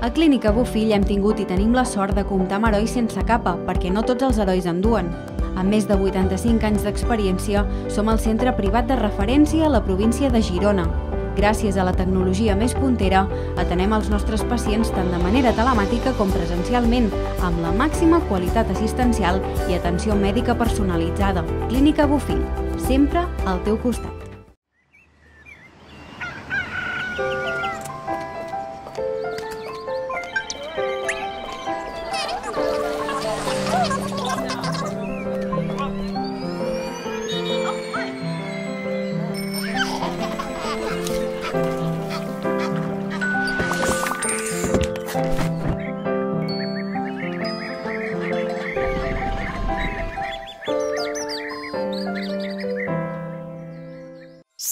A Clínica Bofill hem tingut i tenim la sort de comptar amb herois sense capa, perquè no tots els herois en duen. Amb més de 85 anys d'experiència, som el centre privat de referència a la província de Girona. Gràcies a la tecnologia més puntera, atenem els nostres pacients tant de manera telemàtica com presencialment, amb la màxima qualitat assistencial i atenció mèdica personalitzada. Clínica Bofill, sempre al teu costat.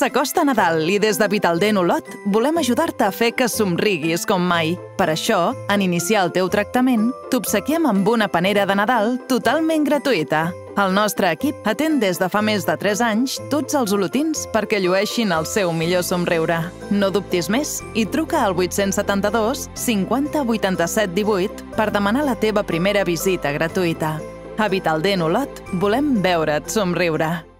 S'acosta Nadal i des de Vitaldent Olot volem ajudar-te a fer que somriguis com mai. Per això, en iniciar el teu tractament, t'obsequiem amb una panera de Nadal totalment gratuïta. El nostre equip atén des de fa més de 3 anys tots els olotins perquè llueixin el seu millor somriure. No dubtis més i truca al 872 50 87 18 per demanar la teva primera visita gratuïta. A Vitaldent Olot volem veure't somriure.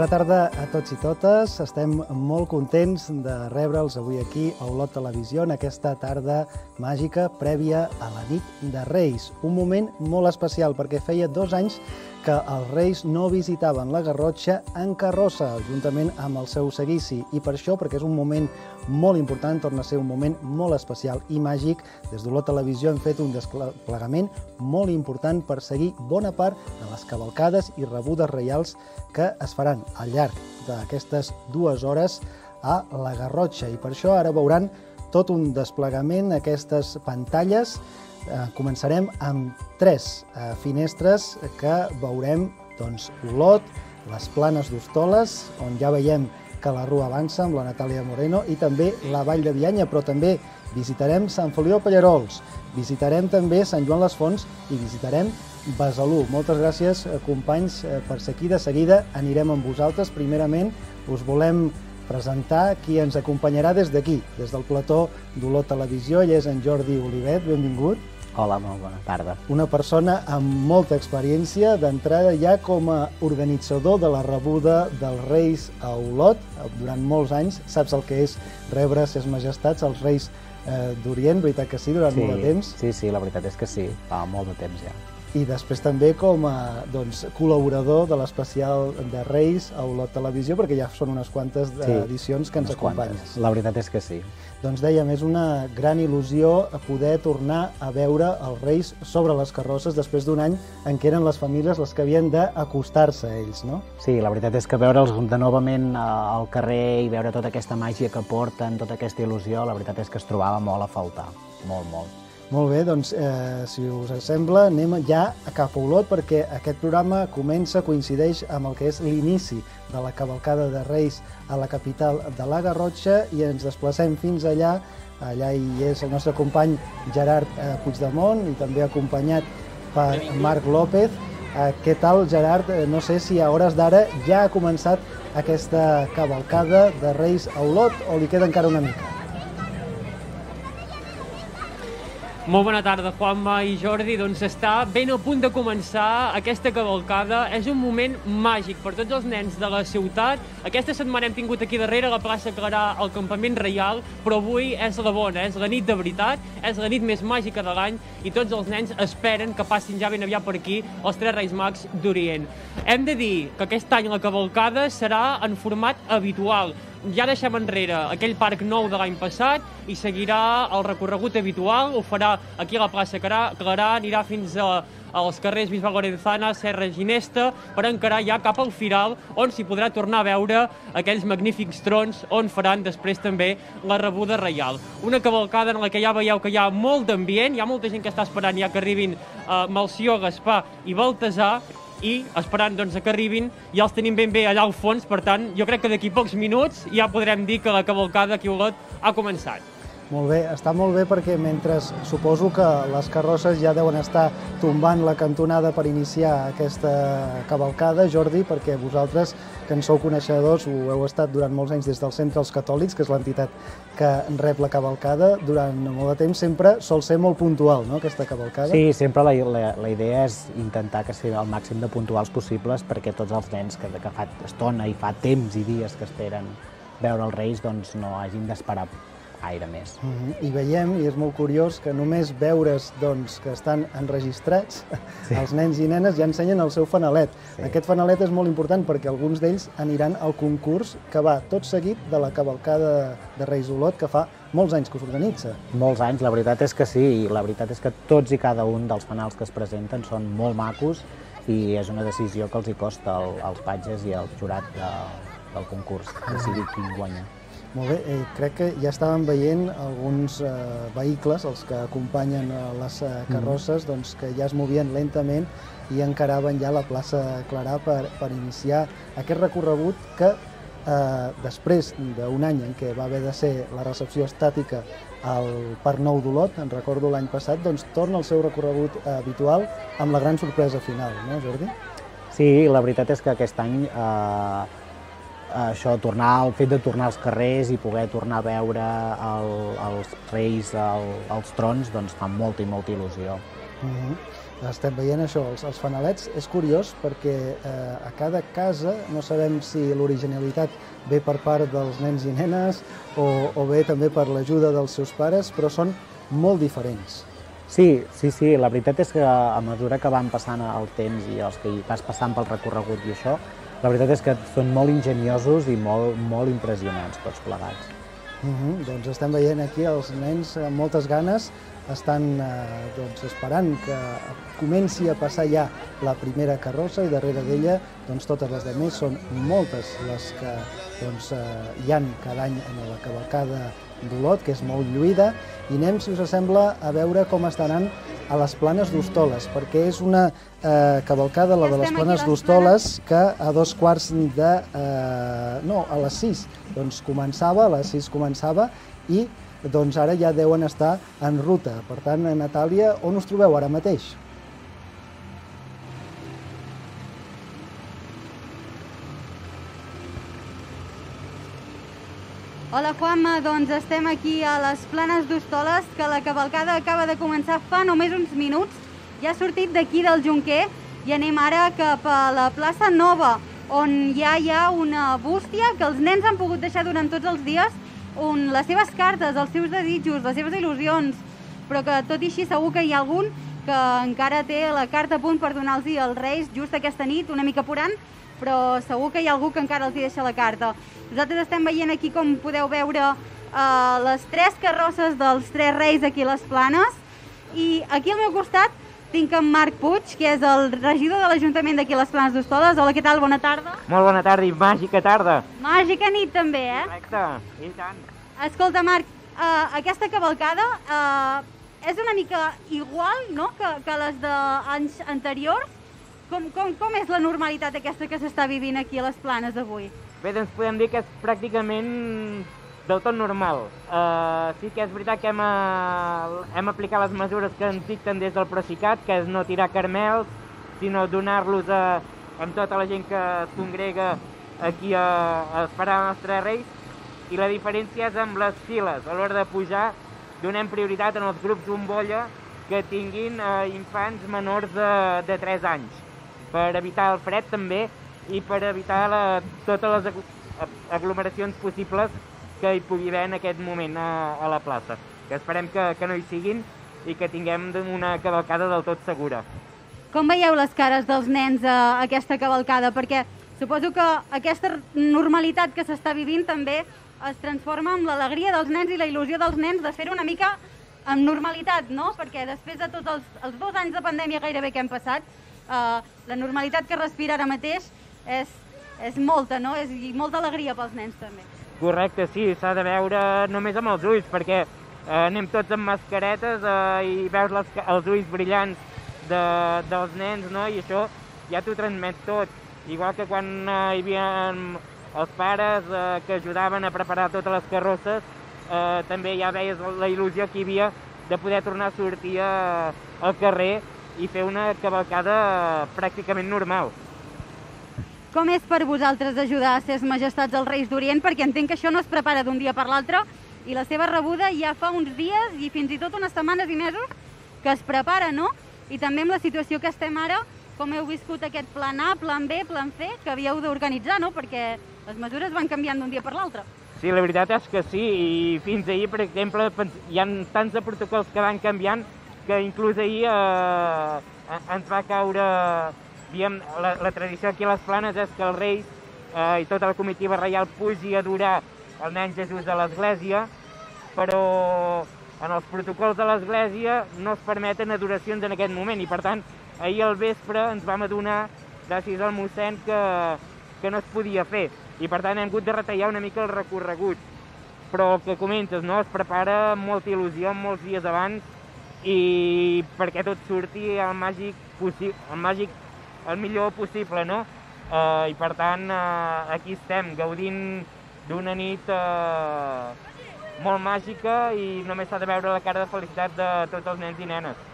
Bona tarda a tots i totes. Estem molt contents de rebre'ls avui aquí a Olot Televisió en aquesta tarda màgica prèvia a la nit de Reis. Un moment molt especial perquè feia dos anys que els Reis no visitaven la Garrotxa en carrossa, juntament amb el seu seguici. I per això, perquè és un moment molt important, torna a ser un moment molt especial i màgic, des d'Olot Televisió hem fet un desplegament molt important per seguir bona part de les cavalcades i rebudes reials que es faran al llarg d'aquestes dues hores a la Garrotxa. I per això ara veuran tot un desplegament, aquestes pantalles eh, començarem amb tres eh, finestres que veurem doncs, Olot, les planes d'Hostoles, on ja veiem que la rua avança amb la Natàlia Moreno, i també la Vall de Bianya, però també visitarem Sant Feliu Pallarols, visitarem també Sant Joan les Fonts i visitarem Besalú. Moltes gràcies, eh, companys, per ser aquí. De seguida anirem amb vosaltres. Primerament, us volem presentar qui ens acompanyarà des d'aquí, des del plató d'Olot Televisió. Ell és en Jordi Olivet, benvingut. Hola, molt bona tarda. Una persona amb molta experiència d'entrada ja com a organitzador de la rebuda dels Reis a Olot. Durant molts anys saps el que és rebre ses majestats, els Reis eh, d'Orient, veritat que sí, durant sí, molt de temps? Sí, sí, la veritat és que sí, fa molt de temps ja i després també com a doncs, col·laborador de l'especial de Reis a Olot Televisió, perquè ja són unes quantes sí, edicions que ens acompanyes. Quantes. La veritat és que sí. Doncs dèiem, és una gran il·lusió poder tornar a veure els Reis sobre les carrosses després d'un any en què eren les famílies les que havien d'acostar-se a ells, no? Sí, la veritat és que veure'ls de novament al carrer i veure tota aquesta màgia que porten, tota aquesta il·lusió, la veritat és que es trobava molt a faltar, molt, molt. Molt bé, doncs, eh, si us sembla, anem ja a cap a Olot perquè aquest programa comença, coincideix amb el que és l'inici de la cavalcada de Reis a la capital de la Garrotxa i ens desplacem fins allà. Allà hi és el nostre company Gerard eh, Puigdemont i també acompanyat per Marc López. Eh, què tal, Gerard? Eh, no sé si a hores d'ara ja ha començat aquesta cavalcada de Reis a Olot o li queda encara una mica? Molt bona tarda, Juanma i Jordi. Doncs està ben a punt de començar aquesta cavalcada. És un moment màgic per tots els nens de la ciutat. Aquesta setmana hem tingut aquí darrere la plaça Clarà el campament reial, però avui és la bona, és la nit de veritat, és la nit més màgica de l'any i tots els nens esperen que passin ja ben aviat per aquí els tres Reis Mags d'Orient. Hem de dir que aquest any la cavalcada serà en format habitual ja deixem enrere aquell parc nou de l'any passat i seguirà el recorregut habitual, ho farà aquí a la plaça Clarà, anirà fins a, als carrers Bisbal Lorenzana, Serra Ginesta, per encarar ja cap al Firal, on s'hi podrà tornar a veure aquells magnífics trons on faran després també la rebuda reial. Una cavalcada en la que ja veieu que hi ha molt d'ambient, hi ha molta gent que està esperant ja que arribin uh, Malció, Gaspar i Baltasar, i esperant doncs, que arribin, ja els tenim ben bé allà al fons, per tant, jo crec que d'aquí pocs minuts ja podrem dir que la cavalcada aquí a Olot ha començat. Molt bé, està molt bé perquè mentre suposo que les carrosses ja deuen estar tombant la cantonada per iniciar aquesta cavalcada, Jordi, perquè vosaltres, que en sou coneixedors, ho heu estat durant molts anys des del Centre dels Catòlics, que és l'entitat que rep la cavalcada, durant molt de temps sempre sol ser molt puntual, no?, aquesta cavalcada. Sí, sempre la, la, la idea és intentar que sigui el màxim de puntuals possibles perquè tots els nens que, que fa estona i fa temps i dies que esperen veure els Reis doncs no hagin d'esperar gaire més. Mm -hmm. I veiem, i és molt curiós, que només veure's doncs, que estan enregistrats, sí. els nens i nenes ja ensenyen el seu fanalet. Sí. Aquest fanalet és molt important perquè alguns d'ells aniran al concurs que va tot seguit de la cavalcada de Reis Olot que fa molts anys que s'organitza. Molts anys, la veritat és que sí, i la veritat és que tots i cada un dels fanals que es presenten són molt macos i és una decisió que els hi costa al, als patges i al jurat de, del concurs, decidir quin guanya. Molt bé, eh, crec que ja estàvem veient alguns eh, vehicles, els que acompanyen eh, les eh, mm. carrosses, mm. doncs, que ja es movien lentament i encaraven ja la plaça Clarà per, per iniciar aquest recorregut que eh, després d'un any en què va haver de ser la recepció estàtica al Parc Nou d'Olot, en recordo l'any passat, doncs torna al seu recorregut eh, habitual amb la gran sorpresa final, no Jordi? Sí, la veritat és que aquest any eh, això, tornar, el fet de tornar als carrers i poder tornar a veure el, els reis, el, els trons, doncs fa molta i molta il·lusió. Mm -hmm. Estem veient això, els, els fanalets. És curiós perquè eh, a cada casa no sabem si l'originalitat ve per part dels nens i nenes o, o bé també per l'ajuda dels seus pares, però són molt diferents. Sí, sí, sí, la veritat és que a mesura que van passant el temps i els que hi vas passant pel recorregut i això, la veritat és que són molt ingeniosos i molt, molt impressionants tots plegats. Uh -huh. Doncs estem veient aquí els nens amb moltes ganes estan eh, doncs, esperant que comenci a passar ja la primera carrossa i darrere d'ella doncs, totes les demés són moltes les que doncs, eh, hi han cada any en la cavalcada d'Olot, que és molt lluïda, i anem, si us sembla, a veure com estaran a les Planes d'Hostoles, perquè és una eh, cavalcada, la de les Planes d'Hostoles, que a dos quarts de... Eh, no, a les sis, doncs començava, a les sis començava, i doncs ara ja deuen estar en ruta. Per tant, Natàlia, on us trobeu ara mateix? Hola Juanma, doncs estem aquí a les Planes d'Hostoles, que la cavalcada acaba de començar fa només uns minuts. Ja ha sortit d'aquí del Junquer i anem ara cap a la plaça Nova, on ja hi ha una bústia que els nens han pogut deixar durant tots els dies, on les seves cartes, els seus desitjos, les seves il·lusions, però que tot i així segur que hi ha algun que encara té la carta a punt per donar-los als Reis just aquesta nit, una mica apurant, però segur que hi ha algú que encara els hi deixa la carta. Nosaltres estem veient aquí, com podeu veure, eh, les tres carrosses dels tres reis aquí a les Planes i aquí al meu costat tinc en Marc Puig, que és el regidor de l'Ajuntament d'aquí a les Planes d'Hostoles. Hola, què tal? Bona tarda. Molt bona tarda i màgica tarda. Màgica nit també, eh? Correcte, i tant. Escolta, Marc, uh, aquesta cavalcada uh, és una mica igual no? que, que les d'anys anteriors. Com, com, com és la normalitat aquesta que s'està vivint aquí a les Planes avui? Bé, doncs podem dir que és pràcticament del tot normal. Uh, sí que és veritat que hem, uh, hem aplicat les mesures que ens dicten des del Procicat, que és no tirar carmels, sinó donar-los a, amb tota la gent que es congrega aquí a, a esperar els nostres reis. I la diferència és amb les files. A l'hora de pujar donem prioritat en els grups bombolla que tinguin uh, infants menors de, de 3 anys, per evitar el fred també i per evitar la, totes les aglomeracions possibles que hi pugui haver en aquest moment a, a la plaça. Que esperem que, que no hi siguin i que tinguem una cavalcada del tot segura. Com veieu les cares dels nens a aquesta cavalcada? Perquè suposo que aquesta normalitat que s'està vivint també es transforma en l'alegria dels nens i la il·lusió dels nens de fer una mica amb normalitat, no? Perquè després de tots els, els dos anys de pandèmia gairebé que hem passat, eh, la normalitat que respira ara mateix és, és molta, no? És, I molta alegria pels nens, també. Correcte, sí, s'ha de veure només amb els ulls, perquè eh, anem tots amb mascaretes eh, i veus les, els ulls brillants de, dels nens, no? I això ja t'ho transmet tot. Igual que quan eh, hi havia els pares eh, que ajudaven a preparar totes les carrosses, eh, també ja veies la il·lusió que hi havia de poder tornar a sortir a, al carrer i fer una cavalcada pràcticament normal. Com és per vosaltres ajudar a ser majestats als Reis d'Orient? Perquè entenc que això no es prepara d'un dia per l'altre i la seva rebuda ja fa uns dies i fins i tot unes setmanes i mesos que es prepara, no? I també amb la situació que estem ara, com heu viscut aquest plan A, plan B, plan C, que havíeu d'organitzar, no? Perquè les mesures van canviant d'un dia per l'altre. Sí, la veritat és que sí, i fins ahir, per exemple, hi ha tants de protocols que van canviant que inclús ahir eh, ens va caure diem, la, la tradició aquí a les Planes és que els reis eh, i tota la comitiva reial pugi a adorar el nen Jesús a l'església, però en els protocols de l'església no es permeten adoracions en aquest moment i per tant ahir al vespre ens vam adonar, gràcies al mossèn, que, que no es podia fer i per tant hem hagut de retallar una mica el recorregut. Però el que comentes, no? es prepara amb molta il·lusió, molts dies abans i perquè tot surti el màgic, el màgic el millor possible, no? Eh, I per tant, eh, aquí estem, gaudint d'una nit eh, molt màgica i només s'ha de veure la cara de felicitat de tots els nens i nenes.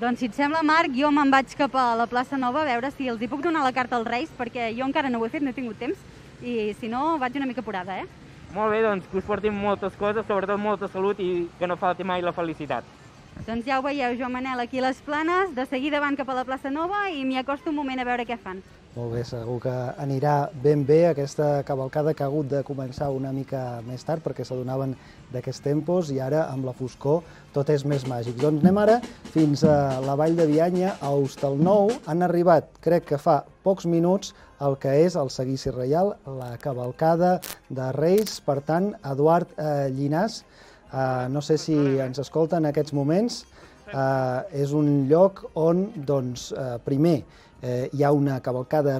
Doncs si et sembla, Marc, jo me'n vaig cap a la plaça Nova a veure si els hi puc donar la carta als Reis, perquè jo encara no ho he fet, no he tingut temps, i si no, vaig una mica apurada, eh? Molt bé, doncs que us portin moltes coses, sobretot molta salut i que no falti mai la felicitat. Doncs ja ho veieu, Joan Manel, aquí les planes, de seguida van cap a la plaça Nova i m'hi acosto un moment a veure què fan. Molt bé, segur que anirà ben bé aquesta cavalcada que ha hagut de començar una mica més tard perquè s'adonaven d'aquests tempos i ara amb la foscor tot és més màgic. Doncs anem ara fins a la Vall de Bianya, a Hostalnou. Han arribat, crec que fa pocs minuts, el que és el seguici reial, la cavalcada de Reis. Per tant, Eduard eh, Llinàs, Uh, no sé si ens escolta en aquests moments. Uh, és un lloc on, doncs, uh, primer, uh, hi ha una cavalcada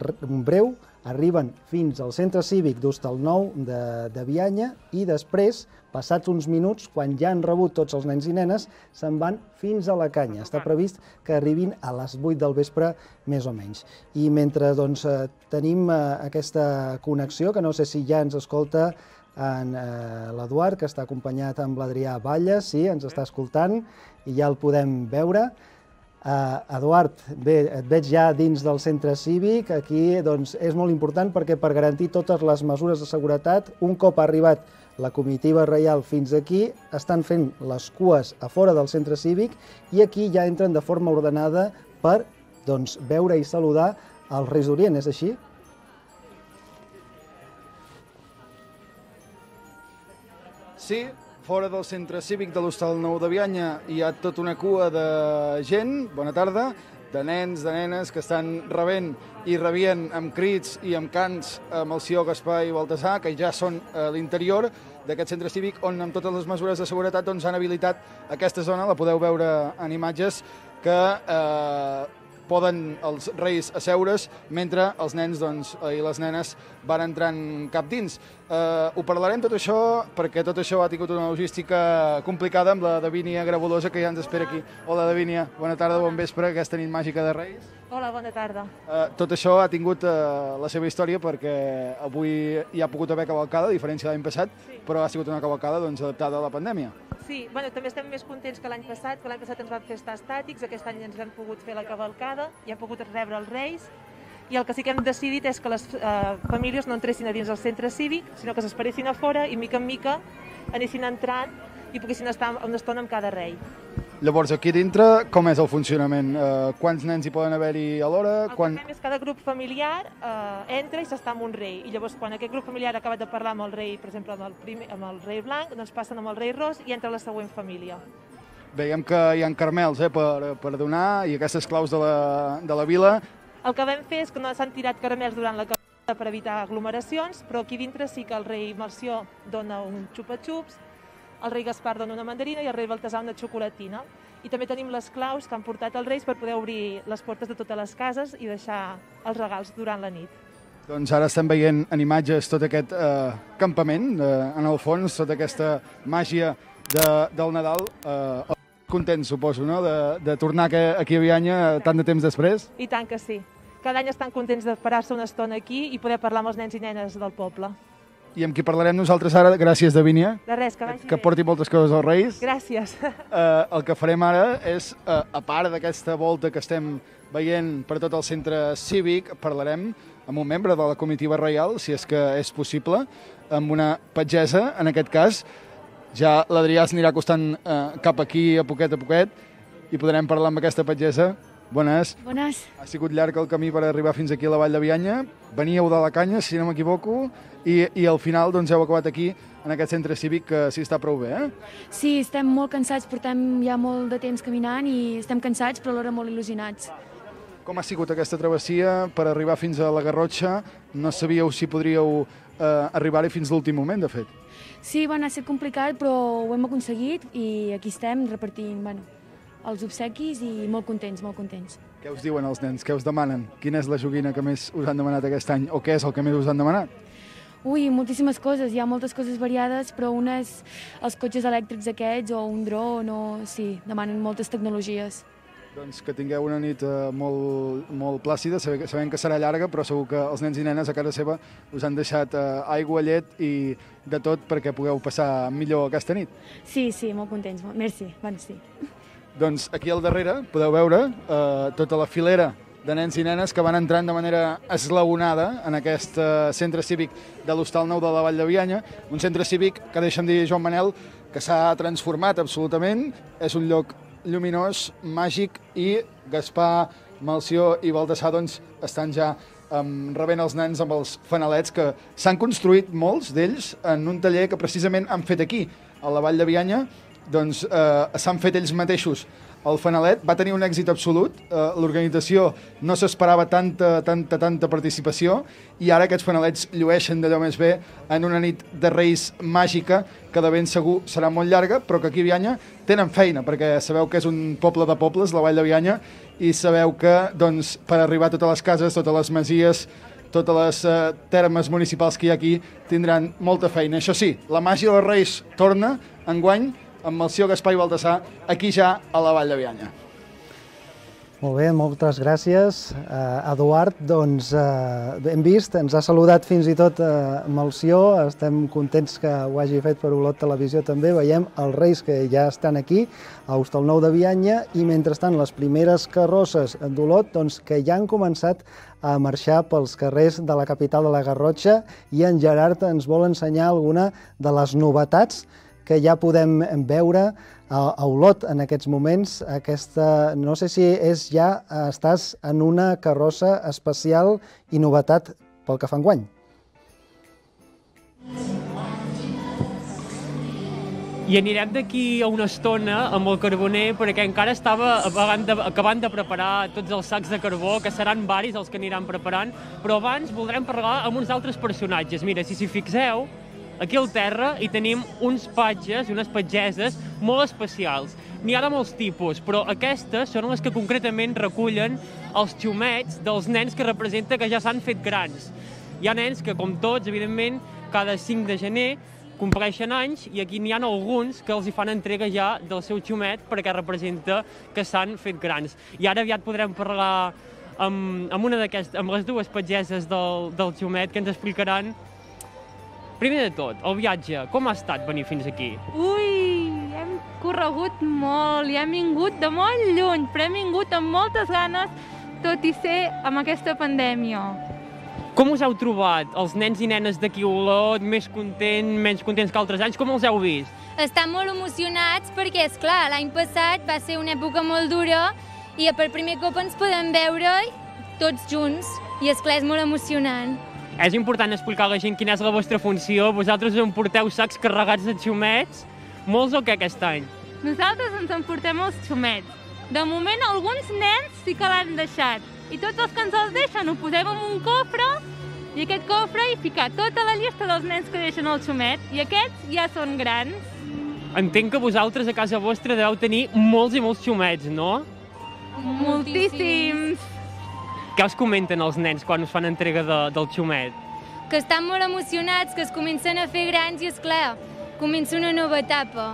breu, arriben fins al centre cívic d'Hostalnou de, de Bianya i després, passats uns minuts, quan ja han rebut tots els nens i nenes, se'n van fins a la canya. Està previst que arribin a les 8 del vespre, més o menys. I mentre doncs, tenim aquesta connexió, que no sé si ja ens escolta en eh, l'Eduard, que està acompanyat amb l'Adrià Valles, sí, ens està escoltant i ja el podem veure. Uh, Eduard, bé, et veig ja dins del centre cívic, aquí doncs, és molt important perquè per garantir totes les mesures de seguretat, un cop ha arribat la comitiva reial fins aquí, estan fent les cues a fora del centre cívic i aquí ja entren de forma ordenada per doncs, veure i saludar els Reis d'Orient, és així? Sí, fora del centre cívic de l'Hostal Nou de Bianya hi ha tota una cua de gent, bona tarda, de nens, de nenes que estan rebent i rebien amb crits i amb cants amb el Sió Gaspar i Baltasar, que ja són a l'interior d'aquest centre cívic on amb totes les mesures de seguretat doncs, han habilitat aquesta zona, la podeu veure en imatges, que eh, poden els reis asseure's mentre els nens doncs, i les nenes van entrant cap dins. Uh, ho parlarem tot això perquè tot això ha tingut una logística complicada amb la Davínia Gravolosa que ja ens espera aquí. Hola Davínia, bona tarda, bon vespre, aquesta nit màgica de Reis. Hola, bona tarda. Uh, tot això ha tingut uh, la seva història perquè avui hi ha pogut haver cavalcada, a diferència de l'any passat, sí. però ha sigut una cavalcada doncs, adaptada a la pandèmia. Sí, bueno, també estem més contents que l'any passat, que l'any passat ens van fer estar estàtics, aquest any ens han pogut fer la cavalcada i hem pogut rebre els Reis, i el que sí que hem decidit és que les eh, famílies no entressin a dins del centre cívic, sinó que s'esperessin a fora i mica en mica anessin entrant i poguessin estar una estona amb cada rei. Llavors, aquí dintre, com és el funcionament? Uh, quants nens hi poden haver-hi alhora? El Quan... que fem és cada grup familiar uh, entra i s'està amb un rei. I llavors, quan aquest grup familiar ha acabat de parlar amb el rei, per exemple, amb el, primer, amb el rei blanc, doncs passen amb el rei ros i entra la següent família. Veiem que hi ha carmels eh, per, per donar i aquestes claus de la, de la vila. El que vam fer és que no s'han tirat caramels durant la cavalcada per evitar aglomeracions, però aquí dintre sí que el rei Marció dona un xupa-xups, el rei Gaspar dona una mandarina i el rei Baltasar una xocolatina. I també tenim les claus que han portat els reis per poder obrir les portes de totes les cases i deixar els regals durant la nit. Doncs ara estem veient en imatges tot aquest eh, campament, eh, en el fons, tota aquesta màgia de, del Nadal. Eh, content, suposo, no?, de, de tornar aquí a Vianya tant de temps després. I tant que sí. cada any estan contents de parar-se una estona aquí i poder parlar amb els nens i nenes del poble. I amb qui parlarem nosaltres ara, gràcies, Davínia, De res, que vagi que bé. porti moltes coses als Reis. Gràcies. Eh, el que farem ara és, eh, a part d'aquesta volta que estem veient per tot el centre cívic, parlarem amb un membre de la comitiva reial, si és que és possible, amb una pagesa, en aquest cas. Ja l'Adrià s'anirà acostant eh, cap aquí a poquet a poquet i podrem parlar amb aquesta pagesa. Bones. Bones. Ha sigut llarg el camí per arribar fins aquí a la Vall de Bianya. Veníeu de la canya, si no m'equivoco, i, i al final doncs, heu acabat aquí, en aquest centre cívic, que sí està prou bé, eh? Sí, estem molt cansats, portem ja molt de temps caminant i estem cansats però alhora molt il·lusionats. Com ha sigut aquesta travessia per arribar fins a la Garrotxa? No sabíeu si podríeu eh, arribar-hi fins l'últim moment, de fet. Sí, bueno, ha estat complicat però ho hem aconseguit i aquí estem repartint bueno, els obsequis i molt contents, molt contents. Què us diuen els nens? Què us demanen? Quina és la joguina que més us han demanat aquest any? O què és el que més us han demanat? Ui, moltíssimes coses, hi ha moltes coses variades, però una és els cotxes elèctrics aquests o un dron o... Sí, demanen moltes tecnologies. Doncs que tingueu una nit eh, molt, molt plàcida, sabent que serà llarga, però segur que els nens i nenes a casa seva us han deixat eh, aigua, llet i de tot perquè pugueu passar millor aquesta nit. Sí, sí, molt contents, molt- merci, bueno, sí. Doncs aquí al darrere podeu veure eh, tota la filera de nens i nenes que van entrant de manera esglaonada en aquest eh, centre cívic de l'Hostal Nou de la Vall de Bianya, un centre cívic que deixa'm dir, Joan Manel, que s'ha transformat absolutament, és un lloc lluminós, màgic i Gaspar, Malció i Baldassar doncs, estan ja um, rebent els nens amb els fanalets que s'han construït molts d'ells en un taller que precisament han fet aquí, a la Vall de Bianya, doncs eh, s'han fet ells mateixos el fanalet, va tenir un èxit absolut, eh, l'organització no s'esperava tanta, tanta, tanta participació i ara aquests fanalets llueixen d'allò més bé en una nit de Reis màgica que de ben segur serà molt llarga, però que aquí a Bianya tenen feina, perquè sabeu que és un poble de pobles, la Vall de Bianya, i sabeu que doncs, per arribar a totes les cases, totes les masies, totes les eh, termes municipals que hi ha aquí tindran molta feina. Això sí, la màgia dels Reis torna enguany amb Malció, Gaspar i Baltasar aquí ja a la Vall de Bianya. Molt bé, moltes gràcies. Uh, Eduard, doncs uh, hem vist, ens ha saludat fins i tot uh, Malció, estem contents que ho hagi fet per Olot Televisió també, veiem els Reis que ja estan aquí, a Hostalnou de Bianya, i mentrestant les primeres carrosses d'Olot doncs, que ja han començat a marxar pels carrers de la capital de la Garrotxa i en Gerard ens vol ensenyar alguna de les novetats que ja podem veure a, Olot en aquests moments. Aquesta, no sé si és ja estàs en una carrossa especial i novetat pel que fa enguany. I anirem d'aquí a una estona amb el carboner perquè encara estava acabant de, acabant de preparar tots els sacs de carbó, que seran varis els que aniran preparant, però abans voldrem parlar amb uns altres personatges. Mira, si s'hi fixeu, aquí al terra hi tenim uns patges, unes patgeses molt especials. N'hi ha de molts tipus, però aquestes són les que concretament recullen els xumets dels nens que representa que ja s'han fet grans. Hi ha nens que, com tots, evidentment, cada 5 de gener compleixen anys i aquí n'hi ha alguns que els hi fan entrega ja del seu xumet perquè representa que s'han fet grans. I ara aviat podrem parlar amb, amb, una amb les dues patgeses del, del xumet que ens explicaran Primer de tot, el viatge, com ha estat venir fins aquí? Ui, hem corregut molt i hem vingut de molt lluny, però hem vingut amb moltes ganes, tot i ser amb aquesta pandèmia. Com us heu trobat, els nens i nenes d'aquí a Olot, més contents, menys contents que altres anys? Com els heu vist? Estan molt emocionats perquè, és clar, l'any passat va ser una època molt dura i per primer cop ens podem veure tots junts i, és clar és molt emocionant. És important explicar a la gent quina és la vostra funció. Vosaltres em porteu sacs carregats de xumets, molts o què aquest any? Nosaltres ens emportem els xumets. De moment, alguns nens sí que l'han deixat. I tots els que ens els deixen ho posem en un cofre i aquest cofre hi fica tota la llista dels nens que deixen el xumet i aquests ja són grans. Entenc que vosaltres a casa vostra deveu tenir molts i molts xumets, no? Moltíssims. Què us comenten els nens quan us fan entrega de, del xumet? Que estan molt emocionats, que es comencen a fer grans i, és clar, comença una nova etapa.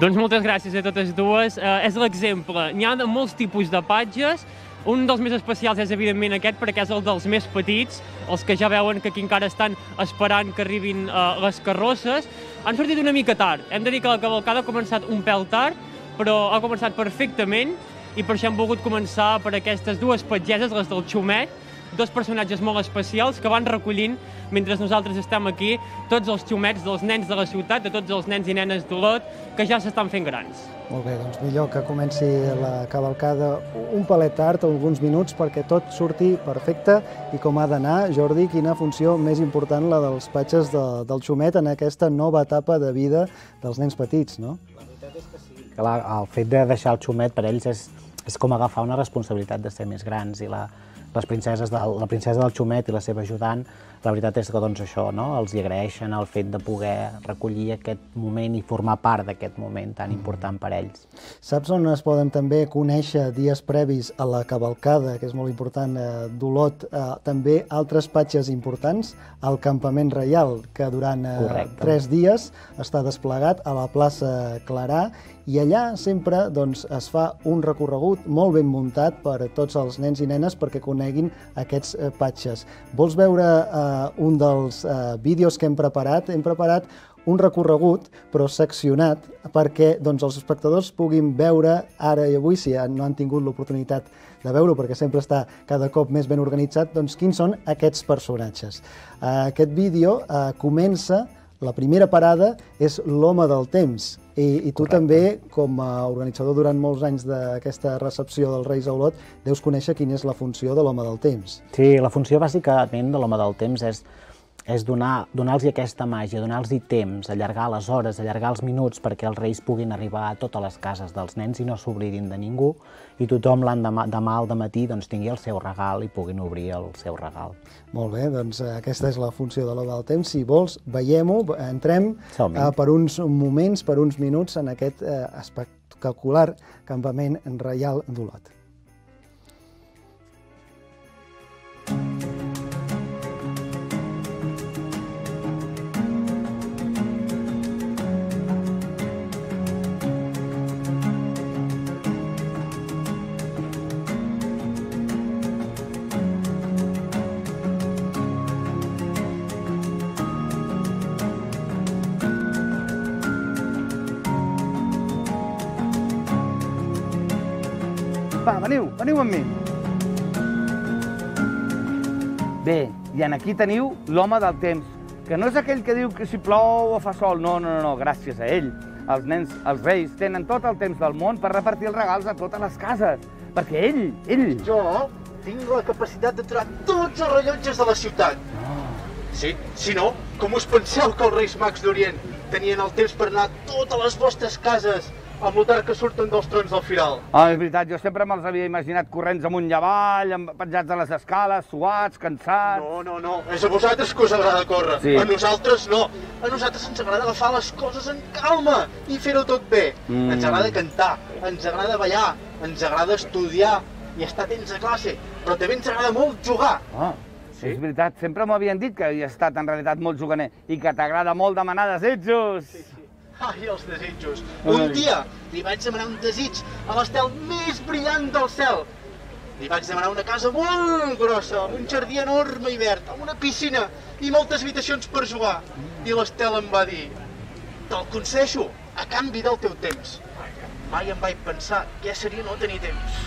Doncs moltes gràcies a totes dues. Eh, és l'exemple. N'hi ha de molts tipus de patges. Un dels més especials és evidentment aquest perquè és el dels més petits, els que ja veuen que aquí encara estan esperant que arribin uh, les carrosses. Han sortit una mica tard. Hem de dir que la cavalcada ha començat un pèl tard, però ha començat perfectament i per això hem volgut començar per aquestes dues patgeses, les del Xumet, dos personatges molt especials que van recollint, mentre nosaltres estem aquí, tots els xumets dels nens de la ciutat, de tots els nens i nenes d'Olot, que ja s'estan fent grans. Molt bé, doncs millor que comenci la cavalcada un palet tard, alguns minuts, perquè tot surti perfecte i com ha d'anar. Jordi, quina funció més important la dels patges de, del xumet en aquesta nova etapa de vida dels nens petits, no? La veritat és que sí. Clar, el fet de deixar el xumet per ells és, és com agafar una responsabilitat de ser més grans i la, les princeses de, la princesa del Xumet i la seva ajudant, la veritat és que doncs això, no? els hi agraeixen el fet de poder recollir aquest moment i formar part d'aquest moment tan important per ells. Saps on es poden també conèixer dies previs a la cavalcada, que és molt important, eh, d'Olot, eh, també altres patges importants, al Campament Reial, que durant eh, tres dies està desplegat a la plaça Clarà i allà sempre doncs, es fa un recorregut molt ben muntat per a tots els nens i nenes perquè coneguin aquests eh, patges. Vols veure eh, un dels eh, vídeos que hem preparat? Hem preparat un recorregut, però seccionat, perquè doncs, els espectadors puguin veure ara i avui, si no han tingut l'oportunitat de veure perquè sempre està cada cop més ben organitzat, doncs quins són aquests personatges. Eh, aquest vídeo eh, comença la primera parada és l'home del temps, i, i tu Correcte. també, com a organitzador durant molts anys d'aquesta recepció dels Reis a Olot, deus conèixer quina és la funció de l'home del temps. Sí, la funció bàsicament de l'home del temps és és donar-los donar aquesta màgia, donar-los temps, allargar les hores, allargar els minuts perquè els reis puguin arribar a totes les cases dels nens i no s'oblidin de ningú i tothom l'endemà demà al matí doncs, tingui el seu regal i puguin obrir el seu regal. Molt bé, doncs eh, aquesta és la funció de l'home del temps. Si vols, veiem-ho, entrem uh, per uns moments, per uns minuts en aquest uh, espectacular campament reial d'Olot. Va, veniu, veniu amb mi. Bé, i en aquí teniu l'home del temps, que no és aquell que diu que si plou o fa sol, no, no, no, no, gràcies a ell. Els nens, els reis, tenen tot el temps del món per repartir els regals a totes les cases, perquè ell, ell... Jo tinc la capacitat d'aturar tots els rellotges de la ciutat. No. Sí, si no, com us penseu que els Reis Mags d'Orient tenien el temps per anar a totes les vostres cases amb el que surten dels trons del firal. Ah, és veritat, jo sempre me'ls havia imaginat corrents amunt i avall, penjats a les escales, suats, cansats... No, no, no, és a vosaltres que us agrada córrer. Sí. A nosaltres no. A nosaltres ens agrada agafar les coses en calma i fer-ho tot bé. Mm. Ens agrada cantar, ens agrada ballar, ens agrada estudiar i estar atents a classe, però també ens agrada molt jugar. Ah. Sí? És veritat, sempre m'havien dit que havia estat en realitat molt juganer i que t'agrada molt demanar desitjos. Sí, sí. Ai, els desitjos. Un dia li vaig demanar un desig a l'estel més brillant del cel. Li vaig demanar una casa molt grossa, amb un jardí enorme i verd, amb una piscina i moltes habitacions per jugar. I l'estel em va dir, te'l conceixo a canvi del teu temps. Mai em vaig pensar què seria no tenir temps.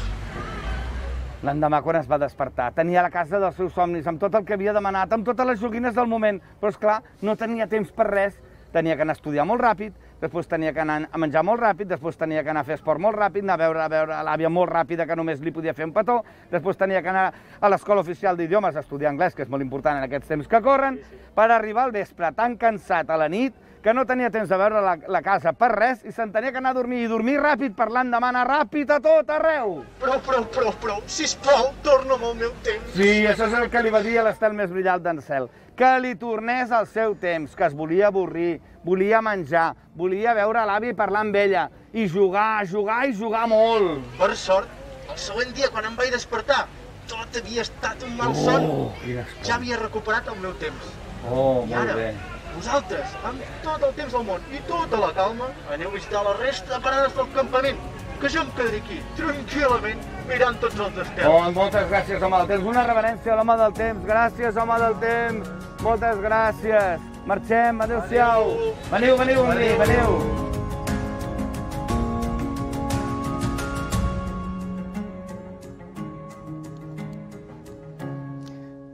L'endemà, quan es va despertar, tenia la casa dels seus somnis, amb tot el que havia demanat, amb totes les joguines del moment, però, és clar no tenia temps per res tenia que anar a estudiar molt ràpid, després tenia que anar a menjar molt ràpid, després tenia que anar a fer esport molt ràpid, anar a veure, a veure l'àvia molt ràpida que només li podia fer un petó, després tenia que anar a l'escola oficial d'idiomes a estudiar anglès, que és molt important en aquests temps que corren, per arribar al vespre tan cansat a la nit que no tenia temps de veure la, la casa per res i se'n tenia que anar a dormir i dormir ràpid parlant de mana ràpid a tot arreu. Prou, prou, prou, prou, sisplau, torna'm al meu temps. Sí, això és el que li va dir a l'estel més brillant d'en cel que li tornés al seu temps, que es volia avorrir, volia menjar, volia veure l'àvia i parlar amb ella, i jugar, jugar i jugar molt. Per sort, el següent dia, quan em vaig despertar, tot havia estat un mal son. Oh, ja havia recuperat el meu temps. Oh, I molt ara, bé. Vosaltres, amb tot el temps del món i tota la calma, aneu a visitar la resta de parades del campament. que jo em quedaré aquí, tranquil·lament, mirant tots els estels. Oh, moltes gràcies, home del temps. Una reverència a l'home del temps. Gràcies, home del temps. Moltes gràcies. Marxem, adeu-siau. Veniu, veniu, veniu, veniu.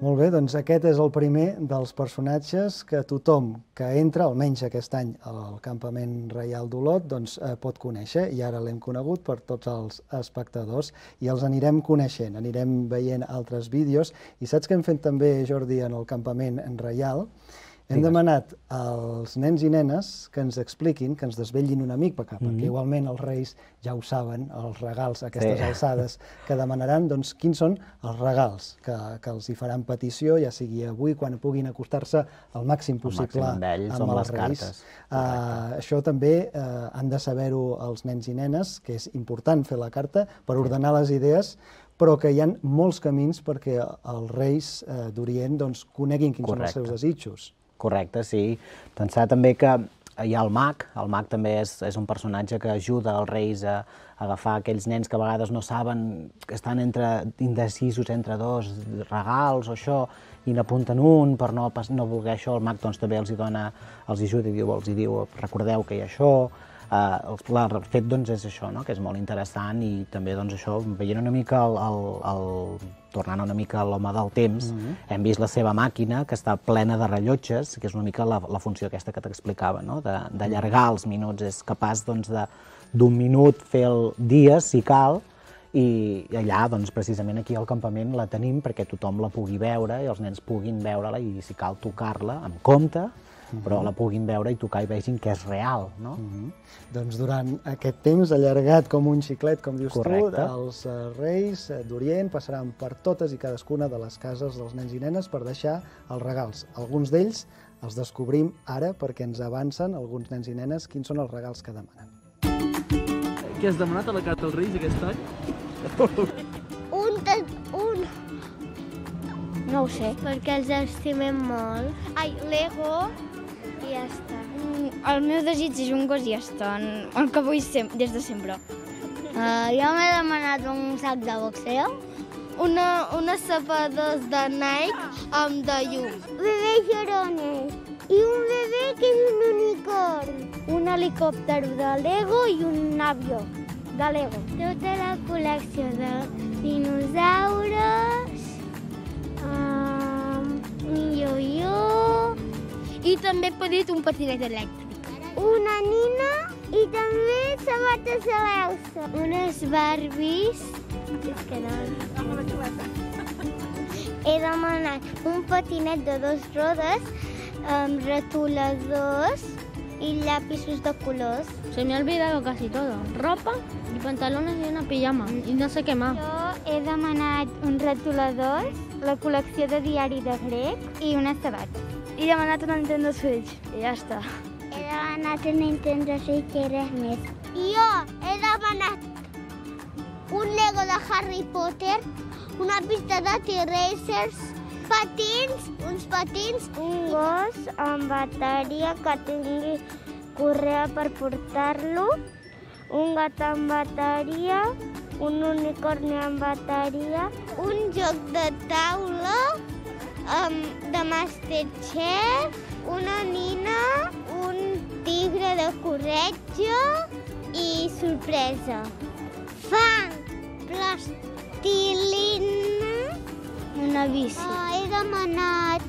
Molt bé, doncs aquest és el primer dels personatges que tothom que entra, almenys aquest any, al campament reial d'Olot, doncs eh, pot conèixer, i ara l'hem conegut per tots els espectadors, i els anirem coneixent, anirem veient altres vídeos, i saps què hem fet també, Jordi, en el campament reial? Hem Digues. demanat als nens i nenes que ens expliquin, que ens desvetllin una mica, perquè, Mhm. perquè igualment els reis ja ho saben, els regals a aquestes Sí. alçades, que demanaran doncs, quins són els regals que, que els hi faran petició, ja sigui avui, quan puguin acostar-se al màxim possible màxim amb ells, amb els les reis. cartes. Uh, això també uh, han de saber-ho els nens i nenes, que és important fer la carta per ordenar les idees, però que hi ha molts camins perquè els reis uh, d'Orient doncs, coneguin quins Correcte. són els seus desitjos. Correcte, sí. Pensar també que hi ha el mag, el mag també és, és un personatge que ajuda els reis a, a agafar aquells nens que a vegades no saben, que estan entre indecisos entre dos regals o això, i n'apunten un per no, no voler això, el mag doncs, també els hi dona, els hi ajuda i diu, els hi diu, recordeu que hi ha això, Uh, el, fet doncs, és això, no? que és molt interessant i també doncs, això, veient una mica el, el, el, tornant una mica a l'home del temps, mm -hmm. hem vist la seva màquina que està plena de rellotges, que és una mica la, la funció aquesta que t'explicava, no? de- d'allargar els minuts, és capaç doncs, de d'un minut fer el dia, si cal, i allà, doncs, precisament aquí al campament la tenim perquè tothom la pugui veure i els nens puguin veure-la i, si cal, tocar-la amb compte, però la puguin veure i tocar i vegin que és real, no? Doncs durant aquest temps allargat com un xiclet, com dius Correcte. tu, els eh, reis eh, d'Orient passaran per totes i cadascuna de les cases dels nens i nenes per deixar els regals. Alguns d'ells els descobrim ara perquè ens avancen alguns nens i nenes quins són els regals que demanen. Què has demanat a la carta als Reis aquest any? Un, un... No ho sé. Perquè els estimem molt. Ai, Lego i ja està. El meu desig és un gos i ja està, el que vull sem des de sempre. Uh, jo m'he demanat un sac de boxeo. Una, unes sapates de Nike amb de llum. Bebé Gerones. I un bebè que és un unicorn. Un helicòpter de Lego i un avió de Lego. Tota la col·lecció de dinosaures, I també he pedit un patinet elèctric. Una nina i també sabates de l'Elsa. Unes Barbies. És que no... He demanat un patinet de dos rodes amb retoladors y lápices de colors. Se me ha olvidado casi todo. Ropa y pantalones y una pijama. Y no sé qué más. Jo he demanat uns retoladors, la col·lecció de diari de grec i unes sabates. He demanat una Nintendo Switch i ja està. He demanat un Nintendo Switch i res més. Jo he demanat un Lego de Harry Potter, una pista de T-Racers, patins, uns patins, un gos amb bateria que tingui correa per portar-lo, un gat amb bateria, un unicorni amb bateria, un joc de taula um, de Masterchef, una nina, un tigre de corretja i sorpresa. Fang, plastilina, una bici. Ah, he demanat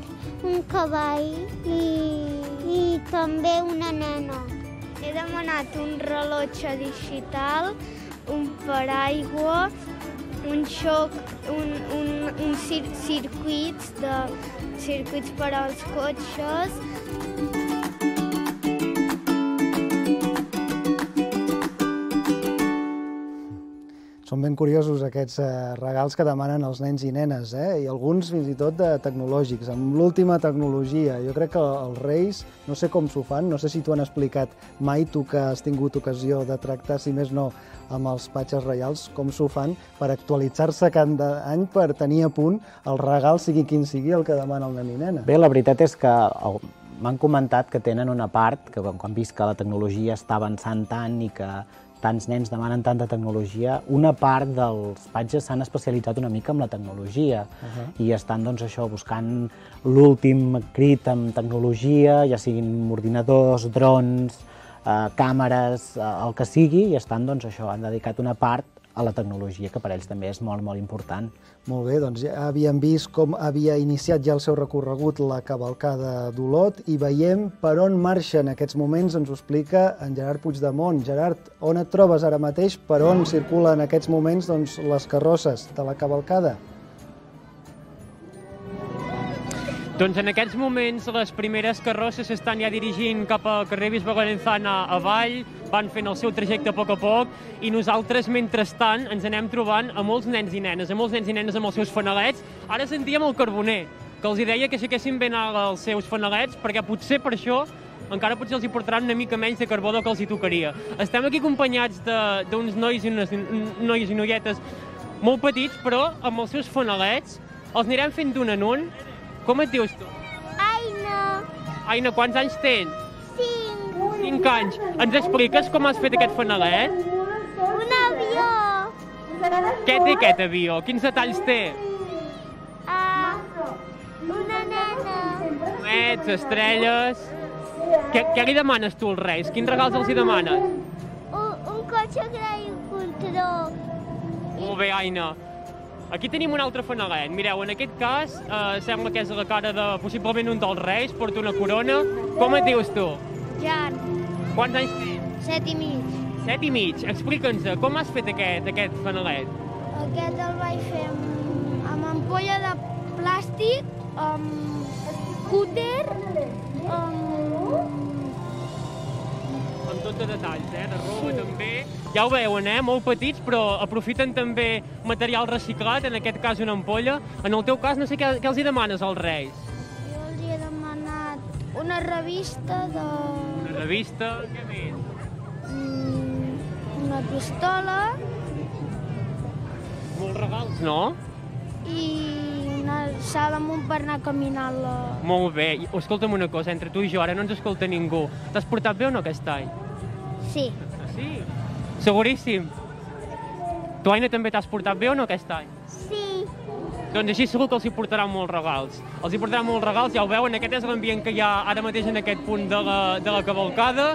un cavall i, i també una nena. He demanat un rellotge digital, un paraigua, un xoc, un, un, un cir circuits de circuits per als cotxes. Són ben curiosos aquests eh, regals que demanen els nens i nenes, eh? i alguns fins i tot de tecnològics, amb l'última tecnologia. Jo crec que els reis, no sé com s'ho fan, no sé si t'ho han explicat mai, tu que has tingut ocasió de tractar, si més no, amb els patges reials, com s'ho fan per actualitzar-se cada any per tenir a punt el regal, sigui quin sigui el que demana el nen i nena. Bé, la veritat és que el- m'han comentat que tenen una part, que quan, quan vist que la tecnologia està avançant tant i que tants nens demanen tanta tecnologia, una part dels patges s'han especialitzat una mica en la tecnologia uh -huh. i estan doncs, això buscant l'últim crit en tecnologia, ja siguin ordinadors, drons, eh, càmeres, eh, el que sigui, i estan, doncs, això, han dedicat una part a la tecnologia, que per ells també és molt, molt important. Molt bé, doncs ja havíem vist com havia iniciat ja el seu recorregut la cavalcada d'Olot i veiem per on marxa en aquests moments, ens ho explica en Gerard Puigdemont. Gerard, on et trobes ara mateix? Per on circulen en aquests moments doncs, les carrosses de la cavalcada? Doncs en aquests moments les primeres carrosses s'estan ja dirigint cap a carrer Bisbe Lorenzana avall, van fent el seu trajecte a poc a poc i nosaltres, mentrestant, ens anem trobant a molts nens i nenes, a molts nens i nenes amb els seus fanalets. Ara sentíem el carboner, que els deia que aixequessin ben alt els seus fanalets, perquè potser per això encara potser els hi portaran una mica menys de carbó del que els hi tocaria. Estem aquí acompanyats d'uns nois i unes nois i noietes molt petits, però amb els seus fanalets els anirem fent d'un en un com et dius tu? Aina. Aina, quants anys tens? Cinc. Cinc anys. Ens expliques com has fet aquest fanalet? Un avió. Què té aquest avió? Quins detalls té? Uh, una nena. Comets, estrelles... Què, què li demanes tu als Reis? Quins regals els hi demanes? Un, un cotxe gran i un control. Molt bé, Aina. Aquí tenim un altre fanalet. Mireu, en aquest cas eh, sembla que és la cara de possiblement un dels reis, porta una corona. Com et dius tu? Jan. Quants anys tens? Set i mig. Set i mig. Explica'ns, com has fet aquest, aquest fanalet? Aquest el vaig fer amb, amb ampolla de plàstic, amb cúter, amb amb tot de detalls, eh? de roba sí. també. Ja ho veuen, eh? molt petits, però aprofiten també material reciclat, en aquest cas una ampolla. En el teu cas, no sé què, què els hi demanes als Reis? Jo els hi he demanat una revista de... Una revista? Què més? Mm, una pistola. Molts regals, no? I una sala amunt per anar caminant la... Molt bé. Escolta'm una cosa, entre tu i jo ara no ens escolta ningú. T'has portat bé o no aquest any? Sí. Sí? Seguríssim? Tu, Aina, també t'has portat bé o no aquest any? Sí. Doncs així segur que els hi portaran molts regals. Els hi portaran molts regals, ja ho veuen, aquest és l'ambient que hi ha ara mateix en aquest punt de la, de la cavalcada.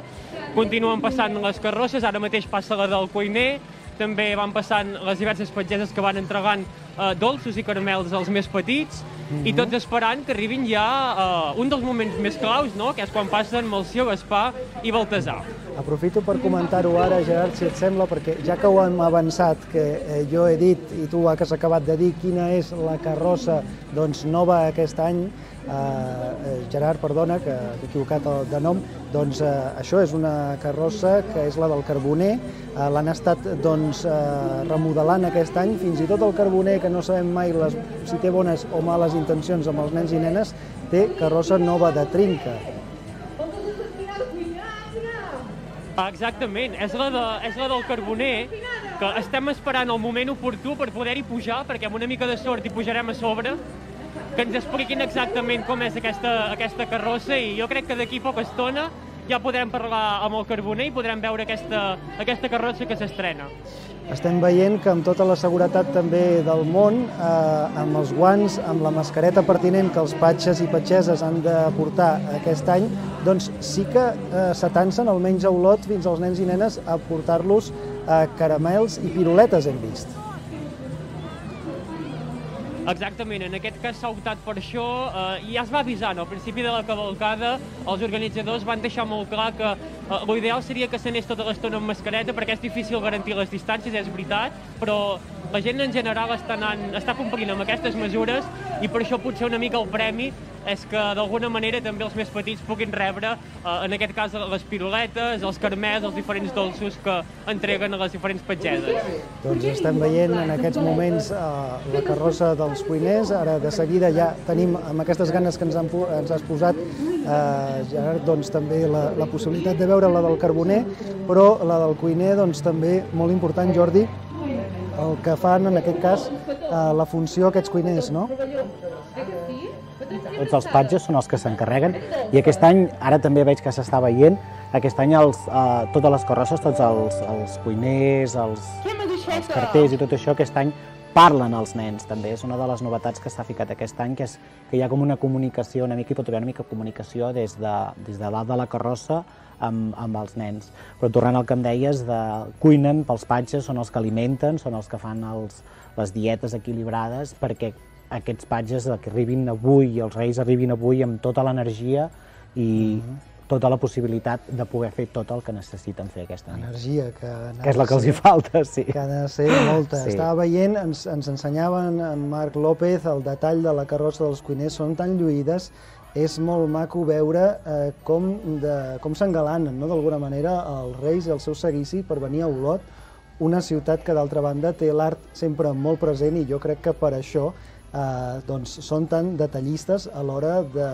Continuen passant les carrosses, ara mateix passa la del cuiner, també van passant les diverses patgeses que van entregant eh, dolços i caramels als més petits, mm -hmm. i tots esperant que arribin ja eh, un dels moments més claus, no?, que és quan passen Melció, Gaspar i Baltasar. Aprofito per comentar-ho ara, Gerard, si et sembla, perquè ja que ho hem avançat, que eh, jo he dit, i tu has acabat de dir, quina és la carrossa doncs, nova aquest any, eh, Gerard, perdona, que he equivocat de nom, doncs eh, això és una carrossa que és la del Carboner, eh, l'han estat doncs, eh, remodelant aquest any, fins i tot el Carboner, que no sabem mai les, si té bones o males intencions amb els nens i nenes, té carrossa nova de trinca. Exactament, és la, de, és la del Carboner, que estem esperant el moment oportú per poder-hi pujar, perquè amb una mica de sort hi pujarem a sobre, que ens expliquin exactament com és aquesta, aquesta carrossa i jo crec que d'aquí poca estona ja podrem parlar amb el Carboner i podrem veure aquesta, aquesta carrossa que s'estrena. Estem veient que amb tota la seguretat també del món, eh, amb els guants, amb la mascareta pertinent que els patxes i patxeses han de portar aquest any, doncs sí que eh, s'atansen, almenys a Olot, fins als nens i nenes a portar-los eh, caramels i piruletes, hem vist. Exactament, en aquest cas s'ha optat per això eh, i ja es va avisar, no? al principi de la cavalcada els organitzadors van deixar molt clar que eh, l'ideal seria que s'anés tota l'estona amb mascareta perquè és difícil garantir les distàncies, és veritat, però la gent en general està, anant, està complint amb aquestes mesures i per això potser una mica el premi és que d'alguna manera també els més petits puguin rebre, eh, en aquest cas, les piruletes, els carmels, els diferents dolços que entreguen a les diferents petgeses. Doncs estem veient en aquests moments eh, la carrossa dels cuiners, ara de seguida ja tenim amb aquestes ganes que ens, han, ens has posat eh, Gerard, doncs també la, la possibilitat de veure la del carboner, però la del cuiner doncs també molt important, Jordi, el que fan en aquest cas eh, la funció aquests cuiners, no? Tots els patges són els que s'encarreguen i aquest any, ara també veig que s'està veient, aquest any els, eh, totes les carrosses, tots els, els cuiners, els, els carters i tot això, aquest any parlen als nens també. És una de les novetats que s'ha ficat aquest any, que és que hi ha com una comunicació, una mica, hi pot haver una mica comunicació des de, des de dalt de la carrossa amb, amb els nens. Però tornant al que em deies, de, cuinen pels patges, són els que alimenten, són els que fan els, les dietes equilibrades, perquè aquests patges que arribin avui i els reis arribin avui amb tota l'energia i tota la possibilitat de poder fer tot el que necessiten fer aquesta nit. Energia, que, Que és la de que els hi falta, sí. Que ha de ser molta. Sí. Estava veient, ens, ens ensenyaven en Marc López el detall de la carrossa dels cuiners, són tan lluïdes, és molt maco veure eh, com, de, com s'engalanen, no? d'alguna manera, els reis i el seu seguici per venir a Olot, una ciutat que d'altra banda té l'art sempre molt present i jo crec que per això eh, doncs, són tan detallistes a l'hora de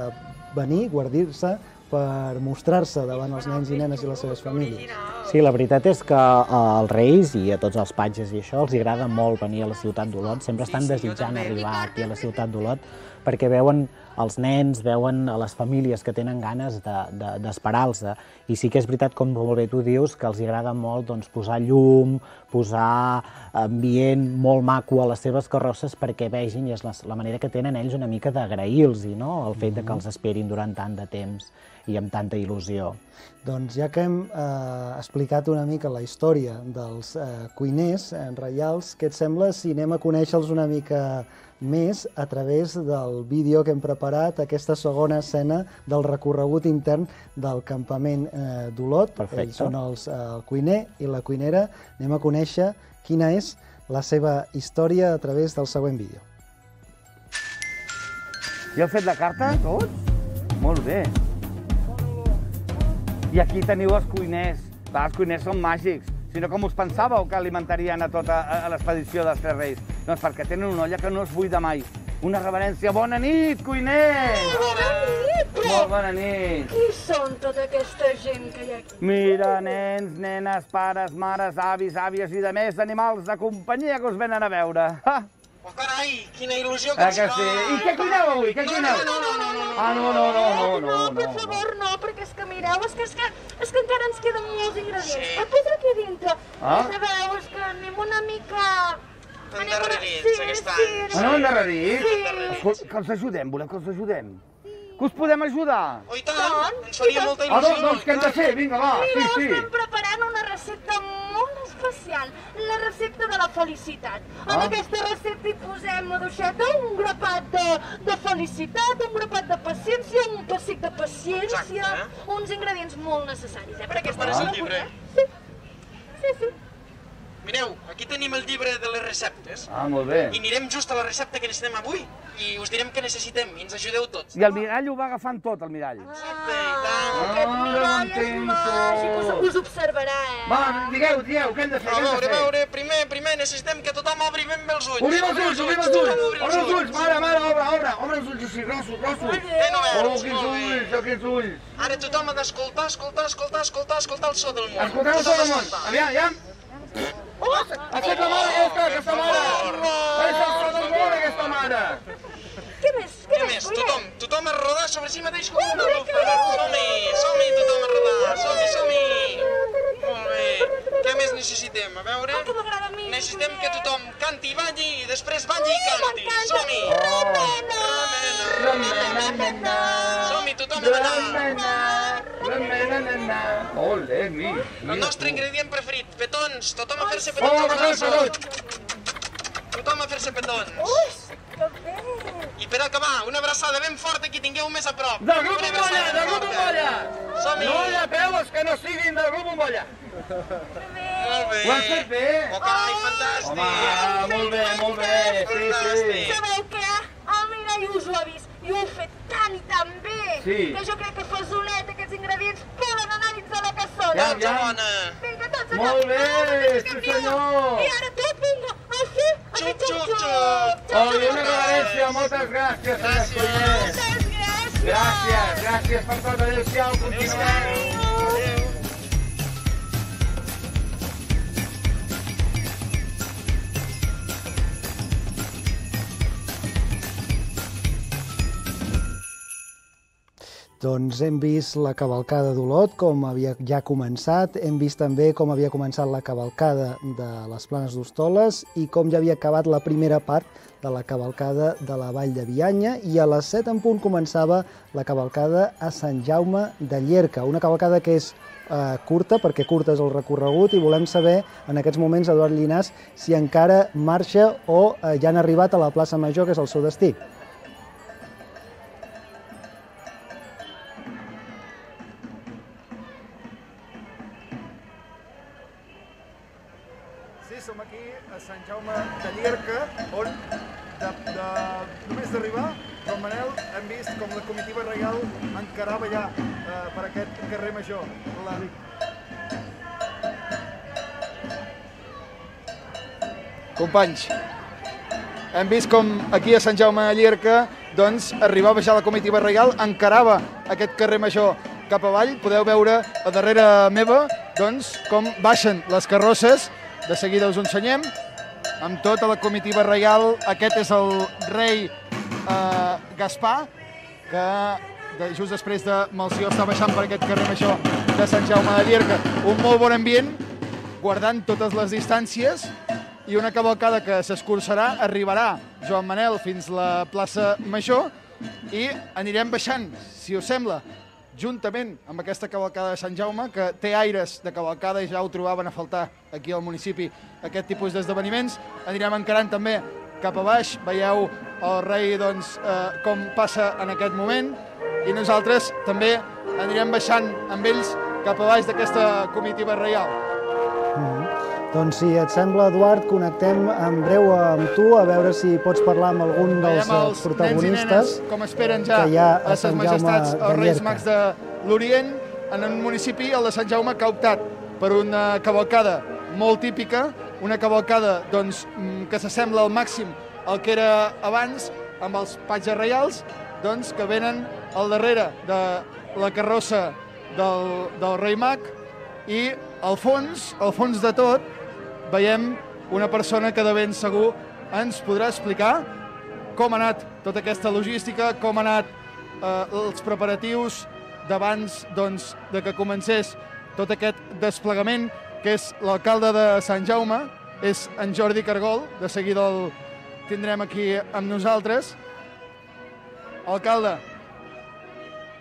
venir, guardir-se per mostrar-se davant els nens i nenes i les seves famílies. Sí, la veritat és que eh, als Reis i a tots els patges i això els agrada molt venir a la ciutat d'Olot, sempre estan desitjant arribar aquí a la ciutat d'Olot perquè veuen els nens, veuen a les famílies que tenen ganes de- de- d'esperar-los. I sí que és veritat, com molt bé tu dius, que els agrada molt doncs, posar llum, posar ambient molt maco a les seves carrosses perquè vegin, i és la, la manera que tenen ells una mica d'agrair-los, no? el fet de que els esperin durant tant de temps i amb tanta il·lusió. Doncs ja que hem eh, explicat una mica la història dels eh, cuiners eh, reials, què et sembla si anem a conèixer-los una mica més a través del vídeo que hem preparat, aquesta segona escena del recorregut intern del campament eh, d'Olot. Ells són els, eh, el cuiner i la cuinera. Anem a conèixer quina és la seva història a través del següent vídeo. Ja heu fet la carta, tots? Molt bé. I aquí teniu els cuiners. Clar, els cuiners són màgics. Si no, com us pensàveu que alimentarien a tota a, l'expedició dels Tres Reis? Doncs perquè tenen una olla que no es buida mai. Una reverència. Bona nit, cuiners! Bona nit! Molt bona nit! Qui són tota aquesta gent que hi ha aquí? Mira, nens, nenes, pares, mares, avis, àvies i de més animals de companyia que us venen a veure. Ha! Oh, carai, quina il·lusió que Ah, ens que fa. sí? I què cuineu avui? Què No, cuineu? no, no, no, no, no. Ah, no, no, no, no, no, No, per favor, no, perquè és que mireu, és que, és que, és que encara ens queden molts ingredients. Sí. A posa aquí dintre. Ah. Sabeu, és que anem una mica... Endarrerits, aquest any. Ah, no, endarrerits? Sí. Que els ajudem, voleu que els ajudem? Que us podem ajudar? Oh, i tant, ens faria molta Ah, il·lusió. doncs, doncs què hem de fer? Vinga, va, sí, Mireu, sí. estem preparant una recepta molt especial, la recepta de la felicitat. En Ah. aquesta recepta hi posem, maduixeta, un grapat de, de felicitat, un grapat de paciència, un pessic de paciència, uns ingredients molt necessaris, eh? Per aquesta el recepta. llibre? Sí. Sí, sí. Mireu, aquí tenim el llibre de les receptes. Ah, molt bé. I anirem just a la recepta que necessitem avui. I us direm què necessitem i ens ajudeu tots. I el mirall ho va agafant tot, el mirall. Exacte, i tant. Aquest mirall és màgic, us, us observarà, eh? Va, digueu, digueu, què hem de fer? A Què hem veure, a veure, primer, primer necessitem que tothom obri ben bé els ulls. Obrim els ulls, obrim els ulls! Tothom obri Obre els ulls, mare, mare, obre, obre, obre els ulls així, grossos, grossos. Ben oberts, Oh, quins ulls, oh, quins ulls. Ara tothom ha d'escoltar, escoltar, escoltar, escoltar, escoltar el so del món. Escolteu el so del món. escoltar. Aviam, aviam. Oh, Aquesta mare, aquesta, aquesta mare. És el so del món, aquesta mare. Què més? Tothom, tothom a rodar sobre si mateix com una rufa. Som-hi, som-hi, tothom a rodar. Som-hi, som-hi. Molt bé. Què més necessitem? A veure... Necessitem que tothom canti i balli i després balli i canti. Som-hi. Remena. Som-hi, tothom a ballar. Molt bé, mi. El nostre ingredient preferit, petons. Tothom a fer-se Oh, petons. petons, petons. Tothom a fer-se petons. I per acabar, una abraçada ben forta que tingueu més a prop. Del grup del ben grup. Bombolla. Som-hi. No hi ha peus que no siguin del grup Bombolla. Molt bé. Ho has fet bé? Oh, carai, fantàstic. Home, molt bé, molt bé. Sí, sí. Sabeu què? El mirall us ho ha vist i ho heu fet tan i tan bé Sí. que jo crec que Fasolet, aquests ingredients, poden anar dins de la cassola. Ja, ja. Vinga, tots Molt bé, sí senyor. I ara tot, vinga, a fer aquest xup-xup. Oh, i una reverència, moltes gràcies, senyor Cuiners. Gràcies, gràcies per tot. Adéu-siau, continuem. Doncs hem vist la cavalcada d'Olot, com havia ja començat, hem vist també com havia començat la cavalcada de les Planes d'Hostoles i com ja havia acabat la primera part de la cavalcada de la Vall de Bianya. I a les 7 en punt començava la cavalcada a Sant Jaume de Llierca, una cavalcada que és eh, curta, perquè curta és el recorregut i volem saber en aquests moments, Eduard Llinàs, si encara marxa o eh, ja han arribat a la plaça Major, que és el seu destí. Llierca, on de, de, només d'arribar, Joan Manel, hem vist com la comitiva reial encarava ja eh, per aquest carrer major. La... Companys, hem vist com aquí a Sant Jaume de Llierca doncs, arribava ja la comitiva reial, encarava aquest carrer major cap avall. Podeu veure a darrere meva doncs, com baixen les carrosses. De seguida us ensenyem. Amb tota la comitiva reial, aquest és el rei eh, Gaspar, que de, just després de Malció està baixant per aquest carrer major de Sant Jaume de Llierca. Un molt bon ambient, guardant totes les distàncies, i una cavalcada que s'escurçarà, arribarà Joan Manel fins la plaça Major i anirem baixant, si us sembla, juntament amb aquesta cavalcada de Sant Jaume, que té aires de cavalcada i ja ho trobaven a faltar aquí al municipi aquest tipus d'esdeveniments. Anirem encarant també cap a baix, veieu el rei doncs, eh, com passa en aquest moment i nosaltres també anirem baixant amb ells cap a baix d'aquesta comitiva reial. Doncs si et sembla, Eduard, connectem en breu amb tu, a veure si pots parlar amb algun dels Veiem eh, protagonistes. nens nenes com esperen ja ha a Sant Jaume majestats els Reis. Mags de l'Orient en un municipi, el de Sant Jaume, que ha optat per una cavalcada molt típica, una cavalcada doncs, mm, que s'assembla al màxim al que era abans, amb els patges reials, doncs, que venen al darrere de la carrossa del, del rei mag i al fons, al fons de tot, veiem una persona que de ben segur ens podrà explicar com ha anat tota aquesta logística, com ha anat eh, els preparatius d'abans doncs, de que comencés tot aquest desplegament, que és l'alcalde de Sant Jaume, és en Jordi Cargol, de seguida el tindrem aquí amb nosaltres. Alcalde,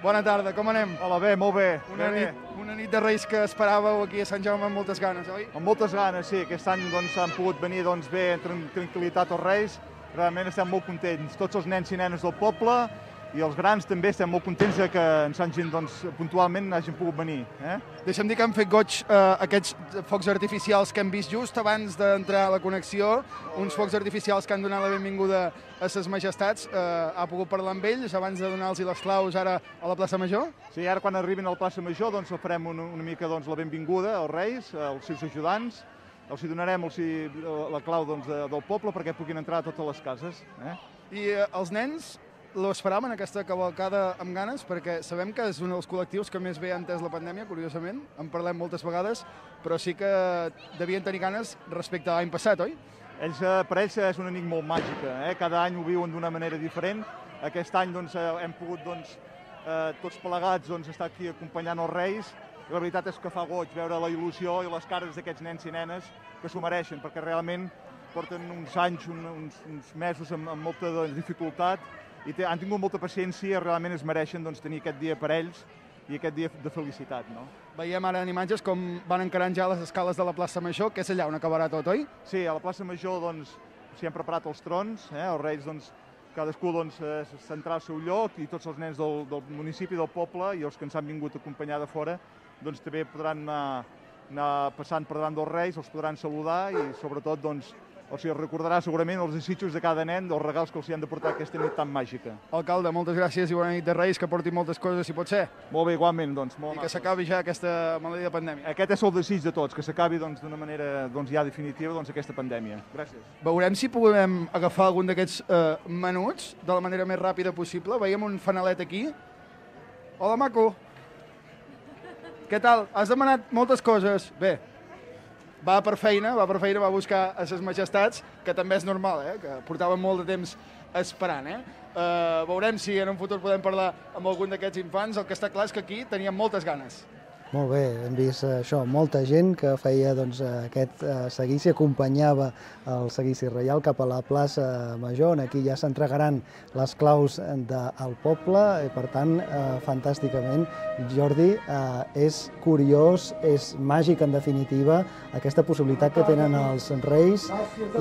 bona tarda, com anem? Hola, bé, molt bé. Una, bé, nit, una nit de Reis que esperàveu aquí a Sant Jaume amb moltes ganes, oi? Amb moltes ganes, sí. Aquest any doncs, han pogut venir doncs, bé, en tran- tranquil·litat els Reis. Realment estem molt contents. Tots els nens i nenes del poble i els grans també estem molt contents de que ens hagin, doncs, puntualment hagin pogut venir. Eh? Deixa'm dir que han fet goig eh, aquests focs artificials que hem vist just abans d'entrar a la connexió, uns focs artificials que han donat la benvinguda a ses majestats. Eh, ha pogut parlar amb ells abans de donar-los les claus ara a la plaça Major? Sí, ara quan arribin a la plaça Major doncs farem una, una mica doncs, la benvinguda als Reis, als seus ajudants, els hi donarem els hi, la clau doncs, de, del poble perquè puguin entrar a totes les cases. Eh? I eh, els nens lo esperaven aquesta cavalcada amb ganes perquè sabem que és un dels col·lectius que més bé ha entès la pandèmia, curiosament. En parlem moltes vegades, però sí que devien tenir ganes respecte a l'any passat, oi? Ells, eh, per ells és una nit molt màgica, eh? cada any ho viuen d'una manera diferent. Aquest any doncs, eh, hem pogut doncs, eh, tots plegats doncs, estar aquí acompanyant els Reis i la veritat és que fa goig veure la il·lusió i les cares d'aquests nens i nenes que s'ho mereixen, perquè realment porten uns anys, un, uns, uns mesos amb, amb molta doncs, dificultat i té, han tingut molta paciència i realment es mereixen doncs, tenir aquest dia per ells i aquest dia de felicitat. No? Veiem ara en imatges com van encarant ja les escales de la plaça Major, que és allà on acabarà tot, oi? Sí, a la plaça Major doncs, s'hi han preparat els trons, eh? els reis doncs, cadascú doncs, eh, centrar al seu lloc i tots els nens del, del municipi, del poble i els que ens han vingut a acompanyar de fora doncs, també podran anar, anar passant per davant dels reis, els podran saludar i sobretot doncs, o sigui, recordarà segurament els desitjos de cada nen, els regals que els hi han de portar aquesta nit tan màgica. Alcalde, moltes gràcies i bona nit de Reis, que porti moltes coses, si pot ser. Molt bé, igualment, doncs. Molt I que s'acabi ja aquesta malaltia pandèmia. Aquest és el desig de tots, que s'acabi doncs, d'una manera doncs, ja definitiva doncs, aquesta pandèmia. Gràcies. Veurem si podem agafar algun d'aquests eh, menuts de la manera més ràpida possible. Veiem un fanalet aquí. Hola, maco. Què tal? Has demanat moltes coses. Bé, va per feina, va per feina, va buscar a ses majestats, que també és normal, eh? que portaven molt de temps esperant, eh? Uh, veurem si en un futur podem parlar amb algun d'aquests infants. El que està clar és que aquí teníem moltes ganes. Molt bé, hem vist això, molta gent que feia doncs, aquest eh, seguici, acompanyava el seguici reial cap a la plaça Major, on aquí ja s'entregaran les claus del poble, i per tant, eh, fantàsticament, Jordi, eh, és curiós, és màgic en definitiva, aquesta possibilitat que tenen els reis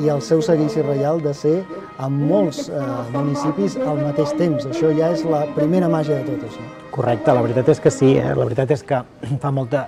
i el seu seguici reial de ser en molts eh, municipis al mateix temps. Això ja és la primera màgia de tot això. Correcte, la veritat és que sí, eh? la veritat és que fa, molta,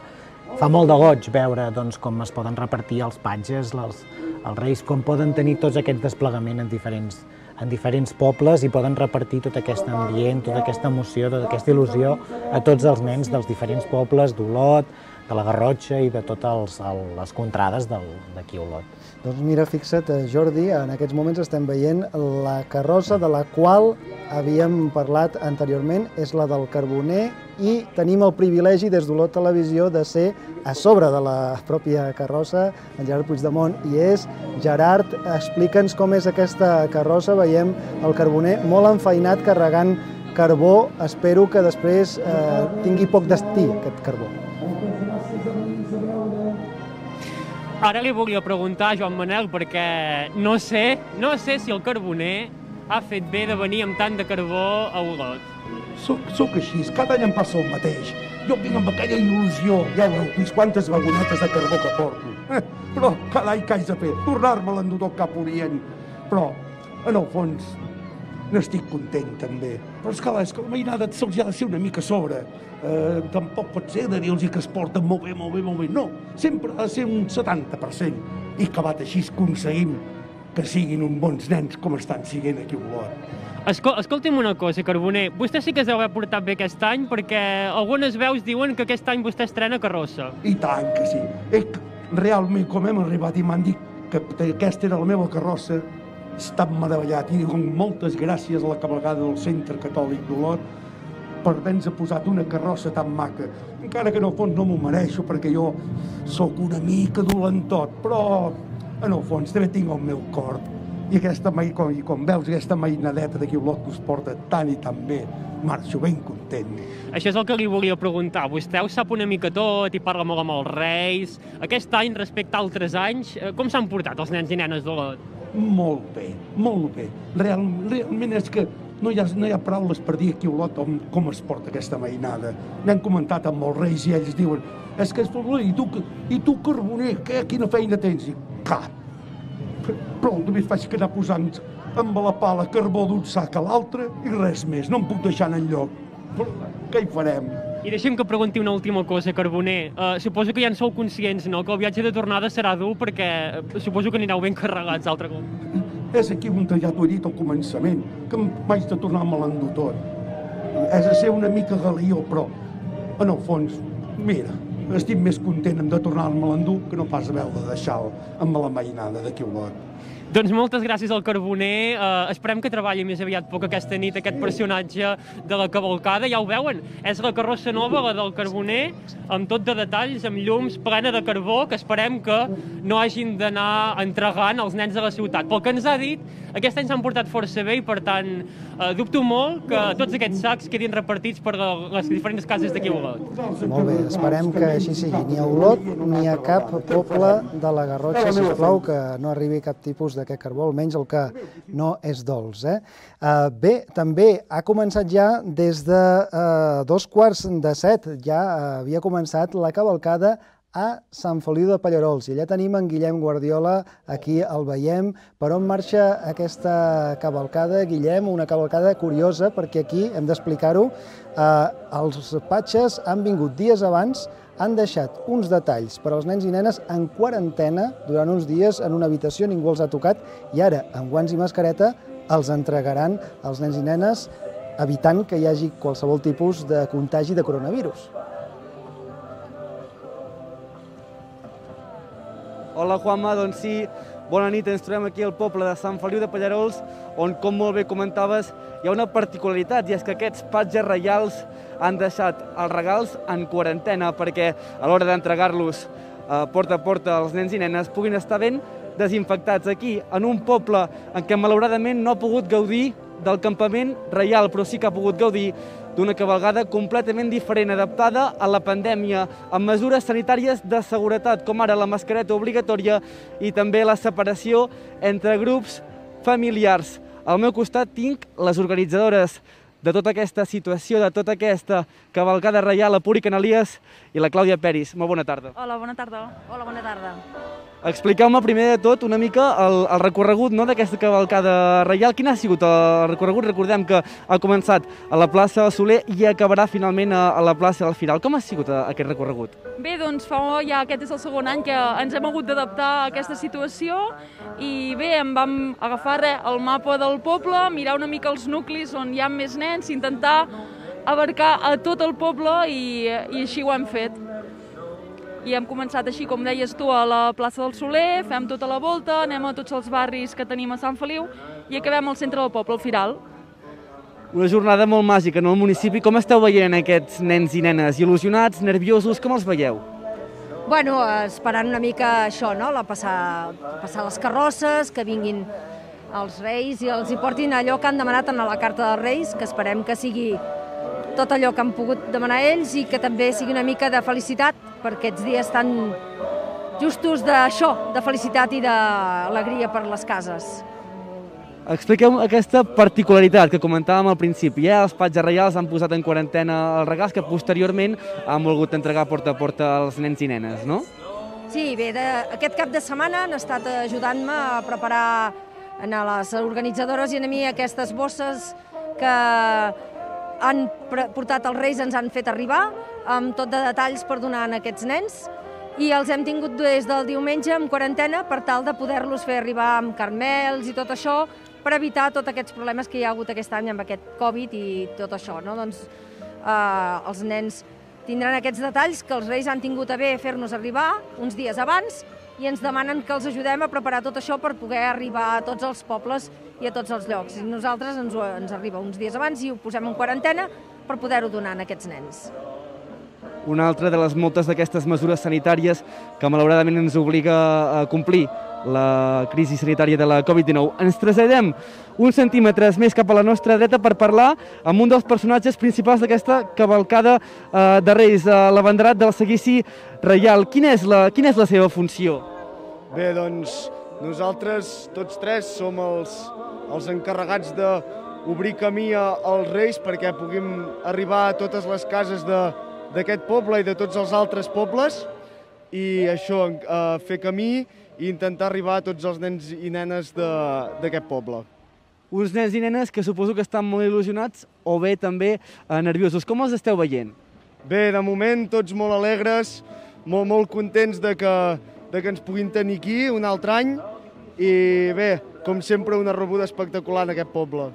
fa molt de goig veure doncs, com es poden repartir els patges, els, els reis, com poden tenir tots aquest desplegament en diferents, en diferents pobles i poden repartir tot aquest ambient, tota aquesta emoció, tota aquesta il·lusió a tots els nens dels diferents pobles d'Olot, de la Garrotxa i de totes les contrades d'aquí Olot. Doncs mira, fixa't, eh, Jordi, en aquests moments estem veient la carrossa de la qual havíem parlat anteriorment, és la del Carboner, i tenim el privilegi des d'Olot Televisió de ser a sobre de la pròpia carrossa, en Gerard Puigdemont, i és Gerard, explica'ns com és aquesta carrossa, veiem el Carboner molt enfeinat carregant carbó, espero que després eh, tingui poc destí aquest carbó. Ara li volia preguntar a Joan Manel perquè no sé, no sé si el carboner ha fet bé de venir amb tant de carbó a Olot. Soc, soc així, cada any em passa el mateix. Jo vinc amb aquella il·lusió, ja heu vist quantes vagonetes de carbó que porto. Eh, però cada any que haig de fer, tornar-me l'endudor cap orient. Però, en el fons, n'estic content també. Però és clar, és que la mainada se'ls ha de ser una mica a sobre. Eh, tampoc pot ser de dir-los que es porten molt bé, molt bé, molt bé. No, sempre ha de ser un 70%. I acabat així aconseguim que siguin uns bons nens com estan siguent aquí a Olot. Escol escolti'm una cosa, Carboner. Vostè sí que es deu haver portat bé aquest any, perquè algunes veus diuen que aquest any vostè estrena carrossa. I tant que sí. Que realment, com hem arribat i m'han dit que aquesta era la meva carrossa, estat meravellat i dic moltes gràcies a la cabalgada del Centre Catòlic d'Olot per haver-nos posat una carrossa tan maca. Encara que en el fons no m'ho mereixo perquè jo sóc una mica dolentot, però en el fons també tinc el meu cor. I aquesta mai, com, i com veus, aquesta mainadeta d'aquí Olot que us porta tan i tan bé, marxo ben content. Això és el que li volia preguntar. Vostè ho sap una mica tot i parla molt amb els reis. Aquest any, respecte a altres anys, eh, com s'han portat els nens i nenes d'Olot? Molt bé, molt bé. Real, realment és que no hi, ha, no hi ha paraules per dir aquí a Olot com, com es porta aquesta mainada. N'hem comentat amb els reis i ells diuen és que és i tu, i tu carboner, què, quina feina tens? I cap. Però només faig que anar posant amb la pala carbó d'un sac a l'altre i res més, no em puc deixar en lloc. Però què hi farem? I deixem que pregunti una última cosa, Carboner. Uh, suposo que ja en sou conscients, no?, que el viatge de tornada serà dur perquè uh, suposo que anireu ben carregats altre cop. És aquí on ja t'ho he dit al començament, que m'haig de tornar me l'endú tot. És de ser una mica galió, però en el fons, mira, estic més content de tornar-me l'endú que no pas haver de deixar-lo amb la mainada d'aquí a Olot. Doncs moltes gràcies al Carboner. Uh, esperem que treballi més aviat poc aquesta nit aquest personatge de la cavalcada. Ja ho veuen, és la carrossa nova, la del Carboner, amb tot de detalls, amb llums, plena de carbó, que esperem que no hagin d'anar entregant als nens de la ciutat. Pel que ens ha dit, aquest any s'han portat força bé i, per tant, uh, dubto molt que tots aquests sacs quedin repartits per les diferents cases d'aquí a Olot. Molt bé, esperem que així sigui. Ni a Olot ni a cap poble de la Garrotxa, sisplau, que no arribi cap tipus d'aquest carbó, almenys el que no és dolç. Eh? Uh, bé, també ha començat ja des de uh, dos quarts de set, ja uh, havia començat la cavalcada a Sant Feliu de Pallarols. I allà tenim en Guillem Guardiola, aquí el veiem. Per on marxa aquesta cavalcada, Guillem? Una cavalcada curiosa, perquè aquí, hem d'explicar-ho, eh, els patxes han vingut dies abans, han deixat uns detalls per als nens i nenes en quarantena durant uns dies en una habitació, ningú els ha tocat, i ara, amb guants i mascareta, els entregaran als nens i nenes evitant que hi hagi qualsevol tipus de contagi de coronavirus. Hola Juanma, doncs sí, bona nit, ens trobem aquí al poble de Sant Feliu de Pallarols, on, com molt bé comentaves, hi ha una particularitat, i és que aquests patges reials han deixat els regals en quarantena perquè a l'hora d'entregar-los eh, porta a porta als nens i nenes puguin estar ben desinfectats aquí, en un poble en què malauradament no ha pogut gaudir del campament reial, però sí que ha pogut gaudir d'una cabalgada completament diferent, adaptada a la pandèmia, amb mesures sanitàries de seguretat, com ara la mascareta obligatòria i també la separació entre grups familiars. Al meu costat tinc les organitzadores de tota aquesta situació, de tota aquesta cavalcada reial a Puri Canalies i la Clàudia Peris. Molt bona tarda. Hola, bona tarda. Hola, bona tarda. Expliqueu-me primer de tot una mica el, el recorregut no, d'aquesta cavalcada reial. Quin ha sigut el recorregut? Recordem que ha començat a la plaça Soler i acabarà finalment a, a la plaça del Firal. Com ha sigut a, aquest recorregut? Bé, doncs fa ja aquest és el segon any que ens hem hagut d'adaptar a aquesta situació i bé, em vam agafar re, el mapa del poble, mirar una mica els nuclis on hi ha més nens, intentar abarcar a tot el poble i, i així ho hem fet i hem començat així, com deies tu, a la plaça del Soler, fem tota la volta, anem a tots els barris que tenim a Sant Feliu i acabem al centre del poble, al Firal. Una jornada molt màgica en el municipi. Com esteu veient aquests nens i nenes? Il·lusionats, nerviosos? Com els veieu? Bueno, esperant una mica això, no? La passar, passar les carrosses, que vinguin els reis i els hi portin allò que han demanat en la carta dels reis, que esperem que sigui tot allò que han pogut demanar ells i que també sigui una mica de felicitat per aquests dies tan justos d'això, de felicitat i d'alegria per les cases. Expliqueu aquesta particularitat que comentàvem al principi. Eh? Els patges reials han posat en quarantena els regals que posteriorment han volgut entregar porta a porta als nens i nenes, no? Sí, bé, de, aquest cap de setmana han estat ajudant-me a preparar a les organitzadores i a mi aquestes bosses que han portat els Reis, ens han fet arribar, amb tot de detalls per donar a aquests nens, i els hem tingut des del diumenge en quarantena per tal de poder-los fer arribar amb carmels i tot això, per evitar tots aquests problemes que hi ha hagut aquest any amb aquest Covid i tot això. No? Doncs, eh, els nens tindran aquests detalls que els Reis han tingut a bé fer-nos arribar uns dies abans i ens demanen que els ajudem a preparar tot això per poder arribar a tots els pobles i a tots els llocs. I nosaltres ens, ho, ens arriba uns dies abans i ho posem en quarantena per poder-ho donar a aquests nens. Una altra de les moltes d'aquestes mesures sanitàries que malauradament ens obliga a complir la crisi sanitària de la Covid-19. Ens traslladem uns centímetres més cap a la nostra dreta per parlar amb un dels personatges principals d'aquesta cavalcada eh, de Reis, eh, l'abanderat del seguici reial. Quina és, la, quina és la seva funció? Bé, doncs nosaltres tots tres som els, els encarregats d'obrir camí als Reis perquè puguem arribar a totes les cases d'aquest poble i de tots els altres pobles i això, eh, fer camí i intentar arribar a tots els nens i nenes d'aquest poble. Uns nens i nenes que suposo que estan molt il·lusionats o bé també eh, nerviosos. Com els esteu veient? Bé, de moment tots molt alegres, molt, molt contents de que, de que ens puguin tenir aquí un altre any i bé, com sempre, una rebuda espectacular en aquest poble.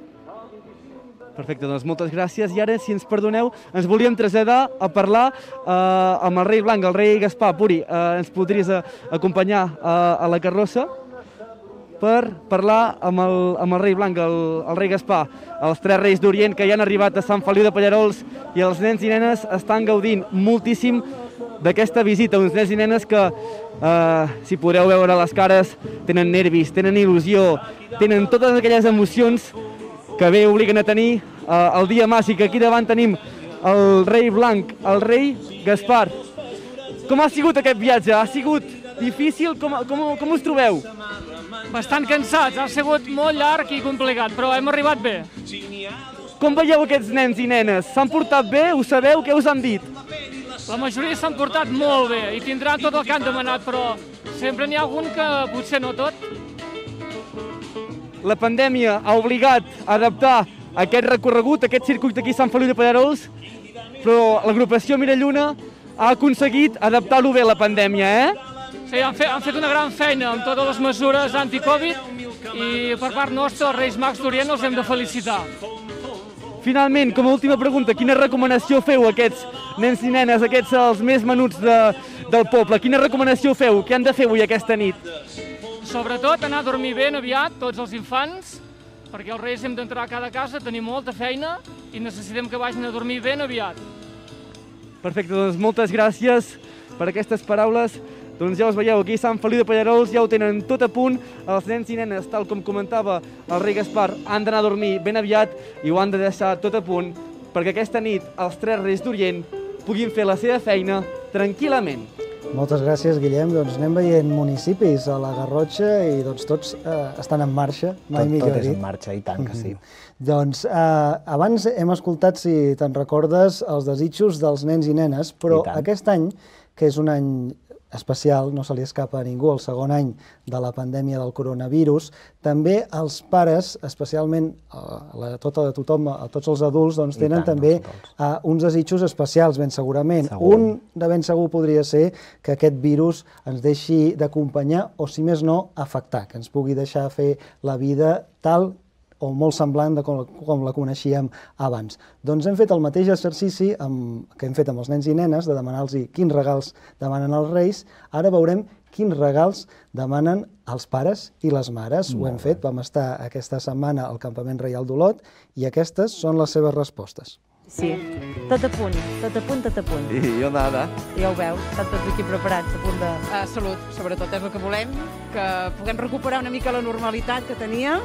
Perfecte, doncs moltes gràcies. I ara, si ens perdoneu, ens volíem traslladar a parlar eh, amb el rei Blanc, el rei Gaspar. Puri, eh, ens podries a, eh, acompanyar a, eh, a la carrossa per parlar amb el, amb el rei Blanc, el, el rei Gaspar, els tres reis d'Orient que ja han arribat a Sant Feliu de Pallarols i els nens i nenes estan gaudint moltíssim d'aquesta visita, uns nens i nenes que, eh, si podreu veure les cares, tenen nervis, tenen il·lusió, tenen totes aquelles emocions que bé obliguen a tenir eh, el dia màgic. Aquí davant tenim el rei Blanc, el rei Gaspar. Com ha sigut aquest viatge? Ha sigut difícil? Com, com, com us trobeu? Bastant cansats, ha sigut molt llarg i complicat, però hem arribat bé. Com veieu aquests nens i nenes? S'han portat bé? Ho sabeu? Què us han dit? La majoria s'han portat molt bé i tindran tot el que han demanat, però sempre n'hi ha algun que potser no tot la pandèmia ha obligat a adaptar aquest recorregut, aquest circuit aquí a Sant Feliu de Pallarols, però l'agrupació Miralluna ha aconseguit adaptar-lo bé a la pandèmia, eh? Sí, han fet, han fet una gran feina amb totes les mesures anti-Covid i per part nostra, els Reis Mags d'Orient, els hem de felicitar. Finalment, com a última pregunta, quina recomanació feu a aquests nens i nenes, aquests els més menuts de, del poble? Quina recomanació feu? Què han de fer avui aquesta nit? Sobretot anar a dormir ben aviat, tots els infants, perquè els reis hem d'entrar a cada casa, tenim molta feina i necessitem que vagin a dormir ben aviat. Perfecte, doncs moltes gràcies per aquestes paraules Doncs ja us veieu, aquí a Sant Feliu de Pallarols ja ho tenen tot a punt. Els nens i nenes, tal com comentava el rei Gaspar, han d'anar a dormir ben aviat i ho han de deixar tot a punt perquè aquesta nit els tres reis d'Orient puguin fer la seva feina tranquil·lament. Moltes gràcies, Guillem. Doncs anem veient municipis a la Garrotxa i doncs tots eh, estan en marxa, mai tot, millor tot és dit. en marxa, i tant que sí. Doncs eh, abans hem escoltat, si te'n recordes, els desitjos dels nens i nenes, però I aquest any, que és un any especial, no se li escapa a ningú, el segon any de la pandèmia del coronavirus, també els pares, especialment a, la, tota, a tothom, a tots els adults, doncs I tenen tant, també uh, uns desitjos especials, ben segurament. Segur. Un de ben segur podria ser que aquest virus ens deixi d'acompanyar, o si més no, afectar, que ens pugui deixar fer la vida tal o molt semblant de com, com la coneixíem abans. Doncs hem fet el mateix exercici amb, que hem fet amb els nens i nenes, de demanar-los quins regals demanen els reis. Ara veurem quins regals demanen els pares i les mares. Ho hem fet, vam estar aquesta setmana al Campament Reial d'Olot i aquestes són les seves respostes. Sí, tot a punt, tot a punt, tot a punt. I jo nada. Ja ho veus, estan tots aquí preparats, a punt de... Uh, salut, sobretot és el que volem, que puguem recuperar una mica la normalitat que teníem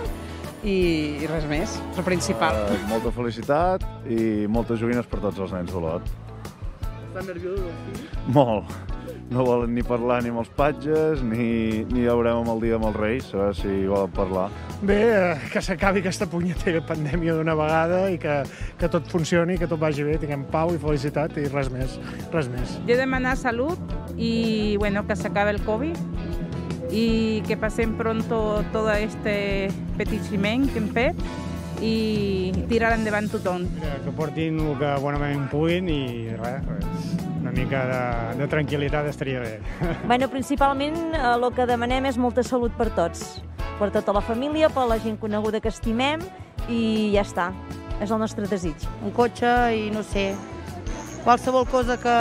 i, i res més, és el principal. Uh, molta felicitat i moltes joguines per tots els nens d'Olot. Estan nerviosos els fills? Molt. No volen ni parlar ni amb els patges, ni, ni ja veurem amb el dia amb els reis, a veure si volen parlar. Bé, eh, que s'acabi aquesta punyetera pandèmia d'una vegada i que, que tot funcioni, que tot vagi bé, tinguem pau i felicitat i res més, res més. Yo demanar salud y bueno, que se acabe el COVID y que pasen pronto todo este petitiment que hem fet i tirar endavant tothom. Que portin el que bonament puguin i res, res una mica de, de tranquil·litat estaria bé. Bueno, principalment eh, el que demanem és molta salut per tots, per tota la família, per la gent coneguda que estimem i ja està. És el nostre desig. Un cotxe i no sé, qualsevol cosa que...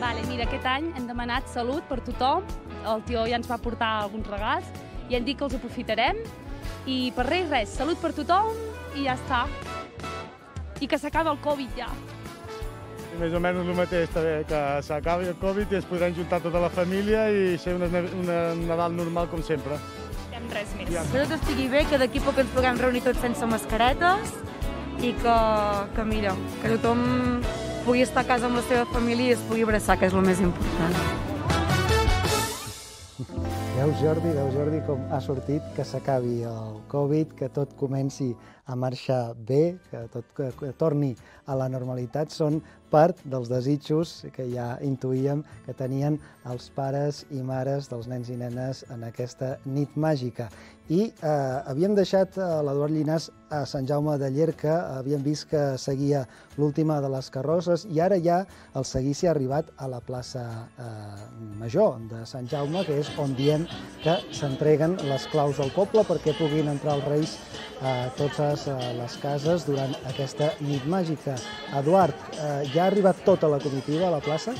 Vale, mira, aquest any hem demanat salut per tothom. El tio ja ens va portar alguns regals i hem dit que els aprofitarem. I per res, res, salut per tothom i ja està. I que s'acabi el Covid ja. Més o menys el mateix, també, que s'acabi el Covid i es podran juntar tota la família i ser una, una Nadal normal com sempre. Hem res més. Que tot estigui bé, que d'aquí poc ens puguem reunir tots sense mascaretes i que, que mira, que tothom pugui estar a casa amb la seva família i es pugui abraçar, que és el més important. Veus, Jordi, veus, Jordi, com ha sortit que s'acabi el Covid, que tot comenci a marxar bé, que tot que, torni a la normalitat, són part dels desitjos que ja intuïem que tenien els pares i mares dels nens i nenes en aquesta nit màgica. I eh, havíem deixat eh, l'Eduard Llinàs a Sant Jaume de Llierca, havíem vist que seguia l'última de les carrosses i ara ja el seguici ha arribat a la plaça eh, Major de Sant Jaume, que és on diem que s'entreguen les claus al poble perquè puguin entrar els reis a totes eh, les cases durant aquesta nit màgica. Eduard, eh, ja ha arribat tota la comitiva a la plaça?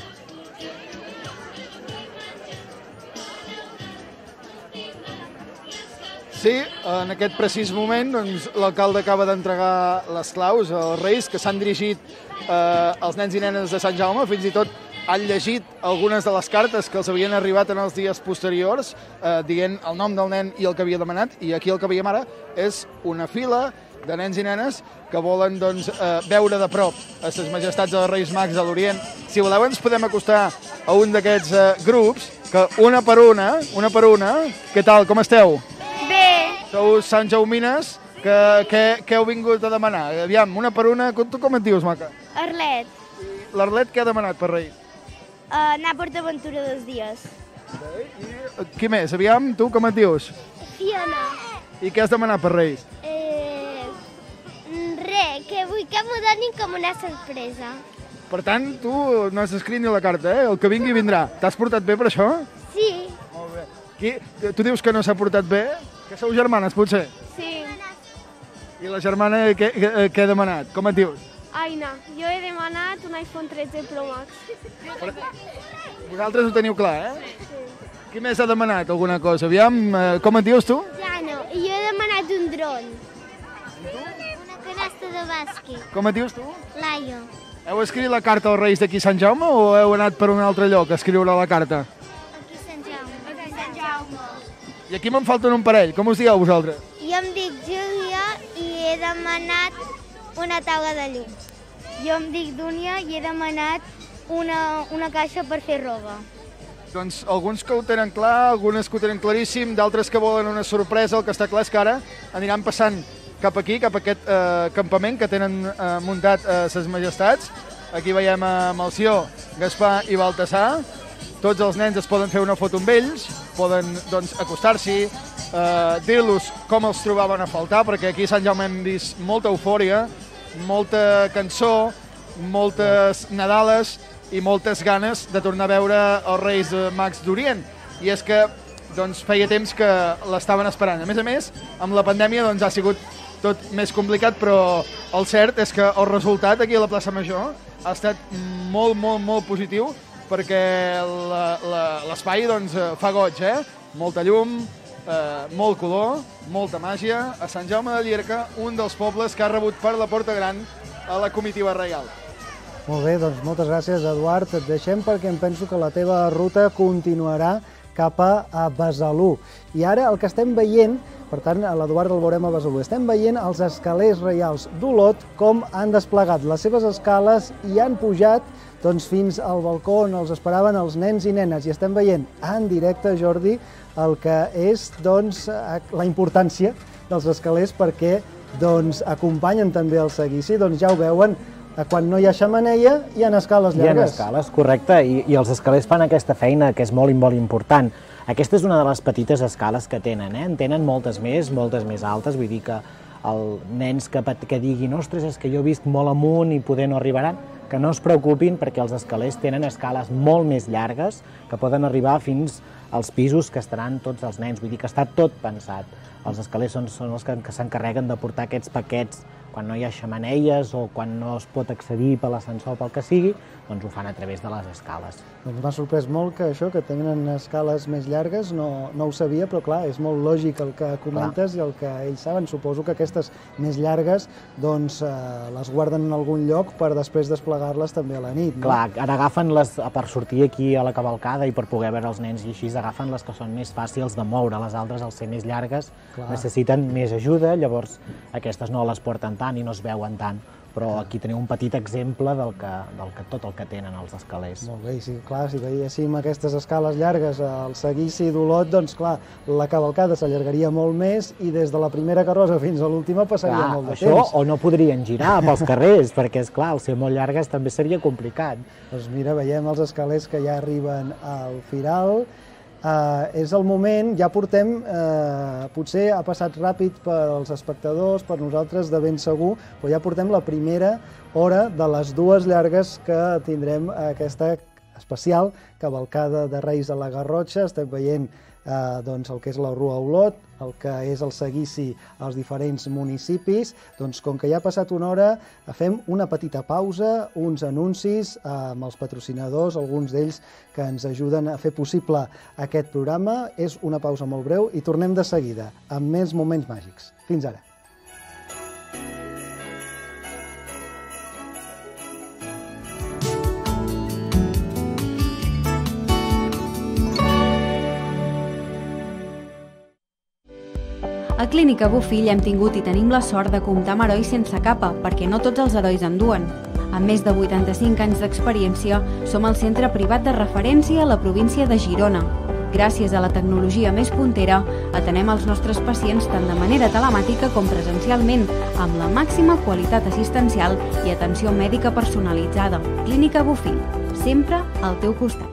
Sí, en aquest precís moment doncs, l'alcalde acaba d'entregar les claus als Reis que s'han dirigit eh, als nens i nenes de Sant Jaume, fins i tot han llegit algunes de les cartes que els havien arribat en els dies posteriors, eh, dient el nom del nen i el que havia demanat, i aquí el que veiem ara és una fila de nens i nenes que volen doncs, eh, veure de prop a les majestats dels Reis Mags de l'Orient. Si voleu ens podem acostar a un d'aquests eh, grups, que una per una, una per una, què tal, com esteu? Bé. Sou Sant Jaumines, que, que, que heu vingut a demanar? Aviam, una per una, tu com et dius, maca? Arlet, L'Arlet què ha demanat per Reis? uh, anar a PortAventura dos dies. Qui més? Aviam, tu com et dius? Fiona. I què has demanat per Reis? Eh, re, que vull que m'ho donin com una sorpresa. Per tant, tu no has escrit ni la carta, eh? El que vingui vindrà. T'has portat bé per això? Sí. Qui, tu dius que no s'ha portat bé? Que sou germanes, potser? Sí. I la germana què, què, què ha demanat? Com et dius? Aina, jo he demanat un iPhone 13 Pro Max. Vosaltres ho teniu clar, eh? Sí. Qui més ha demanat alguna cosa? Aviam, eh, com et dius tu? Jano, i jo he demanat un dron. Una canasta de bàsquet. Com et dius tu? Laio. Heu escrit la carta als Reis d'aquí Sant Jaume o heu anat per un altre lloc a escriure la carta? I aquí me'n falten un parell. Com us dieu vosaltres? Jo em dic Júlia i he demanat una taula de llum. Jo em dic Dúnia i he demanat una, una caixa per fer roba. Doncs alguns que ho tenen clar, algunes que ho tenen claríssim, d'altres que volen una sorpresa. El que està clar és que ara aniran passant cap aquí, cap a aquest eh, campament que tenen eh, muntat eh, ses majestats. Aquí veiem a Malció, Gaspar i Baltasar. Tots els nens es poden fer una foto amb ells, poden doncs, acostar-s'hi, eh, dir-los com els trobaven a faltar, perquè aquí a Sant Jaume hem vist molta eufòria, molta cançó, moltes Nadales i moltes ganes de tornar a veure els Reis Mags d'Orient. I és que doncs, feia temps que l'estaven esperant. A més a més, amb la pandèmia doncs, ha sigut tot més complicat, però el cert és que el resultat aquí a la plaça Major ha estat molt, molt, molt positiu perquè l'espai doncs, fa goig, eh? Molta llum, eh, molt color, molta màgia. A Sant Jaume de Llierca, un dels pobles que ha rebut per la Porta Gran a la comitiva reial. Molt bé, doncs moltes gràcies, Eduard. Et deixem perquè em penso que la teva ruta continuarà cap a Besalú. I ara el que estem veient, per tant, a l'Eduard el veurem a Besalú, estem veient els escalers reials d'Olot com han desplegat les seves escales i han pujat doncs, fins al balcó on els esperaven els nens i nenes. I estem veient en directe, Jordi, el que és doncs, la importància dels escalers perquè doncs, acompanyen també el seguici, doncs ja ho veuen, quan no hi ha xamaneia hi ha escales llargues. Hi ha escales, correcte, i, i els escalers fan aquesta feina que és molt i molt important. Aquesta és una de les petites escales que tenen, eh? en tenen moltes més, moltes més altes, vull dir que els nens que, que diguin ostres, és que jo he vist molt amunt i poder no arribaran, que no es preocupin perquè els escalers tenen escales molt més llargues que poden arribar fins als pisos que estaran tots els nens, vull dir que està tot pensat. Els escalers són, són els que, que s'encarreguen de portar aquests paquets quan no hi ha xamaneies o quan no es pot accedir per l'ascensor pel que sigui, doncs ho fan a través de les escales. Doncs m'ha sorprès molt que això, que tenen escales més llargues, no, no ho sabia, però clar, és molt lògic el que comentes clar. i el que ells saben. Suposo que aquestes més llargues doncs, eh, les guarden en algun lloc per després desplegar-les també a la nit. No? Clar, ara agafen les, per sortir aquí a la cavalcada i per poder veure els nens i així, agafen les que són més fàcils de moure, les altres, al ser més llargues, clar. necessiten més ajuda, llavors aquestes no les porten tant i no es veuen tant, però aquí teniu un petit exemple del que, del que tot el que tenen els escalers. Molt bé, sí, clar, si veiéssim aquestes escales llargues al seguici d'Olot, doncs clar, la cavalcada s'allargaria molt més i des de la primera carrossa fins a l'última passaria clar, molt de això, temps. o no podrien girar pels carrers, perquè, és clar, al ser molt llargues també seria complicat. Doncs mira, veiem els escalers que ja arriben al Firal, Uh, és el moment, ja portem, uh, potser ha passat ràpid pels espectadors, per nosaltres de ben segur, però ja portem la primera hora de les dues llargues que tindrem aquesta especial cavalcada de Reis a la Garrotxa. Estem veient eh, doncs el que és la Rua Olot, el que és el seguici als diferents municipis. Doncs com que ja ha passat una hora, fem una petita pausa, uns anuncis eh, amb els patrocinadors, alguns d'ells que ens ajuden a fer possible aquest programa. És una pausa molt breu i tornem de seguida amb més moments màgics. Fins ara. A Clínica Bofill hem tingut i tenim la sort de comptar amb herois sense capa, perquè no tots els herois en duen. Amb més de 85 anys d'experiència, som el centre privat de referència a la província de Girona. Gràcies a la tecnologia més puntera, atenem els nostres pacients tant de manera telemàtica com presencialment, amb la màxima qualitat assistencial i atenció mèdica personalitzada. Clínica Bofill, sempre al teu costat.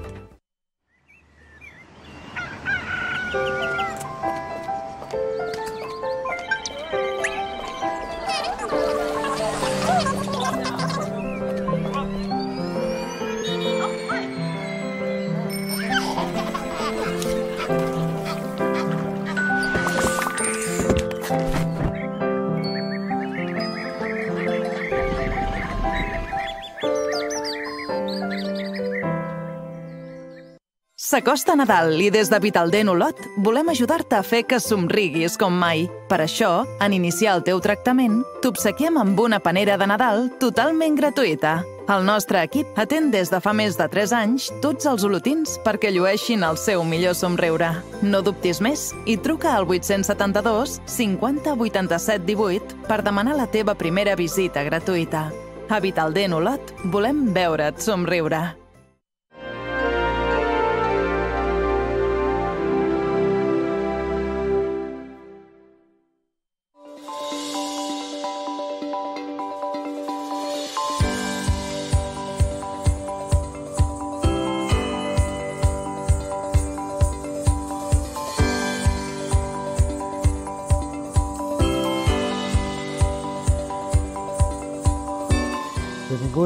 S'acosta Nadal i des de Vitaldent Olot volem ajudar-te a fer que somriguis com mai. Per això, en iniciar el teu tractament, t'obsequiem amb una panera de Nadal totalment gratuïta. El nostre equip atén des de fa més de 3 anys tots els olotins perquè llueixin el seu millor somriure. No dubtis més i truca al 872 50 87 18 per demanar la teva primera visita gratuïta. A Vitaldent Olot volem veure't somriure.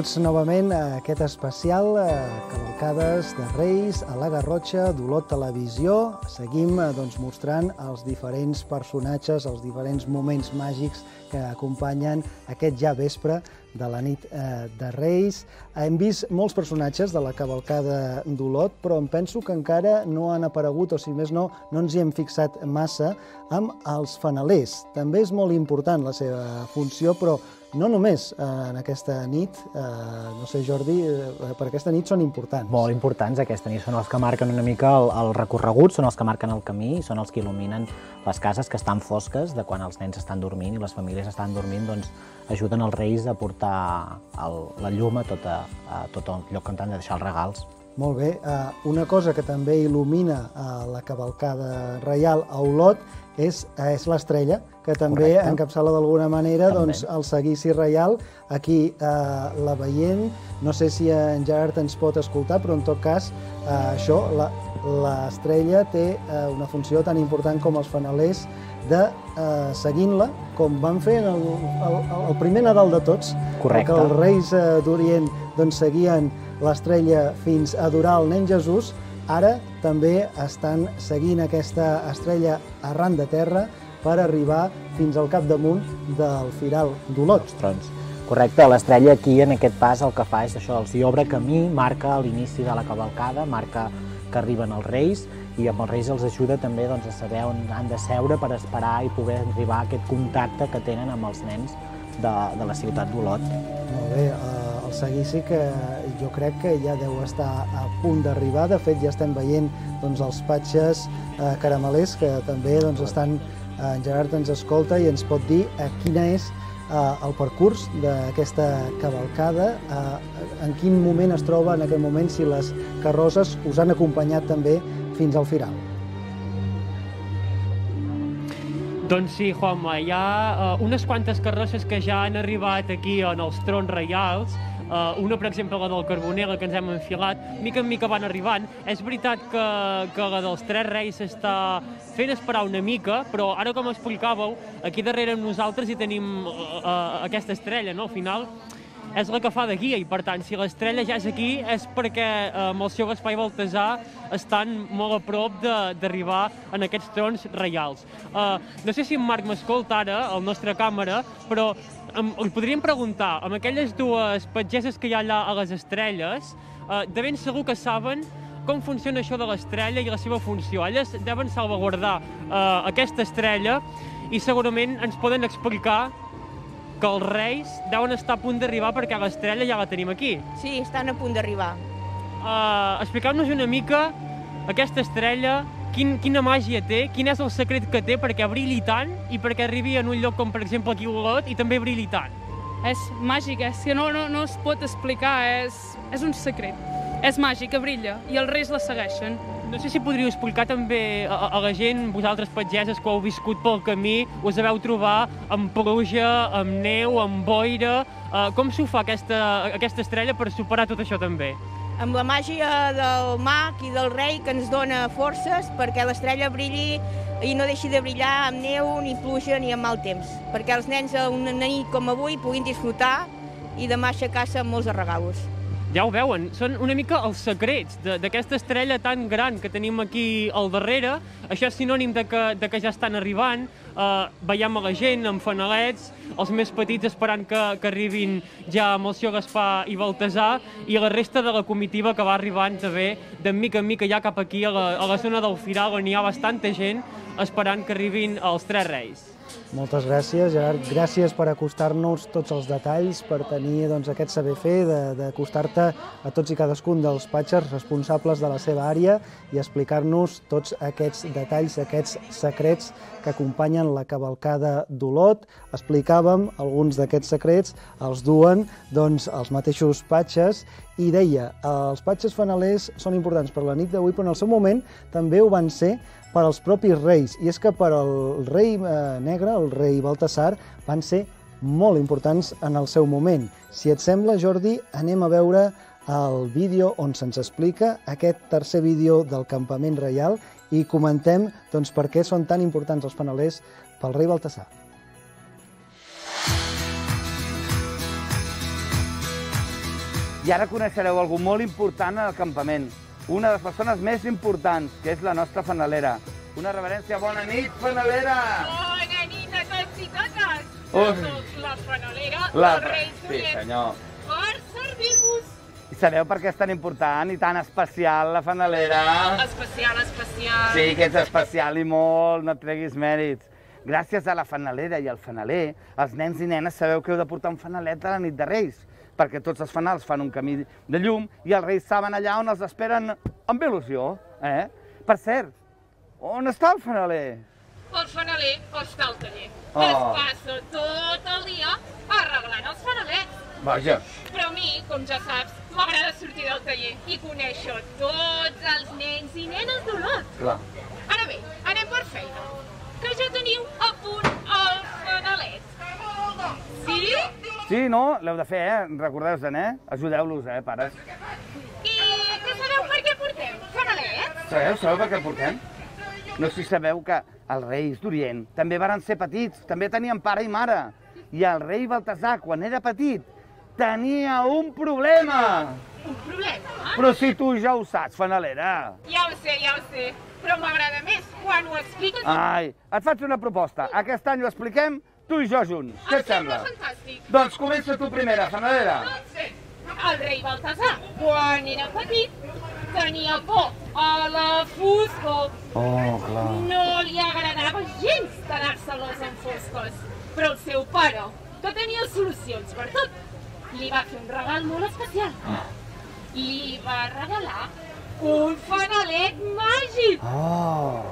Benvinguts novament a aquest especial eh, Cavalcades de Reis a la Garrotxa d'Olot Televisió. Seguim eh, doncs, mostrant els diferents personatges, els diferents moments màgics que acompanyen aquest ja vespre de la nit eh, de Reis. Hem vist molts personatges de la cavalcada d'Olot, però em penso que encara no han aparegut, o si més no, no ens hi hem fixat massa, amb els fanalers. També és molt important la seva funció, però no només eh, en aquesta nit, eh, no sé, Jordi, eh, per aquesta nit són importants. Molt importants aquesta nit, són els que marquen una mica el, el recorregut, són els que marquen el camí, són els que il·luminen les cases que estan fosques de quan els nens estan dormint i les famílies estan dormint, doncs ajuden els reis a portar el, la llum a tot, a, a tot el lloc on han de deixar els regals. Molt bé. Uh, una cosa que també il·lumina uh, la cavalcada reial a Olot és, és l'estrella, que també Correcte. encapçala d'alguna manera També. doncs, el seguici reial. Aquí eh, la veient, no sé si en Gerard ens pot escoltar, però en tot cas eh, això, la- l'estrella té eh, una funció tan important com els fanalers de eh, seguint-la, com van fer en el, el, el primer Nadal de tots, Correcte. que els reis eh, d'Orient doncs, seguien l'estrella fins a adorar el nen Jesús, ara també estan seguint aquesta estrella arran de terra per arribar fins al capdamunt del Firal d'Olot. Correcte, l'estrella aquí en aquest pas el que fa és això, els hi obre camí, marca l'inici de la cavalcada, marca que arriben els reis i amb els reis els ajuda també doncs, a saber on han de seure per esperar i poder arribar a aquest contacte que tenen amb els nens de, de la ciutat d'Olot. Molt bé, eh, el seguici que jo crec que ja deu estar a punt d'arribar. De fet, ja estem veient doncs, els patxes eh, caramelers que també doncs, estan... Eh, en Gerard ens escolta i ens pot dir eh, quina és eh, el percurs d'aquesta cavalcada, eh, en quin moment es troba en aquest moment, si les carrosses us han acompanyat també fins al Firal. Doncs sí, Juanma, hi ha uh, unes quantes carrosses que ja han arribat aquí en els trons reials, Uh, una, per exemple, la del Carboner, la que ens hem enfilat, mica en mica van arribant. És veritat que, que la dels Tres Reis s'està fent esperar una mica, però ara, com explicàveu, aquí darrere nosaltres hi tenim uh, uh, aquesta estrella, no? Al final, és la que fa de guia i per tant si l'estrella ja és aquí és perquè eh, amb el seu Gaspar i Baltasar estan molt a prop d'arribar en aquests trons reials. Uh, no sé si en Marc m'escolta ara, el nostre càmera, però em, li podríem preguntar, amb aquelles dues patgeses que hi ha allà a les estrelles, uh, de ben segur que saben com funciona això de l'estrella i la seva funció. Elles deuen salvaguardar uh, aquesta estrella i segurament ens poden explicar que els reis deuen estar a punt d'arribar perquè l'estrella ja la tenim aquí. Sí, estan a punt d'arribar. Uh, Explicar-nos una mica aquesta estrella, quin, quina màgia té, quin és el secret que té perquè brilli tant i perquè arribi en un lloc com, per exemple, aquí a Olot i també brilli tant. És màgic, és que no, no, no es pot explicar, és, és un secret. És màgica, brilla, i els reis la segueixen. No sé si podríeu explicar també a, a la gent, vosaltres patgeses que heu viscut pel camí, us deveu trobar amb pluja, amb neu, amb boira... Uh, com s'ho fa aquesta, aquesta estrella per superar tot això també? Amb la màgia del mag i del rei que ens dona forces perquè l'estrella brilli i no deixi de brillar amb neu, ni pluja, ni amb mal temps. Perquè els nens a una nit com avui puguin disfrutar i demà aixecar-se amb molts regalos. Ja ho veuen, són una mica els secrets d'aquesta estrella tan gran que tenim aquí al darrere. Això és sinònim de que, de que ja estan arribant. Uh, veiem a la gent amb fanalets, els més petits esperant que, que arribin ja seu Gaspar i Baltasar, i la resta de la comitiva que va arribant també de mica en mica ja cap aquí a la, a la zona del Firal on hi ha bastanta gent esperant que arribin els tres reis. Moltes gràcies, Gerard. Gràcies per acostar-nos tots els detalls, per tenir doncs, aquest saber fer, d'acostar-te a tots i cadascun dels patxers responsables de la seva àrea i explicar-nos tots aquests detalls, aquests secrets que acompanyen la cavalcada d'Olot. Explicàvem alguns d'aquests secrets, els duen doncs, els mateixos patxes i deia, els patxes fanalers són importants per la nit d'avui, però en el seu moment també ho van ser per als propis reis. I és que per al rei eh, negre, el rei Baltasar, van ser molt importants en el seu moment. Si et sembla, Jordi, anem a veure el vídeo on se'ns explica aquest tercer vídeo del campament reial i comentem doncs, per què són tan importants els fanalers pel rei Baltasar. I ara coneixereu algú molt important al campament. Una de les persones més importants, que és la nostra fanalera. Una reverència. Bona nit, fanalera! Bona nit a tots i totes! Ui. Jo soc la fanalera La... del Reis Sí, senyor. per servir-vos. I sabeu per què és tan important i tan especial la fanalera? Especial, especial. Sí, que ets especial i molt, no et treguis mèrits. Gràcies a la fanalera i al fanaler, els nens i nenes sabeu que heu de portar un fanalet a la nit de Reis, perquè tots els fanals fan un camí de llum i els reis saben allà on els esperen amb il·lusió. Eh? Per cert, on està el fanaler? El fanaler està al taller. Oh. Es passa tot el dia arreglant els fanalets. Vaja. Però a mi, com ja saps, m'agrada sortir del taller i conèixer tots els nens i nenes d'Olot. Clar. Ara bé, anem per feina, que ja teniu a punt el fanalet. Sí? Sí, no? L'heu de fer, eh? Recordeu-se'n, eh? Ajudeu-los, eh, pares. I que sabeu per què portem fanalets? Sabeu, sabeu per què portem? No sé si sabeu que els reis d'Orient també varen ser petits, també tenien pare i mare. I el rei Baltasar, quan era petit, tenia un problema. Un problema? Però si tu ja ho saps, fanalera. Ja ho sé, ja ho sé, però m'agrada més quan ho expliques. Ai, et faig una proposta. Aquest any ho expliquem tu i jo junts. Què et sembla? fantàstic. Doncs comença tu primera, fanalera. Doncs bé, el rei Baltasar, quan era petit, tenia por a la foscor. Oh, clar. No li agradava gens quedar-se-les en fosques. Però el seu pare, que tenia solucions per tot, li va fer un regal molt especial. Li va regalar un fanalet màgic. Oh.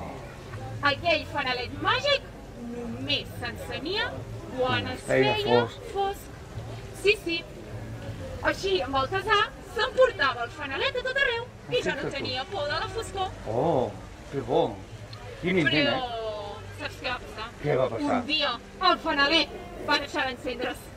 Aquell fanalet màgic només s'encenia quan es feia fosc. fosc. Sí, sí. Així, amb el casar, s'emportava el fanalet a tot arreu i ja no tenia por de la foscor. Oh, que bo. Quin intent, Però, eh? saps què va passar? Què va passar? Un dia, el fanalet va deixar d'encendre's.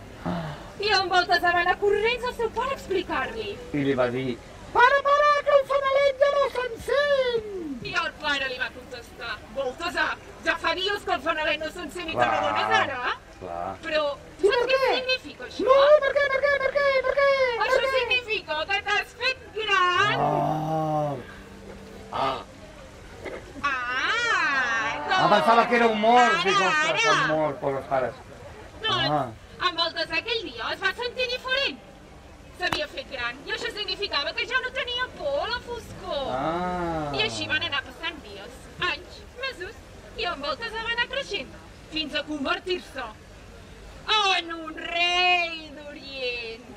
I en Baltasar va anar corrents al seu pare a explicar-li. I li va dir, Pare, pare, que el fanalet ja no s'encén! I el pare li va contestar, Baltasar, ja fa dies que el fanalet no s'encén i te Clar. n'adones ara? clar, Però, saps què significa això? No, per què, per què, per què, per què? Això significa que t'has fet gran! Oh. Ah. Ah! Ah, pensava que era humor. Dic, ostres, humor, pobres pares. Doncs, Ah. Amb el desar aquell dia es va sentir diferent. S'havia fet gran i això significava que ja no tenia por a la foscor. Ah. I així van anar passant dies, anys, mesos, i en voltes va anar creixent, fins a convertir-se en un rei d'Orient.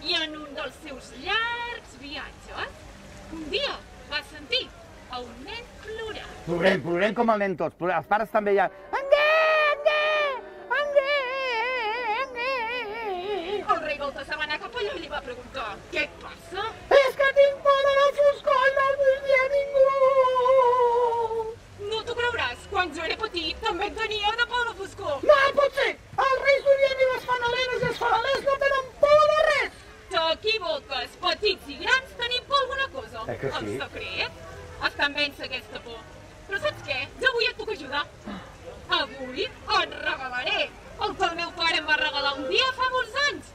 I en un dels seus llargs viatges, un dia va sentir a un nen plorar. Plorem, plorem com el nen tots. Plorem. Els pares també ja... El anar cap allà i li va preguntar què et passa? És que tinc por de la foscor i no vull dir a ningú! No t'ho creuràs, quan jo era petit també en tenia de por a la foscor. No pot ser! Els reis d'Orient i les fanaleres i els fanalers no tenen por de res! T'equivoques, petits i grans tenim por alguna cosa. Eh que sí? El secret està en vèncer aquesta por. Però saps què? Jo avui et puc ajudar. Avui et regalaré el que el meu pare em va regalar un dia fa molts anys.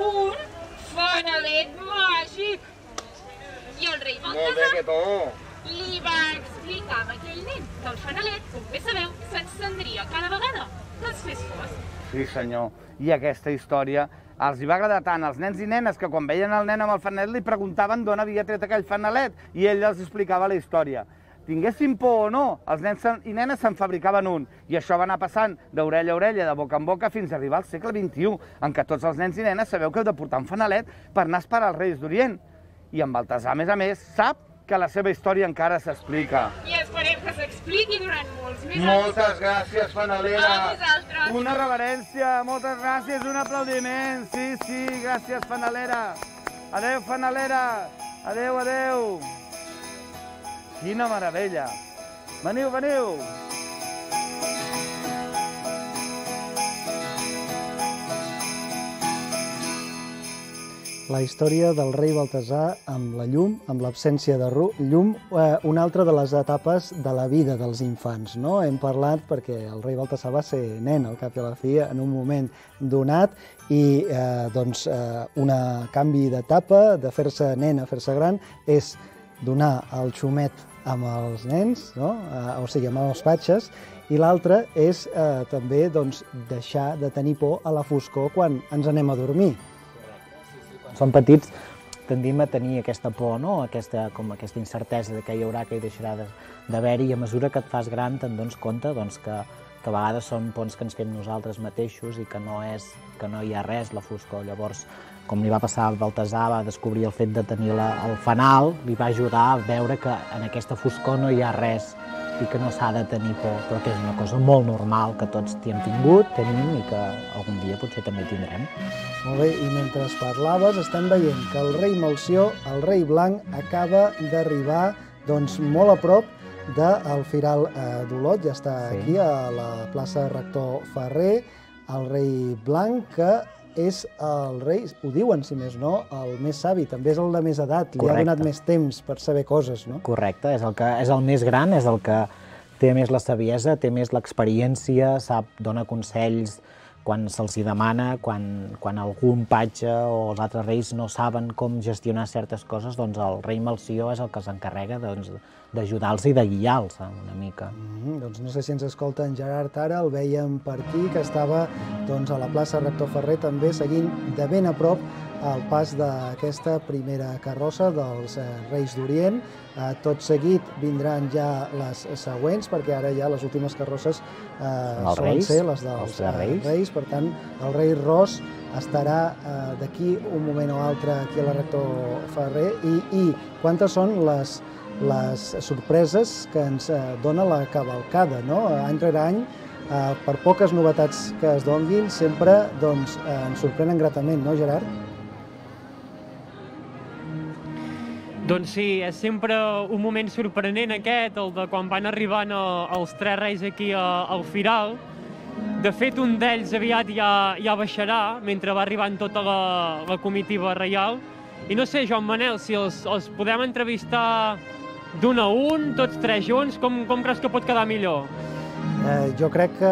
Un fanalet màgic. I el rei Baltasar li va explicar a aquell nen que el fanalet, com bé sabeu, s'encendria cada vegada que es fes fosc. Sí, senyor. I aquesta història els hi va agradar tant als nens i nenes que quan veien el nen amb el fanalet li preguntaven d'on havia tret aquell fanalet i ell els explicava la història. Tinguessin por o no, els nens i nenes se'n fabricaven un. I això va anar passant d'orella a orella, de boca en boca, fins a arribar al segle XXI, en què tots els nens i nenes sabeu que heu de portar un fanalet per anar a esperar els Reis d'Orient. I en Baltasar, a més a més, sap que la seva història encara s'explica. I esperem que s'expliqui durant molts més Moltes gràcies, Fanalera. A vosaltres. Una reverència, moltes gràcies, un aplaudiment. Sí, sí, gràcies, Fanalera. Adeu, Fanalera. Adeu, adeu. Quina meravella. Veniu, veniu. La història del rei Baltasar amb la llum, amb l'absència de llum, eh, una altra de les etapes de la vida dels infants. No? Hem parlat perquè el rei Baltasar va ser nen, al cap i a la fi, en un moment donat, i eh, doncs, eh, un canvi d'etapa, de fer-se nen a fer-se gran, és donar el xumet amb els nens, no? eh, o sigui, amb els patxes, i l'altre és eh, també doncs, deixar de tenir por a la foscor quan ens anem a dormir. Quan són petits tendim a tenir aquesta por, no? aquesta, com aquesta incertesa de què hi haurà, què hi deixarà de- d'haver-hi, i a mesura que et fas gran te'n dones compte doncs, que, que a vegades són ponts que ens fem nosaltres mateixos i que no, és, que no hi ha res, la foscor. Llavors, com li va passar al Baltasar, va descobrir el fet de tenir la, el fanal, li va ajudar a veure que en aquesta foscor no hi ha res i que no s'ha de tenir por, però que és una cosa molt normal, que tots t'hi hem tingut, tenim i que algun dia potser també tindrem. Molt bé, i mentre parlaves estem veient que el rei Malció, el rei blanc, acaba d'arribar doncs, molt a prop del Firal eh, d'Olot, ja està Sí. aquí a la plaça Rector Ferrer, el rei blanc, que és el rei, ho diuen, si més no, el més savi, també és el de més edat, li ha Correcte. donat més temps per saber coses, no? Correcte, és el, que, és el més gran, és el que té més la saviesa, té més l'experiència, sap, dona consells quan se'ls demana, quan, quan algun patge o els altres reis no saben com gestionar certes coses, doncs el rei Malció és el que s'encarrega doncs, d'ajudar-los i de guiar-los eh, una mica. Mm, doncs no sé si ens escolta en Gerard ara, el veiem per aquí, que estava doncs, a la plaça Rector Ferrer també seguint de ben a prop el pas d'aquesta primera carrossa dels eh, Reis d'Orient. Eh, tot seguit vindran ja les següents, perquè ara ja les últimes carrosses eh, Els solen Reis, ser les els dels eh, Reis. Reis. Per tant, el rei Ros estarà eh, d'aquí un moment o altre aquí a la Rector Ferrer. I, i quantes són les, les sorpreses que ens eh, dona la cavalcada, no? Any rere any, eh, per poques novetats que es donguin, sempre doncs, eh, ens sorprenen gratament, no, Gerard? Doncs sí, és sempre un moment sorprenent aquest, el de quan van arribant els tres reis aquí al Firal. De fet, un d'ells aviat ja, ja baixarà, mentre va arribant tota la, la comitiva reial. I no sé, Joan Manel, si els, els podem entrevistar d'un a un, tots tres junts, com, com creus que pot quedar millor? Eh, jo crec que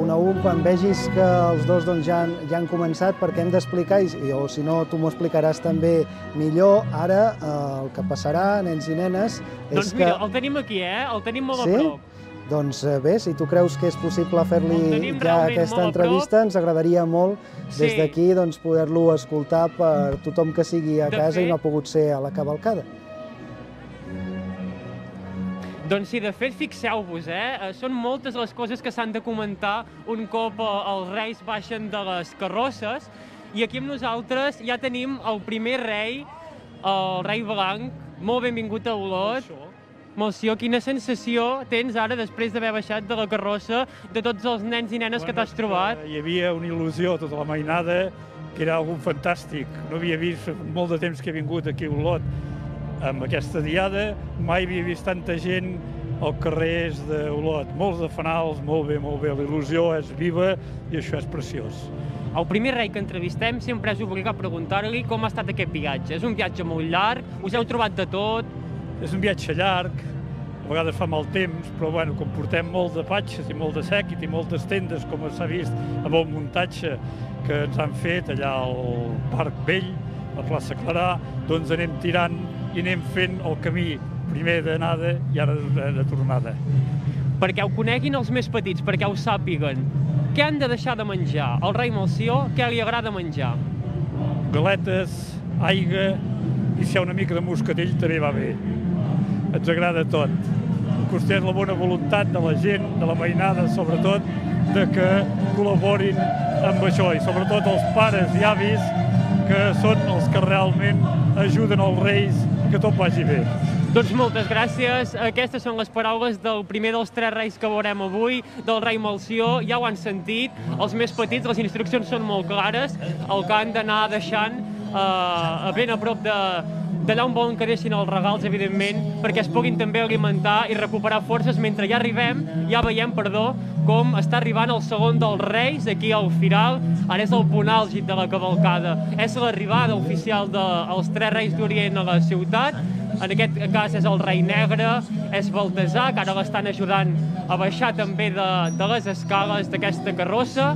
un a un, quan vegis que els dos doncs, ja, han, ja han començat, perquè hem d'explicar, i, o si no, tu m'ho explicaràs també millor, ara eh, el que passarà, nens i nenes, és doncs mira, el tenim aquí, eh? El tenim molt Sí? a prop. Doncs eh, bé, si tu creus que és possible fer-li ja aquesta entrevista, ens agradaria molt des Sí. d'aquí doncs, poder-lo escoltar per tothom que sigui a De casa i fet- no ha pogut ser a la cavalcada. Doncs sí, de fet, fixeu-vos, eh? eh? Són moltes les coses que s'han de comentar un cop eh, els reis baixen de les carrosses i aquí amb nosaltres ja tenim el primer rei, el rei blanc. Molt benvingut a Olot. Malció, quina sensació tens ara després d'haver baixat de la carrossa de tots els nens i nenes que t'has trobat? Hi havia una il·lusió tota la mainada, que era algun fantàstic. No havia vist molt de temps que he vingut aquí a Olot amb aquesta diada, mai havia vist tanta gent als carrers d'Olot. Molts de fanals, molt bé, molt bé. La il·lusió és viva i això és preciós. El primer rei que entrevistem sempre és obligat a preguntar-li com ha estat aquest viatge. És un viatge molt llarg, us heu trobat de tot, És un viatge llarg, a vegades fa mal temps, però bueno, com portem molt de patxes i molt de sèquit i moltes tendes, com s'ha vist amb el muntatge que ens han fet allà al Parc Vell, a la plaça Clarà, doncs anem tirant i anem fent el camí primer d'anada i ara de, de tornada. perquè ho coneguin els més petits, perquè ho sàpiguen. Què han de deixar de menjar? El rei Malció, què li agrada menjar? Galetes, aigua i si hi ha una mica de moscatell també va bé. Ens agrada tot. qüestió la bona voluntat de la gent, de la veïnada, sobretot, de que col·laborin amb això, i sobretot els pares i avis, que són els que realment ajuden els reis que tot vagi bé. Doncs moltes gràcies. Aquestes són les paraules del primer dels tres reis que veurem avui, del rei Malció. Ja ho han sentit. Els més petits, les instruccions són molt clares. El que han d'anar deixant eh, ben a prop de, d'allà on volen que deixin els regals, evidentment, perquè es puguin també alimentar i recuperar forces. Mentre ja arribem, ja veiem, perdó, com està arribant el segon dels reis aquí al Firal. Ara és el punt àlgid de la cavalcada. És l'arribada oficial dels tres reis d'Orient a la ciutat. En aquest cas és el rei negre, és Baltasar, que ara l'estan ajudant a baixar també de, de les escales d'aquesta carrossa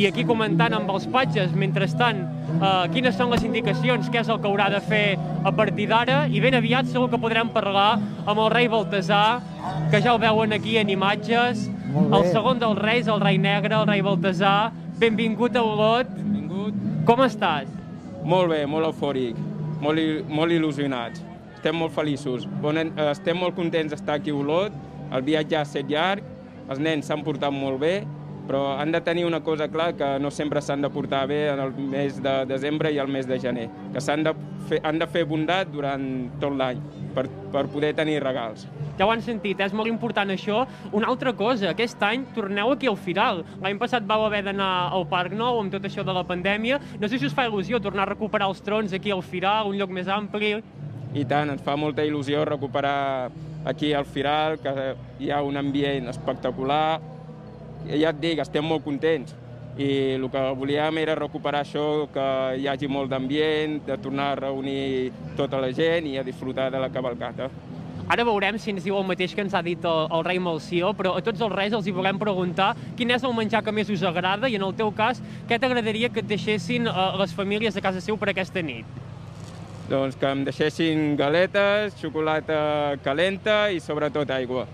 i aquí comentant amb els patges, mentrestant, eh, quines són les indicacions, què és el que haurà de fer a partir d'ara, i ben aviat segur que podrem parlar amb el rei Baltasar, que ja el veuen aquí en imatges, el segon dels reis, el rei negre, el rei Baltasar. Benvingut a Olot. Benvingut. Com estàs? Molt bé, molt eufòric, molt, il- molt il·lusionats. Estem molt feliços. Bon, estem molt contents d'estar aquí a Olot. El viatge ha estat llarg, els nens s'han portat molt bé, però han de tenir una cosa clar, que no sempre s'han de portar bé en el mes de desembre i el mes de gener, que s'han de fer, han de fer bondat durant tot l'any per, per poder tenir regals. Ja ho han sentit, eh? és molt important això. Una altra cosa, aquest any torneu aquí al Firal. L'any passat vau haver d'anar al Parc Nou amb tot això de la pandèmia. No sé si us fa il·lusió tornar a recuperar els trons aquí al Firal, un lloc més ampli. I tant, ens fa molta il·lusió recuperar aquí al Firal, que hi ha un ambient espectacular. Ja et dic, estem molt contents. I el que volíem era recuperar això, que hi hagi molt d'ambient, de tornar a reunir tota la gent i a disfrutar de la cavalcata. Ara veurem si ens diu el mateix que ens ha dit el, el rei Malció, però a tots els reis els hi volem preguntar quin és el menjar que més us agrada i en el teu cas, què t'agradaria que et deixessin uh, les famílies a casa seu per aquesta nit? Doncs que em deixessin galetes, xocolata calenta i sobretot aigua.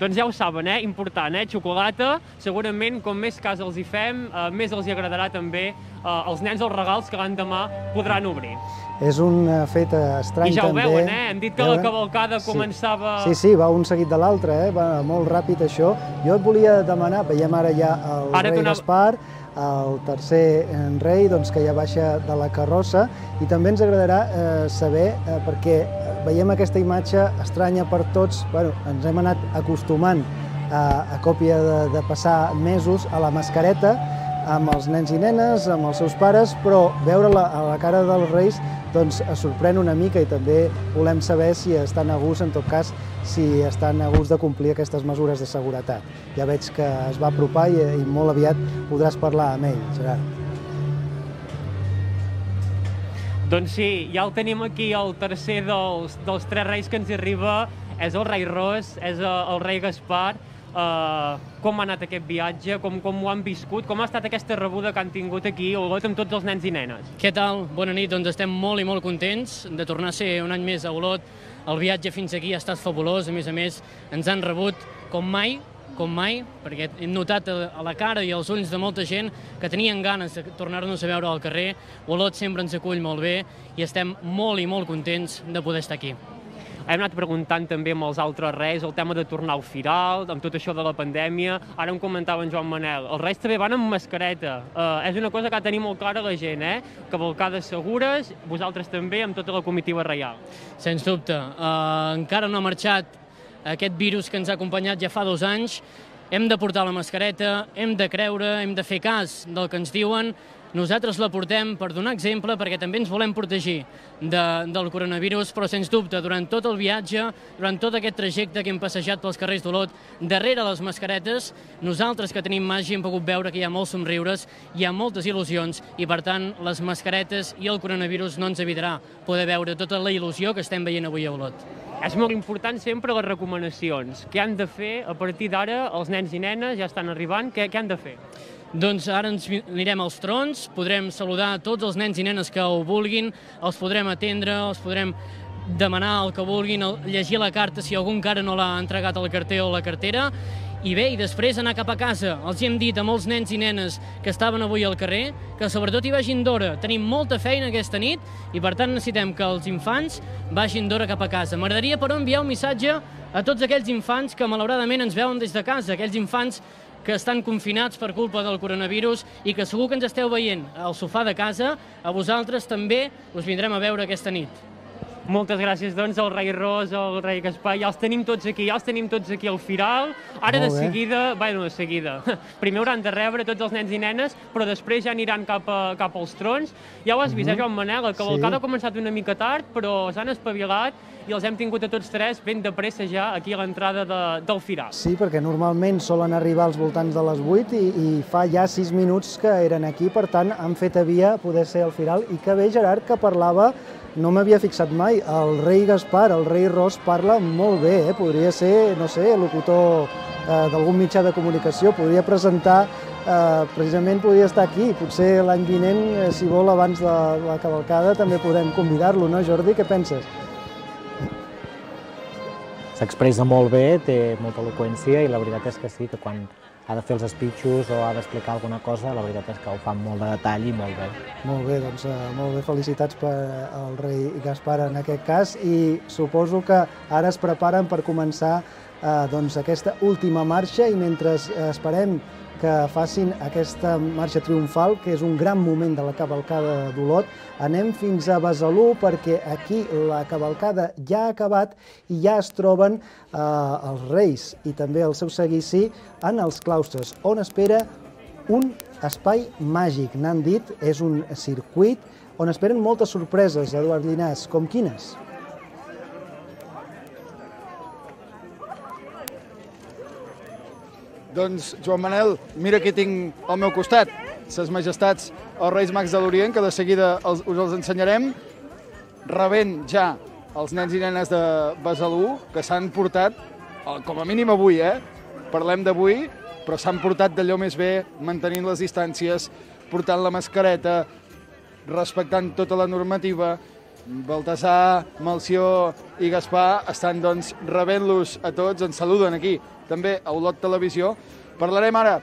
Doncs ja ho saben, eh? important, eh? xocolata, segurament com més cas els hi fem, eh, més els hi agradarà també eh, als nens els regals que l'endemà podran obrir. És un eh, fet estrany I ja ho també. veuen, eh? Hem dit que la cavalcada Sí. començava... Sí, sí, va un seguit de l'altre, eh? va molt ràpid això. Jo et volia demanar, veiem ara ja el Ara rei t'anava- Gaspar, el tercer eh, rei doncs, que ja baixa de la carrossa, i també ens agradarà eh, saber, eh, perquè veiem aquesta imatge estranya per tots, bueno, ens hem anat acostumant a, a còpia de, de passar mesos a la mascareta, amb els nens i nenes, amb els seus pares, però veure-la a la cara dels reis doncs es sorprèn una mica i també volem saber si estan a gust, en tot cas, si estan a gust de complir aquestes mesures de seguretat. Ja veig que es va apropar i, i molt aviat podràs parlar amb ell, Gerard. Doncs sí, ja el tenim aquí, el tercer dels, dels tres reis que ens arriba, és el rei Ros, és eh, el rei Gaspar. Uh, com ha anat aquest viatge, com, com ho han viscut, com ha estat aquesta rebuda que han tingut aquí a Olot amb tots els nens i nenes? Què tal? Bona nit. Doncs estem molt i molt contents de tornar a ser un any més a Olot. El viatge fins aquí ha estat fabulós. A més a més, ens han rebut com mai, com mai, perquè hem notat a la cara i als ulls de molta gent que tenien ganes de tornar-nos a veure al carrer. Olot sempre ens acull molt bé i estem molt i molt contents de poder estar aquí. Hem anat preguntant també amb els altres reis el tema de tornar al firal, amb tot això de la pandèmia. Ara em comentava en Joan Manel, els reis també van amb mascareta. Uh, és una cosa que ha tenir molt clara la gent, eh? Cavalcades segures, vosaltres també, amb tota la comitiva reial. Sens dubte. Uh, encara no ha marxat aquest virus que ens ha acompanyat ja fa dos anys. Hem de portar la mascareta, hem de creure, hem de fer cas del que ens diuen. Nosaltres la portem per donar exemple, perquè també ens volem protegir de, del coronavirus, però sens dubte, durant tot el viatge, durant tot aquest trajecte que hem passejat pels carrers d'Olot, darrere les mascaretes, nosaltres que tenim màgia hem pogut veure que hi ha molts somriures, hi ha moltes il·lusions, i per tant les mascaretes i el coronavirus no ens evitarà poder veure tota la il·lusió que estem veient avui a Olot. És molt important sempre les recomanacions. Què han de fer a partir d'ara? Els nens i nenes ja estan arribant. Què, què han de fer? Doncs ara ens anirem als trons, podrem saludar tots els nens i nenes que ho vulguin, els podrem atendre, els podrem demanar el que vulguin, llegir la carta si algú encara no l'ha entregat al carter o la cartera, I bé, i després anar cap a casa. Els hi hem dit a molts nens i nenes que estaven avui al carrer que sobretot hi vagin d'hora. Tenim molta feina aquesta nit i per tant necessitem que els infants vagin d'hora cap a casa. M'agradaria, però, enviar un missatge a tots aquells infants que malauradament ens veuen des de casa, aquells infants que estan confinats per culpa del coronavirus i que segur que ens esteu veient al sofà de casa, a vosaltres també us vindrem a veure aquesta nit. Moltes gràcies, doncs, al rei Ros, al rei Gaspar. Ja els tenim tots aquí, ja els tenim tots aquí al Firal. Ara, de seguida, bueno, de seguida, primer hauran de rebre tots els nens i nenes, però després ja aniran cap, a, cap als trons. Ja ho has vist, Mhm. eh, Joan Manel? La cavalcada ha començat una mica tard, però s'han espavilat i els hem tingut a tots tres ben de pressa ja aquí a l'entrada de, del Firal. Sí, perquè normalment solen arribar als voltants de les 8 i, i fa ja 6 minuts que eren aquí, per tant, han fet a via poder ser al Firal. I que bé, Gerard, que parlava, no m'havia fixat mai, el rei Gaspar, el rei Ros, parla molt bé, eh? podria ser, no sé, locutor eh, d'algun mitjà de comunicació, podria presentar, eh, precisament podria estar aquí, potser l'any vinent, eh, si vol, abans de la cavalcada, també podem convidar-lo, no, Jordi? Què penses? S'expressa molt bé, té molta eloqüència i la veritat és que sí, que quan ha de fer els speeches o ha d'explicar alguna cosa, la veritat és que ho fa amb molt de detall i molt bé. Molt bé, doncs eh, molt bé, felicitats per al rei Gaspar en aquest cas i suposo que ara es preparen per començar eh, doncs, aquesta última marxa i mentre eh, esperem que facin aquesta marxa triomfal, que és un gran moment de la cavalcada d'Olot, anem fins a Besalú perquè aquí la cavalcada ja ha acabat i ja es troben eh, els reis i també el seu seguici en els claustres, on espera un espai màgic, n'han dit, és un circuit on esperen moltes sorpreses, Eduard Llinàs, com quines? Doncs, Joan Manel, mira qui tinc al meu costat, ses majestats, els Reis Mags de l'Orient, que de seguida els, us els ensenyarem, rebent ja els nens i nenes de Besalú, que s'han portat, eh, com a mínim avui, eh? Parlem d'avui, però s'han portat d'allò més bé, mantenint les distàncies, portant la mascareta, respectant tota la normativa. Baltasar, Malció i Gaspar estan doncs rebent-los a tots, ens saluden aquí, també a Olot Televisió. Parlarem ara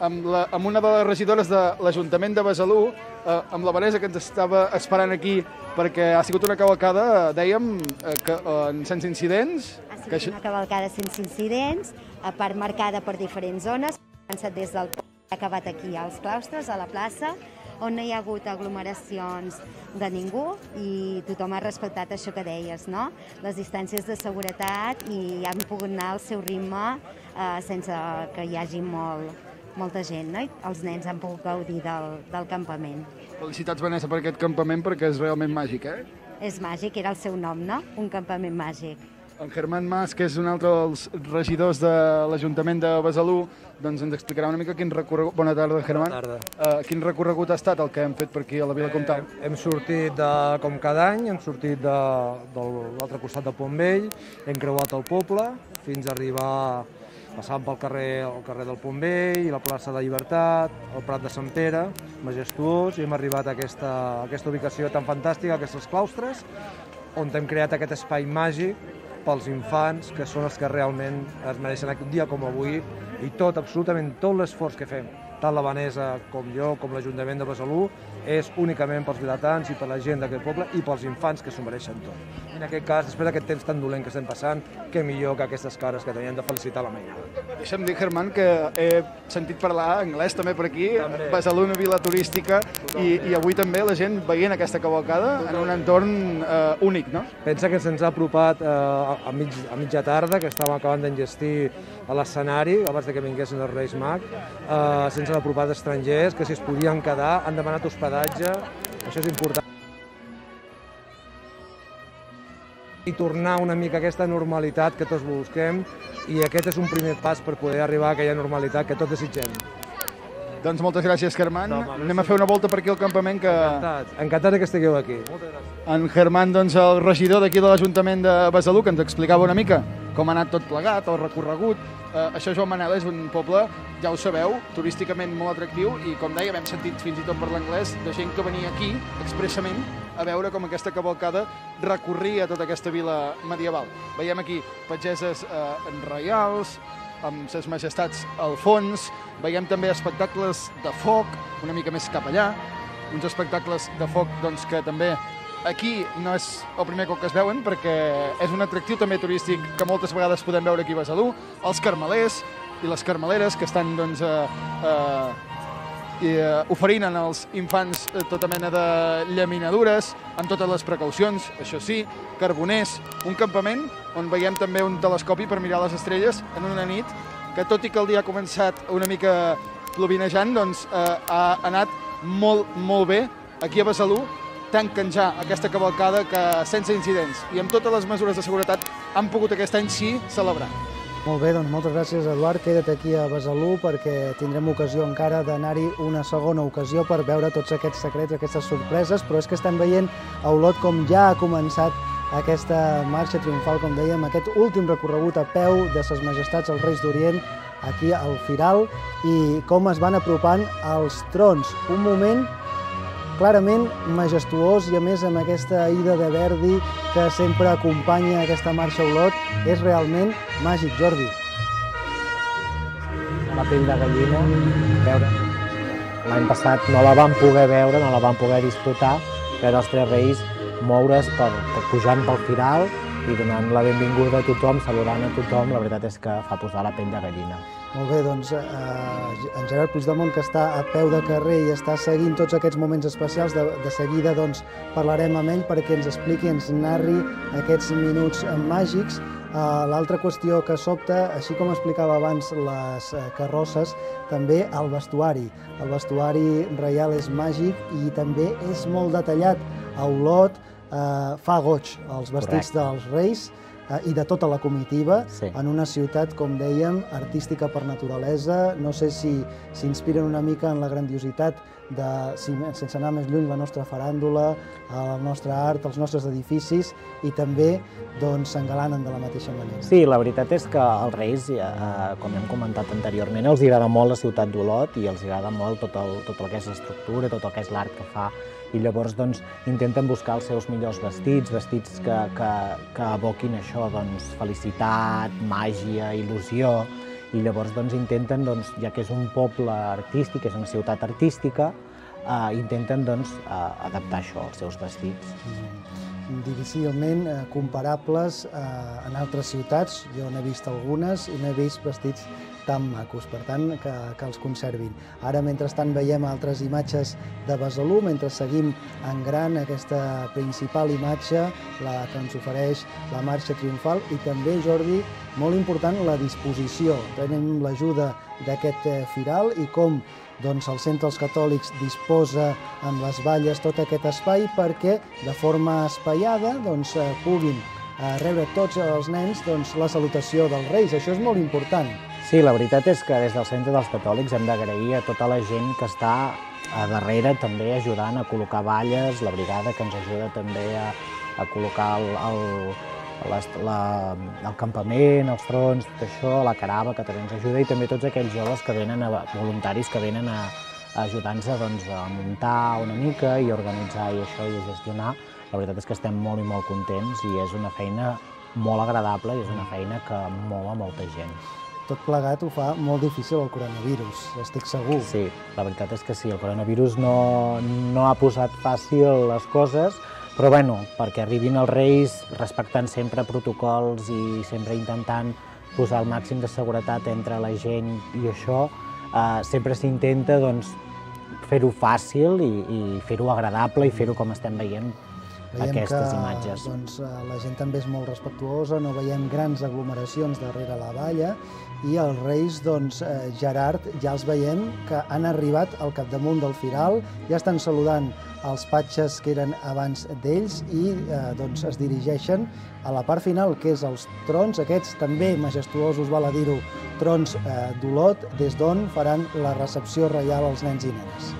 amb, la, amb una de les regidores de l'Ajuntament de Besalú, eh, amb la Vanessa, que ens estava esperant aquí perquè ha sigut una cavalcada, dèiem, eh, que, eh, sense incidents. Ha Que sigut una cavalcada sense incidents, a part marcada per diferents zones, ha començat des del ha acabat aquí als claustres, a la plaça, on no hi ha hagut aglomeracions de ningú i tothom ha respectat això que deies, no? Les distàncies de seguretat i han pogut anar al seu ritme eh, sense que hi hagi molt, molta gent, no? I els nens han pogut gaudir del, del campament. Felicitats, Vanessa, per aquest campament, perquè és realment màgic, eh? És màgic, era el seu nom, no? Un campament màgic. En Germán Mas, que és un altre dels regidors de l'Ajuntament de Besalú, doncs ens explicarà una mica quin recorregut... Bona tarda, Germán. Bona tarda. Uh, quin recorregut ha estat el que hem fet per aquí a la Vila Comtal? Eh, hem sortit, de, com cada any, hem sortit de, de l'altre costat de Pont Vell, hem creuat el poble fins a arribar passant pel carrer, el carrer del Pont Vell, la plaça de Llibertat, el Prat de Sant Pere, majestuós, i hem arribat a aquesta, a aquesta ubicació tan fantàstica, aquests claustres, on hem creat aquest espai màgic pels infants, que són els que realment es mereixen un dia com avui, i tot, absolutament tot l'esforç que fem, tant la Vanessa com jo, com l'Ajuntament de Besalú, és únicament pels vilatans i per la gent d'aquest poble i pels infants que s'ho mereixen tot. En aquest cas, després d'aquest temps tan dolent que estem passant, què millor que aquestes cares que tenien de felicitar la Meia. Deixa'm dir, Germán, que he sentit parlar anglès també per aquí, també. Besalú, una vila turística, i, i avui també la gent veient aquesta cavalcada en un entorn eh, únic, no? Pensa que se'ns ha apropat eh, a, a, mig, a mitja tarda, que estàvem acabant d'engestir a l'escenari, abans de que vinguessin els Reis Mag, eh, se'ns han apropat estrangers, que si es podien quedar, han demanat hospedatge, això és important. I tornar una mica a aquesta normalitat que tots busquem i aquest és un primer pas per poder arribar a aquella normalitat que tots desitgem. Doncs moltes gràcies, Germán. No, Anem a fer una volta per aquí al campament que... Encantat, encantat que estigueu aquí. Moltes gràcies. En Germán, doncs, el regidor d'aquí de l'Ajuntament de Besalú, que ens explicava una mica com ha anat tot plegat, el recorregut. Eh, això, Joan Manel, és un poble, ja ho sabeu, turísticament molt atractiu i, com dèiem, hem sentit fins i tot per l'anglès de gent que venia aquí expressament a veure com aquesta cavalcada recorria tota aquesta vila medieval. Veiem aquí pageses eh, reials, amb ses majestats al fons. Veiem també espectacles de foc, una mica més cap allà. Uns espectacles de foc doncs, que també aquí no és el primer cop que es veuen perquè és un atractiu també turístic que moltes vegades podem veure aquí a Besalú. Els carmelers i les carmeleres que estan doncs, eh, eh, i, eh, oferint als infants eh, tota mena de llaminadures, amb totes les precaucions, això sí, carboners, un campament on veiem també un telescopi per mirar les estrelles en una nit que tot i que el dia ha començat una mica plovinejant, doncs eh, ha anat molt, molt bé aquí a Besalú, tanquen ja aquesta cavalcada que sense incidents i amb totes les mesures de seguretat han pogut aquest any sí celebrar. Molt bé, doncs moltes gràcies, Eduard. Queda't aquí a Besalú perquè tindrem ocasió encara d'anar-hi una segona ocasió per veure tots aquests secrets, aquestes sorpreses, però és que estem veient a Olot com ja ha començat aquesta marxa triomfal, com dèiem, aquest últim recorregut a peu de ses majestats els Reis d'Orient aquí al Firal i com es van apropant als trons. Un moment clarament majestuós i a més amb aquesta ida de Verdi que sempre acompanya aquesta marxa Olot és realment màgic, Jordi. La pell de gallina, veure. L'any passat no la vam poder veure, no la vam poder disfrutar, però els Tres Reis moure's per, per pujant pel Firal i donant la benvinguda a tothom, saludant a tothom, la veritat és que fa posar la pell de gallina. Molt bé, doncs eh, en Gerard Puigdemont, que està a peu de carrer i està seguint tots aquests moments especials, de, de seguida doncs, parlarem amb ell perquè ens expliqui, ens narri aquests minuts màgics. Eh, L'altra qüestió que sobta, així com explicava abans les eh, carrosses, també el vestuari. El vestuari reial és màgic i també és molt detallat. A Olot eh, fa goig els vestits Correcte. dels reis, eh, i de tota la comitiva Sí. en una ciutat, com dèiem, artística per naturalesa. No sé si s'inspiren una mica en la grandiositat de, si, sense anar més lluny, la nostra faràndula, el nostre art, els nostres edificis i també doncs, s'engalanen de la mateixa manera. Sí, la veritat és que als Reis, eh, com hem comentat anteriorment, els agrada molt la ciutat d'Olot i els agrada molt tot el, tot el que és l'estructura, tot el que és l'art que fa i llavors doncs, intenten buscar els seus millors vestits, vestits que, que, que evoquin això, doncs, felicitat, màgia, il·lusió, i llavors doncs, intenten, doncs, ja que és un poble artístic, és una ciutat artística, eh, intenten doncs, eh, adaptar això als seus vestits. difícilment eh, comparables eh, en altres ciutats. Jo n'he vist algunes i no he vist vestits tan macos, per tant, que, que els conservin. Ara, mentrestant, veiem altres imatges de Besalú, mentre seguim en gran aquesta principal imatge, la que ens ofereix la marxa triomfal, i també, Jordi, molt important, la disposició. Tenim l'ajuda d'aquest eh, firal i com doncs, el Centre dels Catòlics disposa amb les valles tot aquest espai perquè de forma espaiada doncs, eh, puguin eh, rebre tots els nens doncs, la salutació dels Reis. Això és molt important. Sí, la veritat és que des del Centre dels Catòlics hem d'agrair a tota la gent que està a darrere també ajudant a col·locar valles, la brigada que ens ajuda també a, a col·locar el, el, les, la, el campament, els trons, tot això, la carava que també ens ajuda i també tots aquells joves que venen, a, voluntaris que venen a, a ajudar-nos doncs, a muntar una mica i organitzar i això i a gestionar. La veritat és que estem molt i molt contents i és una feina molt agradable i és una feina que mou a molta gent. Tot plegat ho fa molt difícil el coronavirus, estic segur. Sí, la veritat és que sí, el coronavirus no, no ha posat fàcil les coses, però bueno, perquè arribin els reis respectant sempre protocols i sempre intentant posar el màxim de seguretat entre la gent i això, eh, sempre s'intenta doncs, fer-ho fàcil i, i fer-ho agradable i fer-ho com estem veient Veiem aquestes que imatges. doncs, eh, la gent també és molt respectuosa, no veiem grans aglomeracions darrere la valla i els reis, doncs, eh, Gerard, ja els veiem que han arribat al capdamunt del Firal, ja estan saludant els patges que eren abans d'ells i eh, doncs, es dirigeixen a la part final, que és els trons, aquests també majestuosos, val a dir-ho, trons eh, d'Olot, des d'on faran la recepció reial als nens i nenes.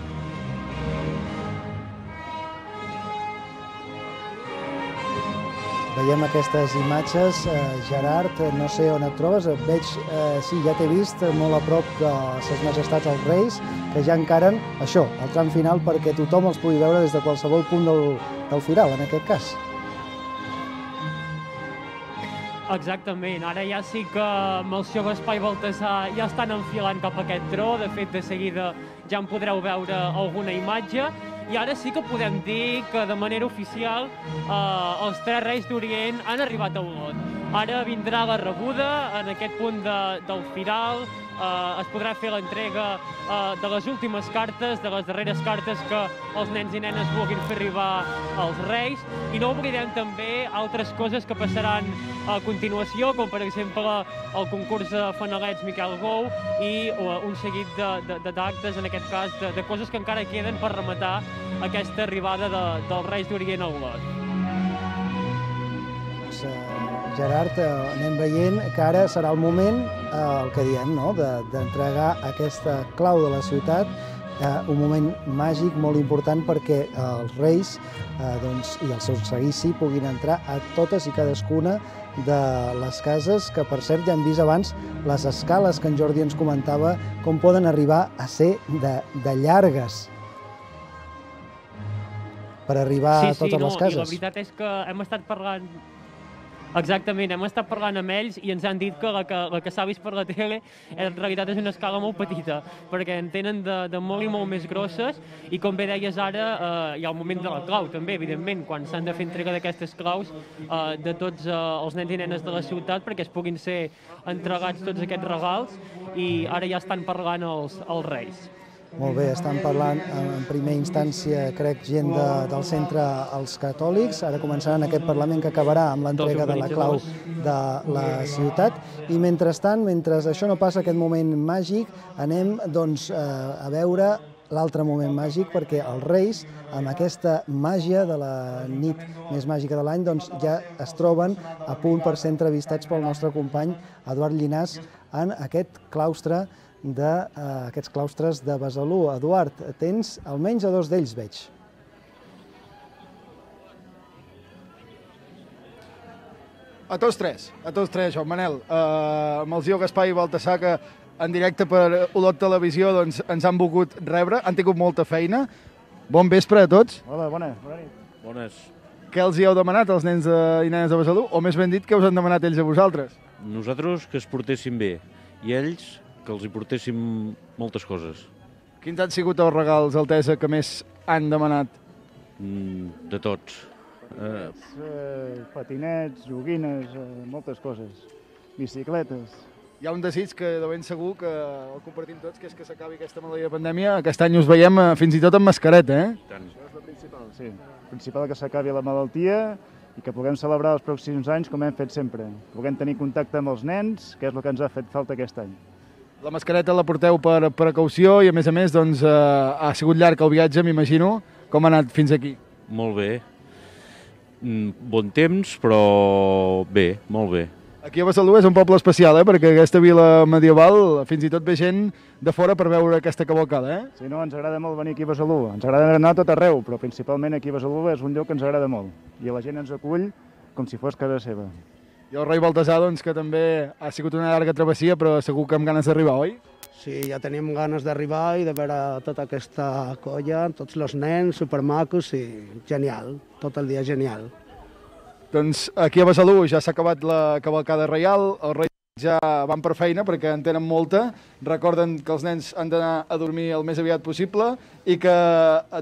Veiem aquestes imatges. Eh, Gerard, eh, no sé on et trobes, et veig, eh, sí, ja t'he vist eh, molt a prop de ses majestats els reis, que ja encaren això, el tram final, perquè tothom els pugui veure des de qualsevol punt del, del firal, en aquest cas. Exactament, ara ja sí que amb el seu Espai Baltasar ja estan enfilant cap a aquest tro, de fet de seguida ja en podreu veure alguna imatge, i ara sí que podem dir que de manera oficial eh, els tres Reis d'Orient han arribat a Olot. Ara vindrà la rebuda en aquest punt de, del Firal, eh, es podrà fer l'entrega eh, de les últimes cartes, de les darreres cartes que els nens i nenes vulguin fer arribar als Reis, i no oblidem també altres coses que passaran a continuació, com per exemple el concurs de fanalets Miquel Gou i uh, un seguit d'actes, en aquest cas, de, de coses que encara queden per rematar aquesta arribada de, dels Reis d'Orient a Olot. Doncs, eh, Gerard, eh, anem veient que ara serà el moment, eh, el que diem, no? de- d'entregar aquesta clau de la ciutat, eh, un moment màgic molt important perquè eh, els reis eh, doncs, i el seu seguici puguin entrar a totes i cadascuna de les cases, que per cert ja hem vist abans les escales que en Jordi ens comentava, com poden arribar a ser de, de llargues per arribar sí, a totes sí, no, les I la cases. veritat és que hem estat parlant Exactament, hem estat parlant amb ells i ens han dit que la que, la que s'ha vist per la tele en realitat és una escala molt petita, perquè en tenen de, de molt i molt més grosses i com bé deies ara, eh, hi ha el moment de la clau també, evidentment, quan s'han de fer entrega d'aquestes claus eh, de tots eh, els nens i nenes de la ciutat perquè es puguin ser entregats tots aquests regals i ara ja estan parlant els, els reis. Molt bé, estan parlant en primera instància, crec, gent de, del centre als catòlics. Ara començaran aquest Parlament que acabarà amb l'entrega de la clau de la ciutat. I mentrestant, mentre això no passa, aquest moment màgic, anem doncs, eh, a veure l'altre moment màgic perquè els Reis, amb aquesta màgia de la nit més màgica de l'any, doncs ja es troben a punt per ser entrevistats pel nostre company Eduard Llinàs en aquest claustre d'aquests claustres de Besalú. Eduard, tens almenys a dos d'ells, veig. A tots tres, a tots tres, Joan Manel. Uh, amb el Gio Gaspar i Baltasar, que en directe per Olot Televisió doncs, ens han volgut rebre, han tingut molta feina. Bon vespre a tots. Hola, bona, bona nit. Bones. Què els hi heu demanat als nens de, i nenes de Besalú? O més ben dit, què us han demanat ells a vosaltres? Nosaltres que es portessin bé i ells que els hi portéssim moltes coses. Quins han sigut els regals, Altesa, que més han demanat? Mm, de tots. Eh, Eh, patinets, joguines, eh, moltes coses. Bicicletes. Hi ha un desig que de ben segur que el compartim tots, que és que s'acabi aquesta maleïda pandèmia. Aquest any us veiem eh, fins i tot amb mascareta, eh? tant. Això és el principal, sí. El principal que s'acabi la malaltia i que puguem celebrar els pròxims anys com hem fet sempre. Puguem tenir contacte amb els nens, que és el que ens ha fet falta aquest any. La mascareta la porteu per precaució i, a més a més, doncs, eh, ha sigut llarg el viatge, m'imagino. Com ha anat fins aquí? molt bé. Mm, bon temps, però bé, molt bé. Aquí a Besalú és un poble especial, eh? perquè aquesta vila medieval fins i tot ve gent de fora per veure aquesta cavalcada. Eh? Sí, no, ens agrada molt venir aquí a Besalú. Ens agrada anar tot arreu, però principalment aquí a Besalú és un lloc que ens agrada molt. I la gent ens acull com si fos casa seva. I el rei Baltasar, doncs, que també ha sigut una llarga travessia, però segur que amb ganes d'arribar, oi? Sí, ja tenim ganes d'arribar i de veure tota aquesta colla, tots els nens, supermacos i genial, tot el dia genial. Doncs aquí a Besalú ja s'ha acabat la cavalcada reial, els reis ja van per feina perquè en tenen molta, recorden que els nens han d'anar a dormir el més aviat possible i que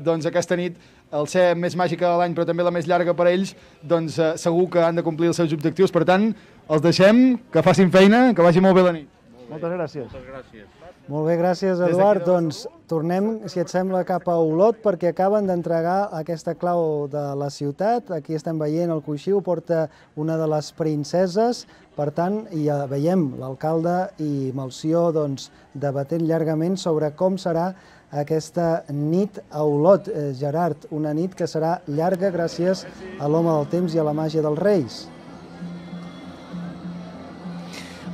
doncs, aquesta nit el ser més màgica de l'any però també la més llarga per a ells, doncs eh, segur que han de complir els seus objectius. Per tant, els deixem, que facin feina, que vagi molt bé la nit. Moltes gràcies. Moltes gràcies. Molt bé, gràcies, Eduard. de Doncs tornem, si et sembla, cap a Olot, perquè acaben d'entregar aquesta clau de la ciutat. Aquí estem veient el coixí, ho porta una de les princeses. Per tant, ja veiem l'alcalde i Malció doncs, debatent llargament sobre com serà aquesta nit a Olot. Eh, Gerard, una nit que serà llarga gràcies a l'home del temps i a la màgia dels reis.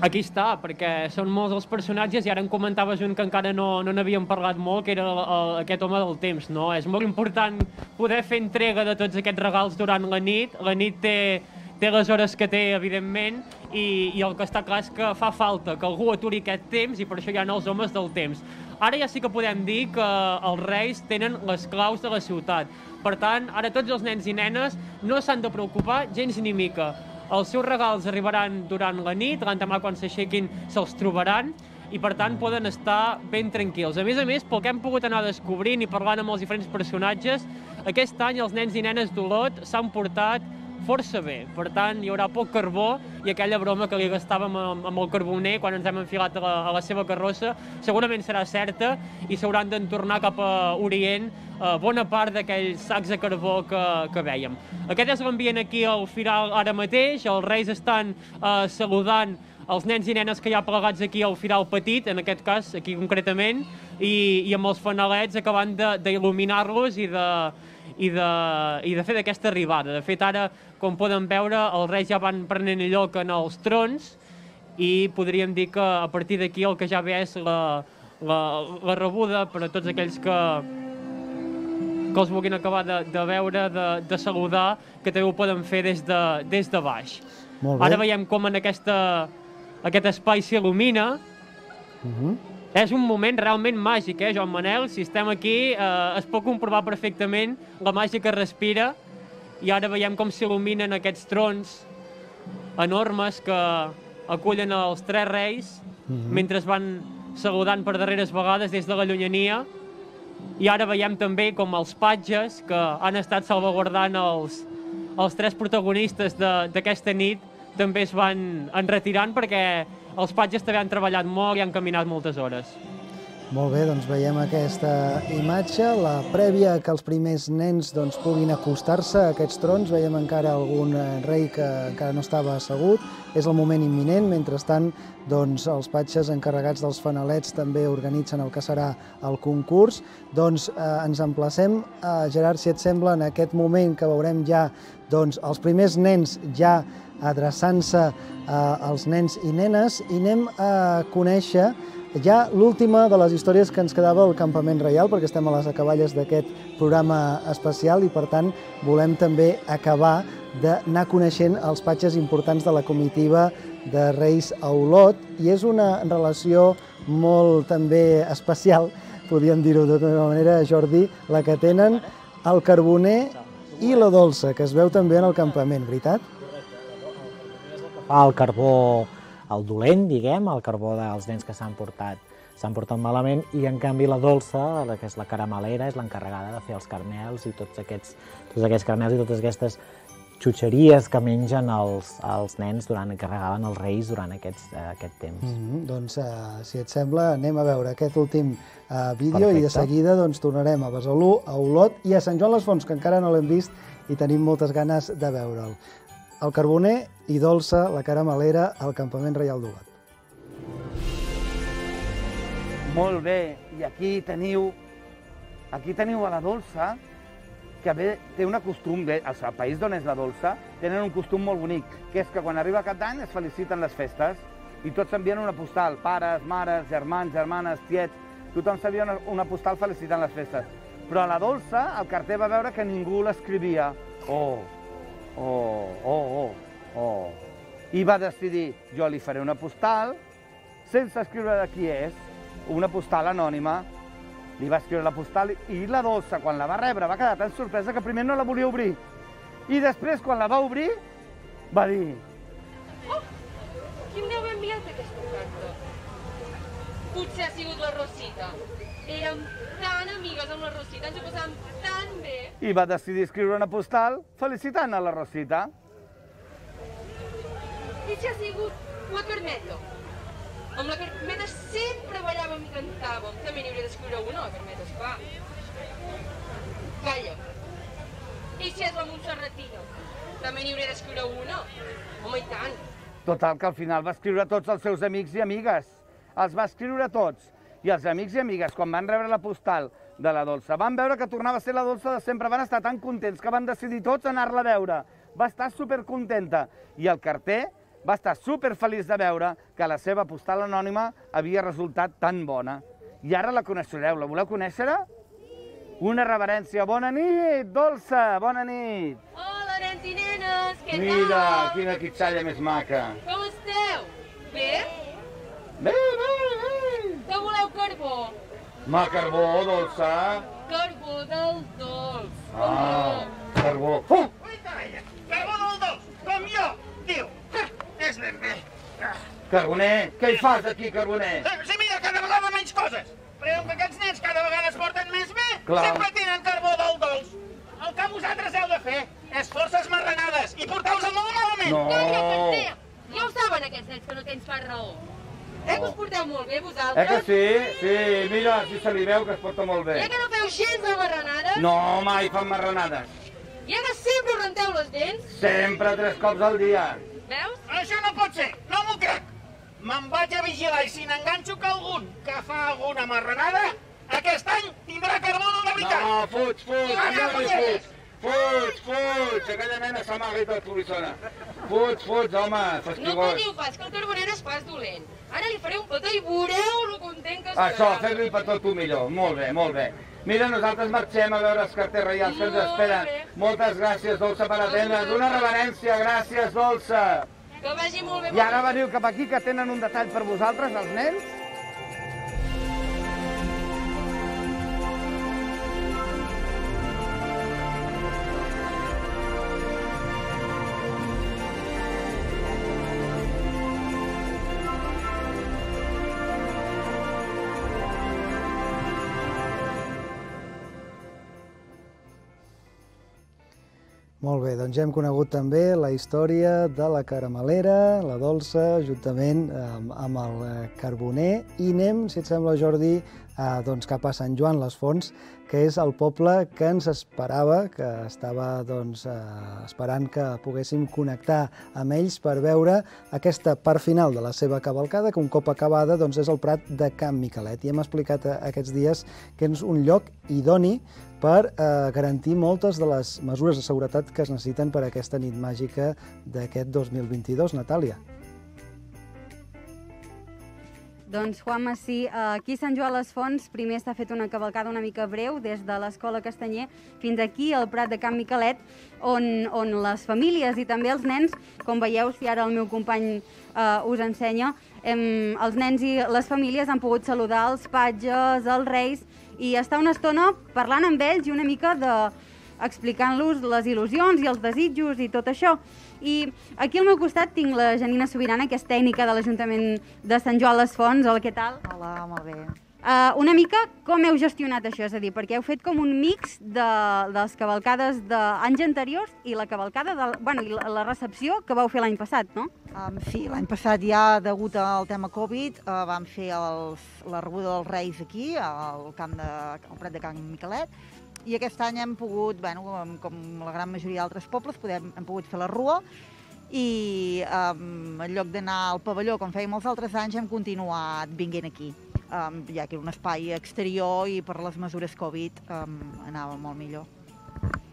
Aquí està, perquè són molts els personatges i ara en comentaves un que encara no no n'havíem parlat molt, que era el, el, aquest home del temps, no? És molt important poder fer entrega de tots aquests regals durant la nit. La nit té, té les hores que té, evidentment, i, i el que està clar és que fa falta que algú aturi aquest temps i per això hi ha els homes del temps. Ara ja sí que podem dir que els reis tenen les claus de la ciutat. Per tant, ara tots els nens i nenes no s'han de preocupar gens ni mica. Els seus regals arribaran durant la nit, l'endemà quan s'aixequin se'ls trobaran, i per tant poden estar ben tranquils. A més a més, pel que hem pogut anar descobrint i parlant amb els diferents personatges, aquest any els nens i nenes d'Olot s'han portat força bé. Per tant, hi haurà poc carbó i aquella broma que li gastàvem amb, el carboner quan ens hem enfilat a la, a la seva carrossa segurament serà certa i s'hauran d'entornar cap a Orient eh, bona part d'aquells sacs de carbó que, que vèiem. Aquest és l'ambient aquí al final ara mateix, els reis estan eh, saludant els nens i nenes que hi ha plegats aquí al Firal Petit, en aquest cas, aquí concretament, i, i amb els fanalets acabant d'il·luminar-los i de, i de, i de fer d'aquesta arribada. De fet, ara, com poden veure, els reis ja van prenent lloc en els trons i podríem dir que a partir d'aquí el que ja ve és la, la, la rebuda per a tots aquells que, que els vulguin acabar de, de veure, de, de saludar, que també ho poden fer des de, des de baix. Molt bé. Ara veiem com en aquesta, aquest espai s'il·lumina. Uh -huh. És un moment realment màgic, eh, Joan Manel? Si estem aquí, eh, es pot comprovar perfectament la màgia que respira i ara veiem com s'il·luminen aquests trons enormes que acullen els tres reis Mhm. mentre es van saludant per darreres vegades des de la llunyania i ara veiem també com els patges que han estat salvaguardant els, els tres protagonistes de- d'aquesta nit també es van enretirant perquè els patges també han treballat molt i han caminat moltes hores. Molt bé, doncs veiem aquesta imatge, la prèvia que els primers nens doncs, puguin acostar-se a aquests trons. Veiem encara algun eh, rei que encara no estava assegut. És el moment imminent. Mentrestant, doncs, els patges encarregats dels fanalets també organitzen el que serà el concurs. Doncs eh, ens emplacem, eh, Gerard, si et sembla, en aquest moment que veurem ja doncs, els primers nens ja adreçant-se eh, als nens i nenes i anem a conèixer ja l'última de les històries que ens quedava al Campament Reial, perquè estem a les acaballes d'aquest programa especial i, per tant, volem també acabar d'anar coneixent els patges importants de la comitiva de Reis a Olot, i és una relació molt també especial, podríem dir-ho d'una manera, Jordi, la que tenen el carboner i la dolça, que es veu també en el campament, veritat? Fa el carbó, el dolent, diguem, el carbó dels nens que s'han portat s'han portat malament i en canvi la dolça, la que és la caramelera, és l'encarregada de fer els carmels i tots aquests, tots aquests carmels i totes aquestes xutxeries que mengen els, els nens durant que regalen els reis durant aquests, eh, aquest temps. Mm -hmm. Doncs, uh, si et sembla, anem a veure aquest últim uh, vídeo i de Perfecte. seguida doncs, tornarem a Besalú, a Olot i a Sant Joan les Fonts, que encara no l'hem vist i tenim moltes ganes de veure'l. El carboner i dolça, la caramelera, al Campament Reial d'Olot. Molt bé, i aquí teniu, aquí teniu a la dolça, que bé, té una costum, bé, al país d'on és la dolça, tenen un costum molt bonic, que és que quan arriba cap d'any es feliciten les festes i tots s'envien una postal, pares, mares, germans, germanes, tiets, tothom s'envia una, una postal felicitant les festes. Però a la dolça el carter va veure que ningú l'escrivia. Oh, oh, oh, oh, oh. I va decidir, jo li faré una postal sense escriure de qui és, una postal anònima. Li va escriure la postal i la dolça, quan la va rebre, va quedar tan sorpresa que primer no la volia obrir. I després, quan la va obrir, va dir... Quin deu ha enviat aquesta carta? Potser ha sigut la Rosita. Érem tan amigues amb la Rosita, ens ho passàvem tan bé. I va decidir escriure una postal felicitant a la Rosita. I si ha sigut la Carmeta? Amb la Carmeta sempre ballàvem i cantàvem. També n'hi hauria d'escriure una, la Carmeta, esclar. Calla. I si és la Montserratina? També n'hi hauria d'escriure una. Home, i tant. Total, que al final va escriure a tots els seus amics i amigues. Els va escriure a tots. I els amics i amigues, quan van rebre la postal de la Dolça, van veure que tornava a ser la Dolça de sempre, van estar tan contents que van decidir tots anar-la a veure. Va estar supercontenta. I el carter va estar superfeliç de veure que la seva postal anònima havia resultat tan bona. I ara la coneixereu. La voleu conèixer? Una reverència. Bona nit, Dolça! Bona nit! Hola, nens i nenes, què Mira, tal? quina quitxalla més maca. Com esteu? Bé? Bé, bé, bé. Que voleu carbó? Ma carbó, Dolça. Carbó del dolç. Ah, carbó. Carbó del dolç, com jo, diu. ben bé. Carboner, què hi fas aquí, Carboner? Sí, sí, mira, cada vegada menys coses. Però que aquests nens cada vegada es porten més bé. Clar. Sempre tenen carbó del dolç. El que vosaltres heu de fer és forces marranades i portar-los molt malament. No. Pantera! Ja ho saben aquests nens que no tens pas raó. Eh que us porteu molt bé, Eh vosaltres? que sí? Sí, mira, si se li veu que es porta molt bé. Ja que no feu gens de marranades? No, mai fan marranades. Ja que sempre us renteu les dents? Sempre tres cops al dia. Veus? Això no pot ser, no m'ho crec. Me'n vaig a vigilar i si n'enganxo que algun que fa alguna marranada, aquest any tindrà carbó de veritat. No, fuig, fuig, no va, li va. fuig. Fuig, fuig, aquella nena s'amaga i tot polissona. Fuig, fuig, home, No fastigós. teniu pas, que el carboner és pas dolent. Ara li faré un petó i veureu lo content que estarà. Això, fer-li per tot tu millor. Molt bé, molt bé. Mira, nosaltres marxem a veure els carters reials que ens esperen. Moltes gràcies, Dolça, per atendre'ns. Una reverència, gràcies, Dolça. Que vagi molt bé. I ara veniu cap aquí, que tenen un detall per vosaltres, els nens. Molt bé, doncs ja hem conegut també la història de la caramelera, la dolça, juntament amb, amb el eh, carboner, i anem, si et sembla, Jordi, doncs cap a Sant Joan les Fonts, que és el poble que ens esperava, que estava doncs, eh, esperant que poguéssim connectar amb ells per veure aquesta part final de la seva cavalcada, que un cop acabada doncs, és el Prat de Can Miquelet. I hem explicat eh, aquests dies que és un lloc idoni per eh, garantir moltes de les mesures de seguretat que es necessiten per a aquesta nit màgica d'aquest 2022. Natàlia. Doncs, Juanma, sí, eh, aquí a Sant Joan les Fonts primer s'ha fet una cavalcada una mica breu des de l'Escola Castanyer fins aquí al Prat de Can Miquelet, on, on les famílies i també els nens, com veieu, si ara el meu company eh, us ensenya, hem, els nens i les famílies han pogut saludar els patges, els reis, i estar una estona parlant amb ells i una mica de explicant-los les il·lusions i els desitjos i tot això. I aquí al meu costat tinc la Janina Sobirana, que és tècnica de l'Ajuntament de Sant Joan les Fonts. Hola, què tal? Hola, molt bé. Uh, una mica com heu gestionat això, és a dir, perquè heu fet com un mix de, de les cavalcades d'anys anteriors i la cavalcada, de, bueno, i la, la recepció que vau fer l'any passat, no? Um, sí, l'any passat ja, degut al tema Covid, uh, vam fer els, la rebuda dels Reis aquí, al camp de, al Prat de Can Miquelet, i aquest any hem pogut, bueno, com, com la gran majoria d'altres pobles, podem, hem pogut fer la rua, i um, en lloc d'anar al pavelló, com fèiem els altres anys, hem continuat vinguent aquí. Um, ja que era un espai exterior i per les mesures Covid um, anava molt millor.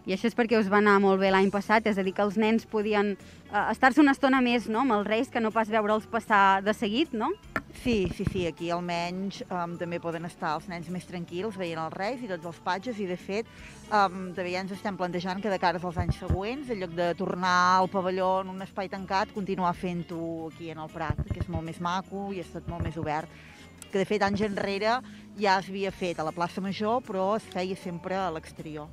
I això és perquè us va anar molt bé l'any passat, és a dir, que els nens podien uh, estar-se una estona més no, amb els reis que no pas veure'ls passar de seguit, no? Sí, sí, sí, aquí almenys um, també poden estar els nens més tranquils veient els reis i tots els patges i de fet um, també ja ens estem plantejant que de cara als anys següents, en lloc de tornar al pavelló en un espai tancat, continuar fent-ho aquí en el Prat, que és molt més maco i és tot molt més obert que de fet anys enrere ja es havia fet a la plaça Major, però es feia sempre a l'exterior.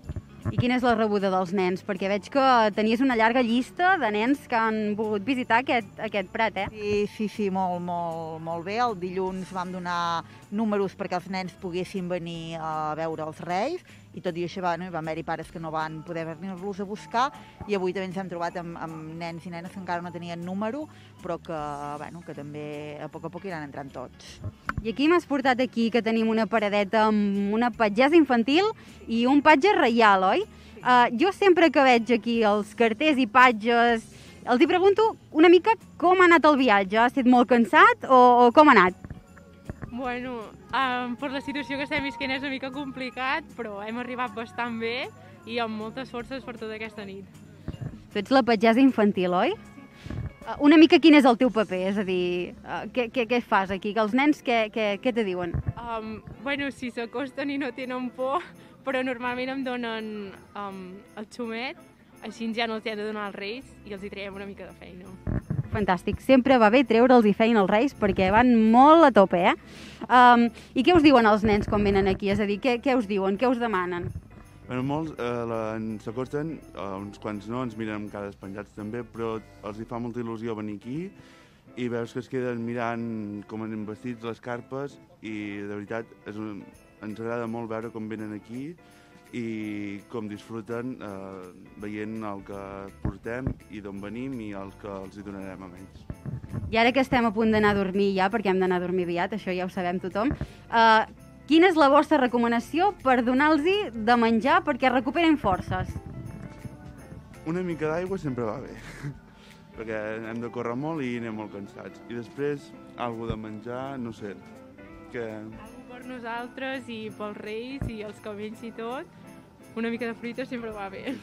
I quina és la rebuda dels nens? Perquè veig que tenies una llarga llista de nens que han volgut visitar aquest, aquest prat, eh? Sí, sí, sí, molt, molt, molt bé. El dilluns vam donar números perquè els nens poguessin venir a veure els Reis i tot i això bueno, hi va haver-hi pares que no van poder venir-los a buscar i avui també ens hem trobat amb, amb nens i nenes que encara no tenien número però que, bueno, que també a poc a poc iran entrant tots. I aquí m'has portat aquí que tenim una paradeta amb una patgesa infantil i un patge reial, oi? Uh, jo sempre que veig aquí els carters i patges, els hi pregunto una mica com ha anat el viatge. Ha estat molt cansat o, o com ha anat? Bueno, um, per la situació que estem visquent és una mica complicat, però hem arribat bastant bé i amb moltes forces per tota aquesta nit. Tu ets la patgesa infantil, oi? Uh, una mica quin és el teu paper? És a dir, uh, què, què, què fas aquí? Que els nens què, què, què te diuen? Um, bueno, si s'acosten i no tenen por, però normalment em donen um, el xumet, així ja no els hi hem de donar als reis i els hi traiem una mica de feina. Fantàstic. Sempre va bé treure'ls i feina als reis perquè van molt a tope, eh? Um, I què us diuen els nens quan venen aquí? És a dir, què, què us diuen? Què us demanen? Bueno, molts eh, la- ens s'acosten, eh, uns quants no, ens miren amb cares penjats també, però els hi fa molta il·lusió venir aquí i veus que es queden mirant com anem vestits, les carpes, i de veritat és un, ens agrada molt veure com venen aquí i com disfruten eh, veient el que portem i d'on venim i el que els hi donarem a ells. I ara que estem a punt d'anar a dormir ja, perquè hem d'anar a dormir aviat, això ja ho sabem tothom, uh, quina és la vostra recomanació per donar-los de menjar perquè recuperen forces? Una mica d'aigua sempre va bé, perquè hem de córrer molt i anem molt cansats. I després, algo de menjar, no sé, que... Per nosaltres i pels reis i els camells i tot, una mica de fruita sempre va bé.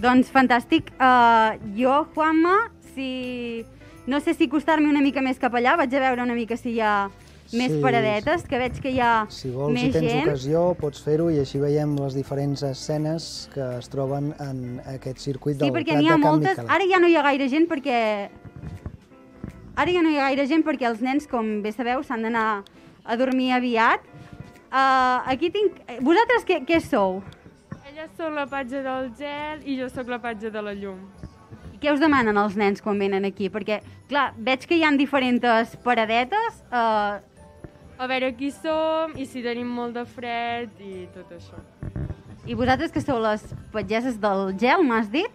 Doncs fantàstic. Uh, jo, Juanma, si... no sé si acostar-me una mica més cap allà, vaig a veure una mica si hi ha més Sí, paradetes, que veig que hi ha Si vols més i tens gent. ocasió, pots fer-ho i així veiem les diferents escenes que es troben en aquest circuit Sí, del perquè Prat n'hi ha de Can moltes. Miquelet. Ara ja no hi ha gaire gent perquè... Ara ja no hi ha gaire gent perquè els nens, com bé sabeu, s'han d'anar a dormir aviat. Uh, aquí tinc... Vosaltres què, què sou? Elles són la patja del gel i jo sóc la patja de la llum. I què us demanen els nens quan venen aquí? Perquè, clar, veig que hi han diferents paradetes. Uh, A veure qui som i si tenim molt de fred i tot això. I vosaltres que sou les patgeses del gel, m'has dit?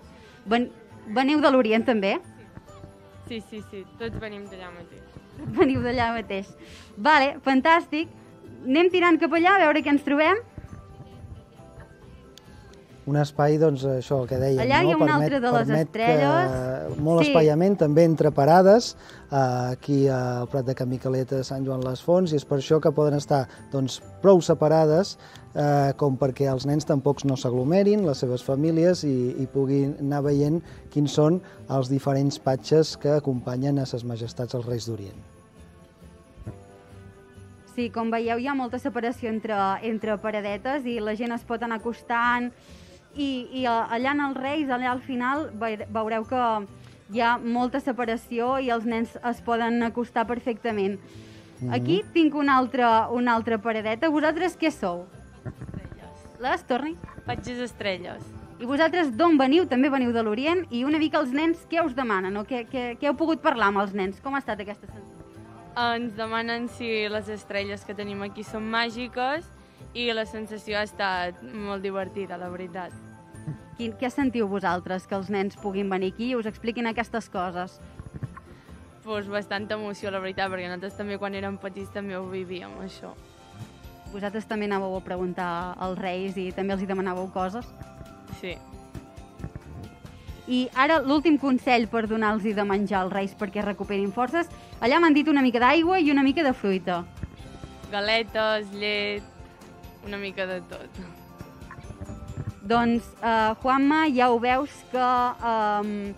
Ven veniu de l'Orient també? Sí, sí, sí, tots venim d'allà mateix. Veniu d'allà mateix. Vale, fantàstic. Anem tirant cap allà a veure què ens trobem. Un espai, doncs, això, que dèiem, Allà hi no? ha una altra de les permet estrelles. Que, molt Sí. espaiament, també entre parades, eh, aquí al Prat de Can Miquelet a Sant Joan les Fonts, i és per això que poden estar doncs, prou separades eh, com perquè els nens tampoc no s'aglomerin, les seves famílies, i, i puguin anar veient quins són els diferents patxes que acompanyen a ses majestats els Reis d'Orient. Sí, com veieu, hi ha molta separació entre, entre paradetes i la gent es pot anar acostant i, i allà en els Reis, allà al final, ve- veureu que hi ha molta separació i els nens es poden acostar perfectament. Mhm. Aquí tinc una altra, una altra paradeta. Vosaltres què sou? Les, torni. Patges estrelles. I vosaltres d'on veniu? També veniu de l'Orient. I una mica els nens, què us demanen? O què, què, què heu pogut parlar amb els nens? Com ha estat aquesta sensació? Ens demanen si les estrelles que tenim aquí són màgiques i la sensació ha estat molt divertida, la veritat. Quin, què sentiu vosaltres que els nens puguin venir aquí i us expliquin aquestes coses? Pues bastanta emoció, la veritat, perquè nosaltres també quan érem petits també ho vivíem, això. Vosaltres també anàveu a preguntar als reis i també els hi demanàveu coses? Sí. I ara l'últim consell per donar-los de menjar als reis perquè recuperin forces. Allà m'han dit una mica d'aigua i una mica de fruita. Galetes, llet, una mica de tot. Doncs, uh, Juanma, ja ho veus que um,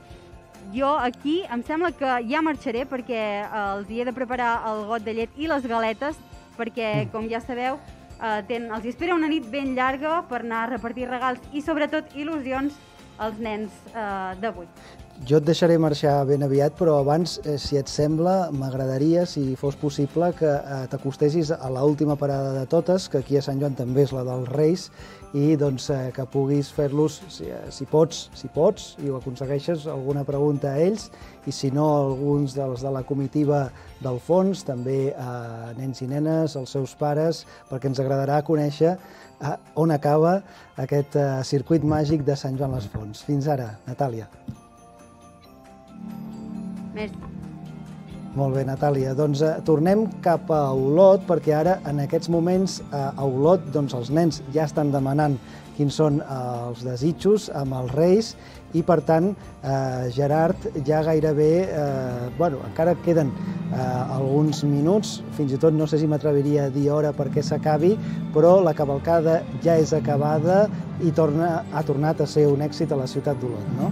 jo aquí em sembla que ja marxaré perquè uh, els hi he de preparar el got de llet i les galetes perquè, com ja sabeu, uh, ten, els hi espera una nit ben llarga per anar a repartir regals i sobretot il·lusions als nens uh, d'avui. Jo et deixaré marxar ben aviat, però abans, eh, si et sembla, m'agradaria, si fos possible, que eh, t'acostessis a l'última parada de totes, que aquí a Sant Joan també és la dels Reis, i doncs, eh, que puguis fer-los, si, eh, si pots, si pots, i ho aconsegueixes, alguna pregunta a ells, i si no, alguns dels de la comitiva del fons, també a nens i nenes, els seus pares, perquè ens agradarà conèixer eh, on acaba aquest eh, circuit màgic de Sant Joan les Fonts. Fins ara, Natàlia. Més. Molt bé, Natàlia. Doncs eh, tornem cap a Olot, perquè ara, en aquests moments, eh, a Olot, doncs, els nens ja estan demanant quins són eh, els desitjos amb els reis i, per tant, eh, Gerard, ja gairebé, eh, bueno, encara queden eh, alguns minuts, fins i tot no sé si m'atreviria a dir hora perquè s'acabi, però la cavalcada ja és acabada i torna, ha tornat a ser un èxit a la ciutat d'Olot, no?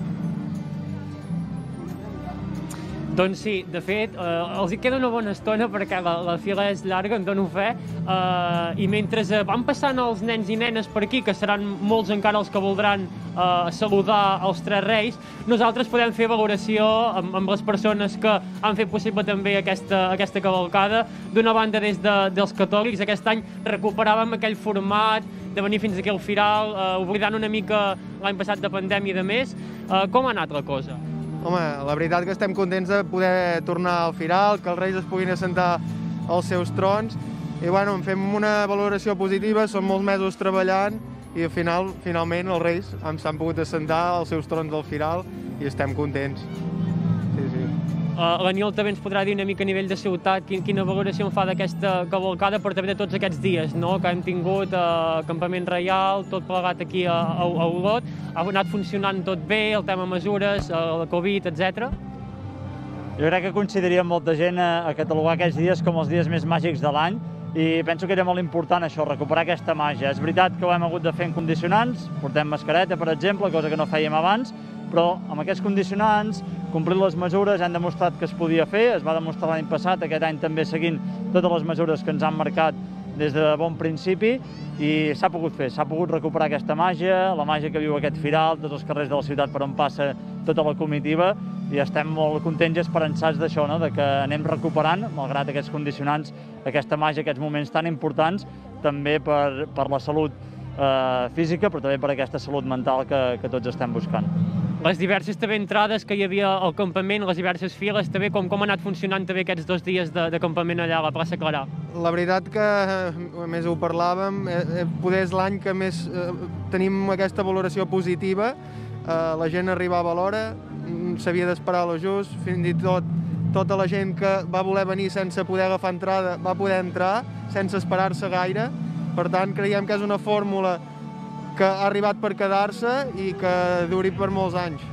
Doncs sí, de fet, eh, els hi queda una bona estona perquè la, la fila és llarga, en dono fe, eh, i mentre eh, van passant els nens i nenes per aquí, que seran molts encara els que voldran eh, saludar els tres reis, nosaltres podem fer valoració amb, amb les persones que han fet possible també aquesta, aquesta cavalcada. D'una banda, des de, dels catòlics, aquest any recuperàvem aquell format de venir fins aquí al Firal, eh, oblidant una mica l'any passat de pandèmia i de més. Eh, com ha anat la cosa? Home, la veritat que estem contents de poder tornar al Firal, que els Reis es puguin assentar als seus trons, i bueno, en fem una valoració positiva, són molts mesos treballant, i al final, finalment, els Reis s'han pogut assentar als seus trons del Firal, i estem contents. Uh, L'Aniol també ens podrà dir una mica a nivell de ciutat quin, quina valoració en fa d'aquesta cavalcada, però també de tots aquests dies no? que hem tingut uh, campament reial, tot plegat aquí a, a, a Olot. Ha anat funcionant tot bé, el tema mesures, uh, la Covid, etc. Jo crec que amb molta gent a, a catalogar aquests dies com els dies més màgics de l'any i penso que era molt important això, recuperar aquesta màgia. És veritat que ho hem hagut de fer en condicionants, portem mascareta, per exemple, cosa que no fèiem abans, però amb aquests condicionants, complir les mesures, hem demostrat que es podia fer, es va demostrar l'any passat, aquest any també seguint totes les mesures que ens han marcat des de bon principi. I s'ha pogut fer, s'ha pogut recuperar aquesta màgia, la màgia que viu aquest firal, tots els carrers de la ciutat per on passa tota la comitiva. I estem molt contents i esperançats d'això, no? de que anem recuperant, malgrat aquests condicionants, aquesta màgia, aquests moments tan importants, també per, per la salut eh, física, però també per aquesta salut mental que, que tots estem buscant les diverses també entrades que hi havia al campament, les diverses files, també com, com ha anat funcionant també aquests dos dies de, de campament allà a la plaça Clarà? La veritat que, a més ho parlàvem, eh, eh, poder és l'any que més eh, tenim aquesta valoració positiva, eh, la gent arribava a l'hora, mm, s'havia d'esperar lo just, fins i tot tota la gent que va voler venir sense poder agafar entrada va poder entrar, sense esperar-se gaire, per tant creiem que és una fórmula que ha arribat per quedar-se i que duri per molts anys.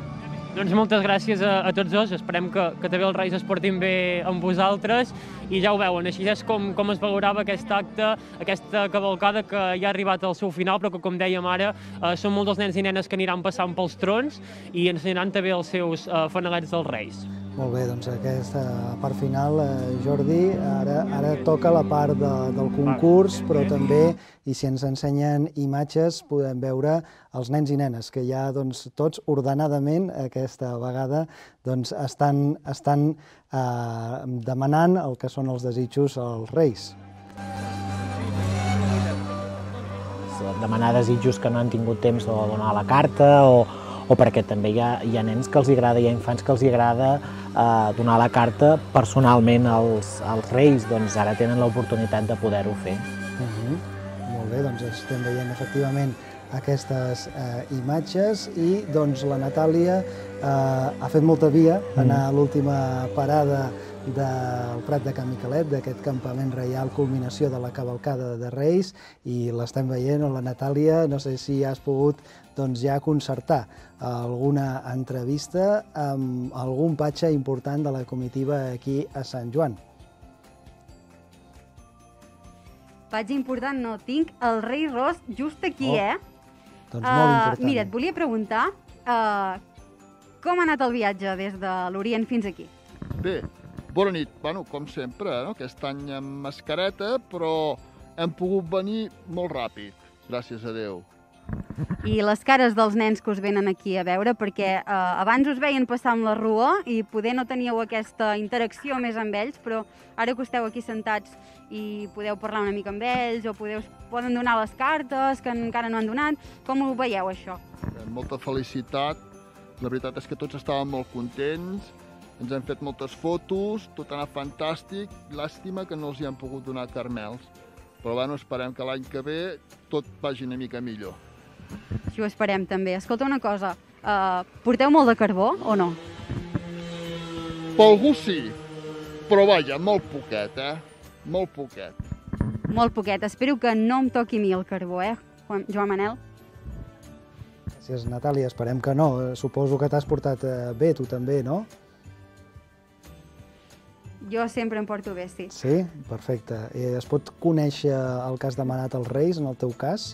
Doncs moltes gràcies a, a tots dos, esperem que, que també els Reis es portin bé amb vosaltres i ja ho veuen, així és com, com es valorava aquest acte, aquesta cavalcada que ja ha arribat al seu final, però que com dèiem ara eh, són molts dels nens i nenes que aniran passant pels trons i ensenyaran també els seus eh, fanalets dels Reis. Molt bé, doncs aquesta part final, eh, Jordi, ara, ara toca la part de, del concurs, però també, i si ens ensenyen imatges, podem veure els nens i nenes, que ja doncs, tots ordenadament aquesta vegada doncs, estan, estan eh, demanant el que són els desitjos als reis. Demanar desitjos que no han tingut temps de donar la carta o, o perquè també hi ha, hi ha nens que els agrada, hi ha infants que els agrada eh, donar la carta personalment als, als reis, doncs ara tenen l'oportunitat de poder-ho fer. Uh -huh. Molt bé, doncs estem veient efectivament aquestes eh, imatges i doncs la Natàlia eh, ha fet molta via, anar a l'última parada del Prat de Can Miquelet, d'aquest campament reial, culminació de la cavalcada de Reis, i l'estem veient, la Natàlia, no sé si has pogut doncs, ja concertar alguna entrevista amb algun patge important de la comitiva aquí a Sant Joan. Patge important no tinc, el rei Ros just aquí, Oh, eh? doncs molt important. Mira, et volia preguntar uh, com ha anat el viatge des de l'Orient fins aquí? Bé, bona nit. Bueno, com sempre, no? aquest any amb mascareta, però hem pogut venir molt ràpid, gràcies a Déu. I les cares dels nens que us venen aquí a veure, perquè eh, abans us veien passar amb la rua i poder no teníeu aquesta interacció més amb ells, però ara que esteu aquí sentats i podeu parlar una mica amb ells o podeu, poden donar les cartes que encara no han donat, com ho veieu això? Amb molta felicitat. La veritat és que tots estàvem molt contents, ens hem fet moltes fotos, tot ha anat fantàstic. Làstima que no els hi han pogut donar carmels. Però bueno, esperem que l'any que ve tot vagi una mica millor. Així ho esperem també. Escolta una cosa, uh, porteu molt de carbó o no? Per algú sí, però vaja, molt poquet, eh? Molt poquet. Molt poquet. Espero que no em toqui a mi el carbó, eh, Juan- Joan Manel? Gràcies, Natàlia. Esperem que no. Eh, Suposo que t'has portat eh, bé, tu també, no? Jo sempre em porto bé, sí. Sí? Perfecte. Es pot conèixer el que has demanat als Reis, en el teu cas?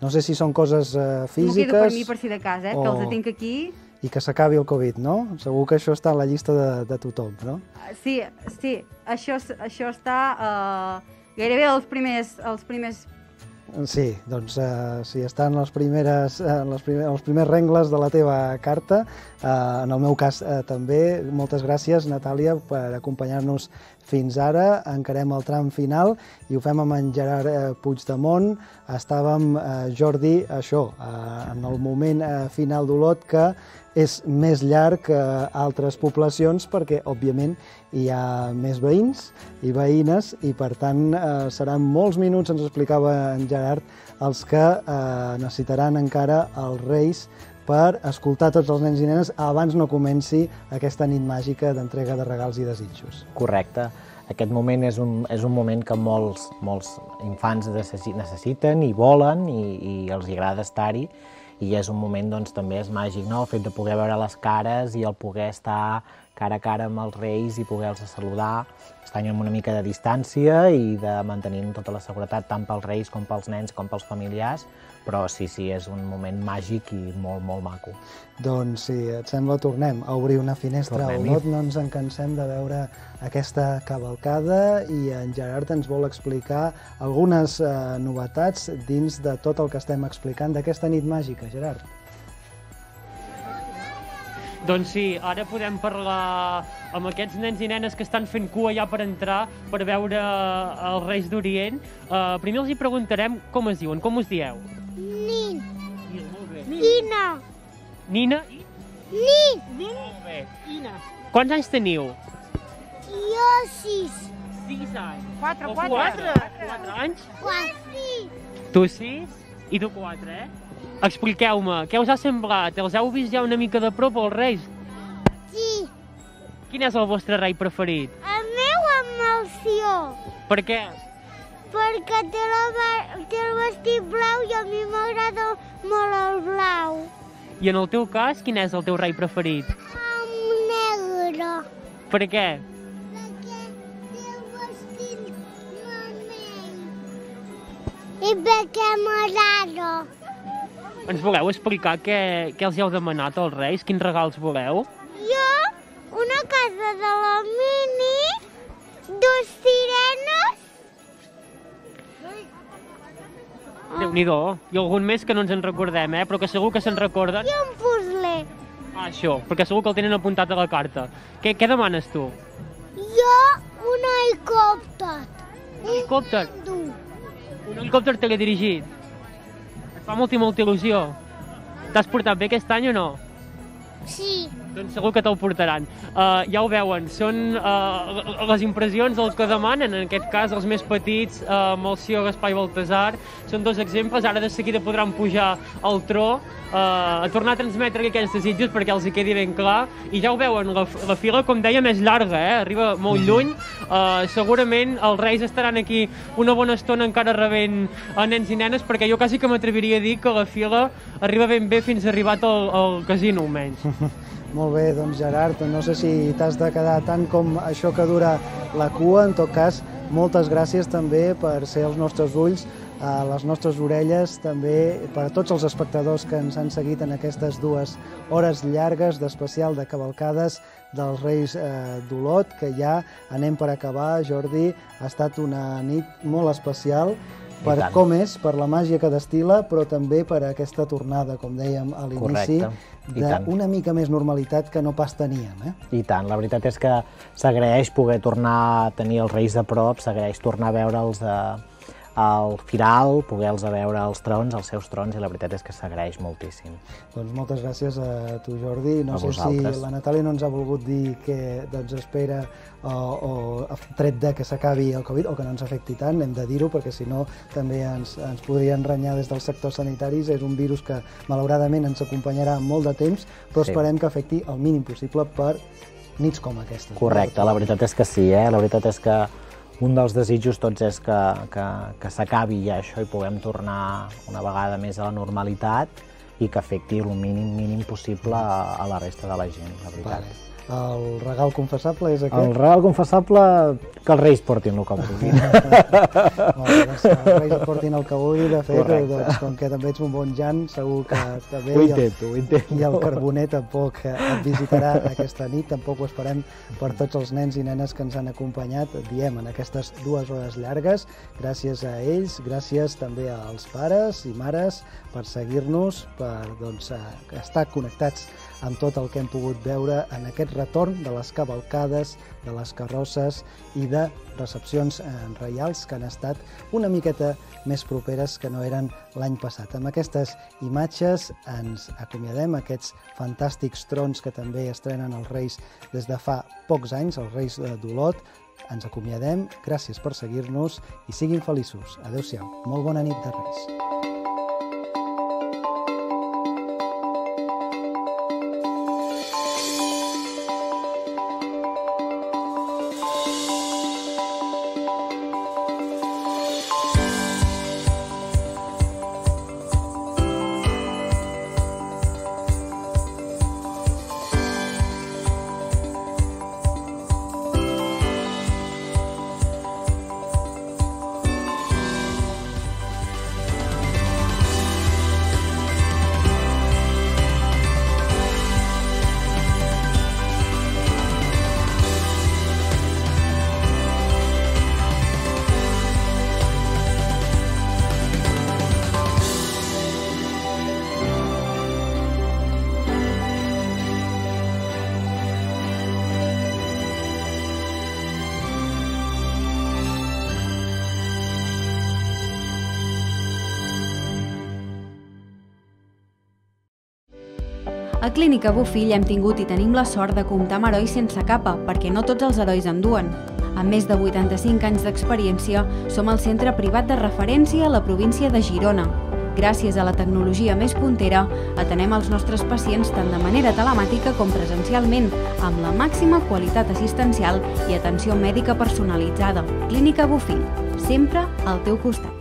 No sé si són coses eh, M'ho físiques... quedo per mi per si de cas, eh, que o- els tinc aquí. I que s'acabi el Covid, no? Segur que això està a la llista de, de tothom, no? Ah, Sí, sí, això, això està uh, gairebé els primers, els primers Sí, doncs uh, si estan les primeres, uh, les primer, els primers rengles de la teva carta, uh, en el meu cas uh, també. Moltes gràcies, Natàlia, per acompanyar-nos fins ara. Encarem el tram final i ho fem amb en Gerard uh, Puigdemont. Estàvem, uh, Jordi, això, uh, en el moment uh, final d'Olot que és més llarg que altres poblacions perquè, òbviament, hi ha més veïns i veïnes i, per tant, eh, seran molts minuts, ens explicava en Gerard, els que eh, necessitaran encara els Reis per escoltar tots els nens i nenes abans no comenci aquesta nit màgica d'entrega de regals i desitjos. Correcte. Aquest moment és un, és un moment que molts, molts infants necessiten i volen i, i els agrada estar-hi i és un moment doncs, també és màgic, no? el fet de poder veure les cares i el poder estar cara a cara amb els reis i poder-los saludar, estar amb una mica de distància i de mantenir tota la seguretat tant pels reis com pels nens com pels familiars, però sí, sí, és un moment màgic i molt, molt maco. Doncs si et sembla, tornem a obrir una finestra a Olot, no ens encansem de veure aquesta cavalcada i en Gerard ens vol explicar algunes eh, novetats dins de tot el que estem explicant d'aquesta nit màgica, Gerard. Doncs sí, ara podem parlar amb aquests nens i nenes que estan fent cua ja per entrar, per veure els Reis d'Orient. Uh, primer els hi preguntarem com es diuen, com us dieu? Nin. Ina. Nina i... Nin. Molt bé. Ina. Quants anys teniu? Jo sis. Sis anys. Quatre, O quatre. Quatre, quatre anys? Quatre. Tu sis i tu quatre, eh? Expliqueu-me, què us ha semblat? Els heu vist ja una mica de prop, els Reis? Sí. Quin és el vostre rei preferit? El meu amb el Sió. Per què? Perquè té, la, té el vestit blau i a mi m'agrada molt el blau. I en el teu cas, quin és el teu rei preferit? Amb negre. Per què? I perquè m'agrada. Ens voleu explicar què, què els heu demanat als Reis? Quins regals voleu? Jo, una casa de la Mini, dos sirenes Déu-n'hi-do. I algun més que no ens en recordem, eh? Però que segur que se'n recorden. i un puzzle. Ah, això, perquè segur que el tenen apuntat a la carta. Què, què demanes tu? Jo, un helicòpter. Un helicòpter? Un helicòpter teledirigit. Et fa molta i molta il·lusió. T'has portat bé aquest any o no? Sí. Doncs segur que te'l portaran. Uh, ja ho veuen, són uh, les impressions del que demanen, en aquest cas els més petits, uh, amb el Sió Gaspar i Baltasar, són dos exemples, ara de seguida podran pujar al tro, uh, a tornar a transmetre aquells desitjos perquè els hi quedi ben clar, i ja ho veuen, la, la fila, com dèiem, és llarga, eh? arriba molt lluny, uh, segurament els reis estaran aquí una bona estona encara rebent a nens i nenes, perquè jo quasi que m'atreviria a dir que la fila arriba ben bé fins arribat al, al casino, almenys. Molt bé, doncs Gerard, no sé si t'has de quedar tant com això que dura la cua, en tot cas, moltes gràcies també per ser els nostres ulls, a les nostres orelles, també per a tots els espectadors que ens han seguit en aquestes dues hores llargues d'especial de cavalcades dels Reis eh, d'Olot, que ja anem per acabar, Jordi, ha estat una nit molt especial, per com és, per la màgia que destila, però també per aquesta tornada, com dèiem a l'inici, d'una mica més normalitat que no pas teníem. Eh? I tant, la veritat és que s'agraeix poder tornar a tenir els Reis a prop, s'agraeix tornar a veure'ls a, al Firal, poder-los a veure els trons, els seus trons, i la veritat és que s'agraeix moltíssim. Doncs moltes gràcies a tu, Jordi. No A sé vosaltres. si la Natàlia no ens ha volgut dir que doncs, espera o, o tret de que s'acabi el Covid o que no ens afecti tant, hem de dir-ho, perquè si no també ens, ens podrien renyar des dels sectors sanitaris. És un virus que malauradament ens acompanyarà molt de temps, però Sí. esperem que afecti el mínim possible per nits com aquestes. no? Correcte, la veritat és que sí, eh? la veritat és que un dels desitjos tots és que, que, que s'acabi ja això i puguem tornar una vegada més a la normalitat i que afecti el mínim mínim possible a, a la resta de la gent, la veritat. Vale. El regal confessable és aquest? El regal confessable, que els Reis portin el que vulguin. Molt bé, doncs que els Reis et portin el que vulgui, de fet, Correcte. doncs, com que també ets un bon Jan, segur que també... Ho intento, ho intento. I el Carboner tampoc eh, et visitarà aquesta nit, tampoc ho esperem per tots els nens i nenes que ens han acompanyat, diem, en aquestes dues hores llargues. Gràcies a ells, gràcies també als pares i mares per seguir-nos, per doncs, eh, estar connectats amb tot el que hem pogut veure en aquest retorn de les cavalcades, de les carrosses i de recepcions eh, reials que han estat una miqueta més properes que no eren l'any passat. Amb aquestes imatges ens acomiadem, aquests fantàstics trons que també estrenen els Reis des de fa pocs anys, els Reis de d'Olot. Ens acomiadem, gràcies per seguir-nos i siguin feliços. Adéu-siau. Molt bona nit de Reis. Clínica Bofill hem tingut i tenim la sort de comptar amb herois sense capa, perquè no tots els herois en duen. Amb més de 85 anys d'experiència, som el centre privat de referència a la província de Girona. Gràcies a la tecnologia més puntera, atenem els nostres pacients tant de manera telemàtica com presencialment, amb la màxima qualitat assistencial i atenció mèdica personalitzada. Clínica Bofill, sempre al teu costat.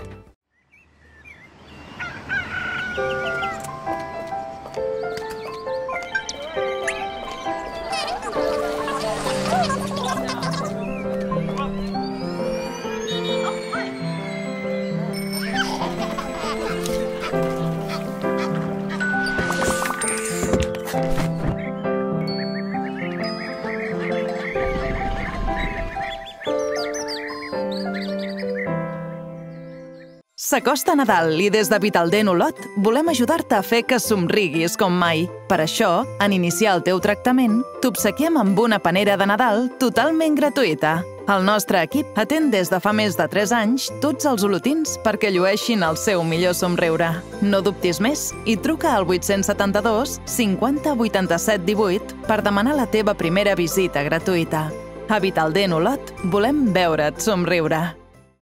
S'acosta Nadal i des de Vitaldent Olot volem ajudar-te a fer que somriguis com mai. Per això, en iniciar el teu tractament, t'obsequiem amb una panera de Nadal totalment gratuïta. El nostre equip atén des de fa més de 3 anys tots els olotins perquè llueixin el seu millor somriure. No dubtis més i truca al 872 50 87 18 per demanar la teva primera visita gratuïta. A Vitaldent Olot volem veure't somriure.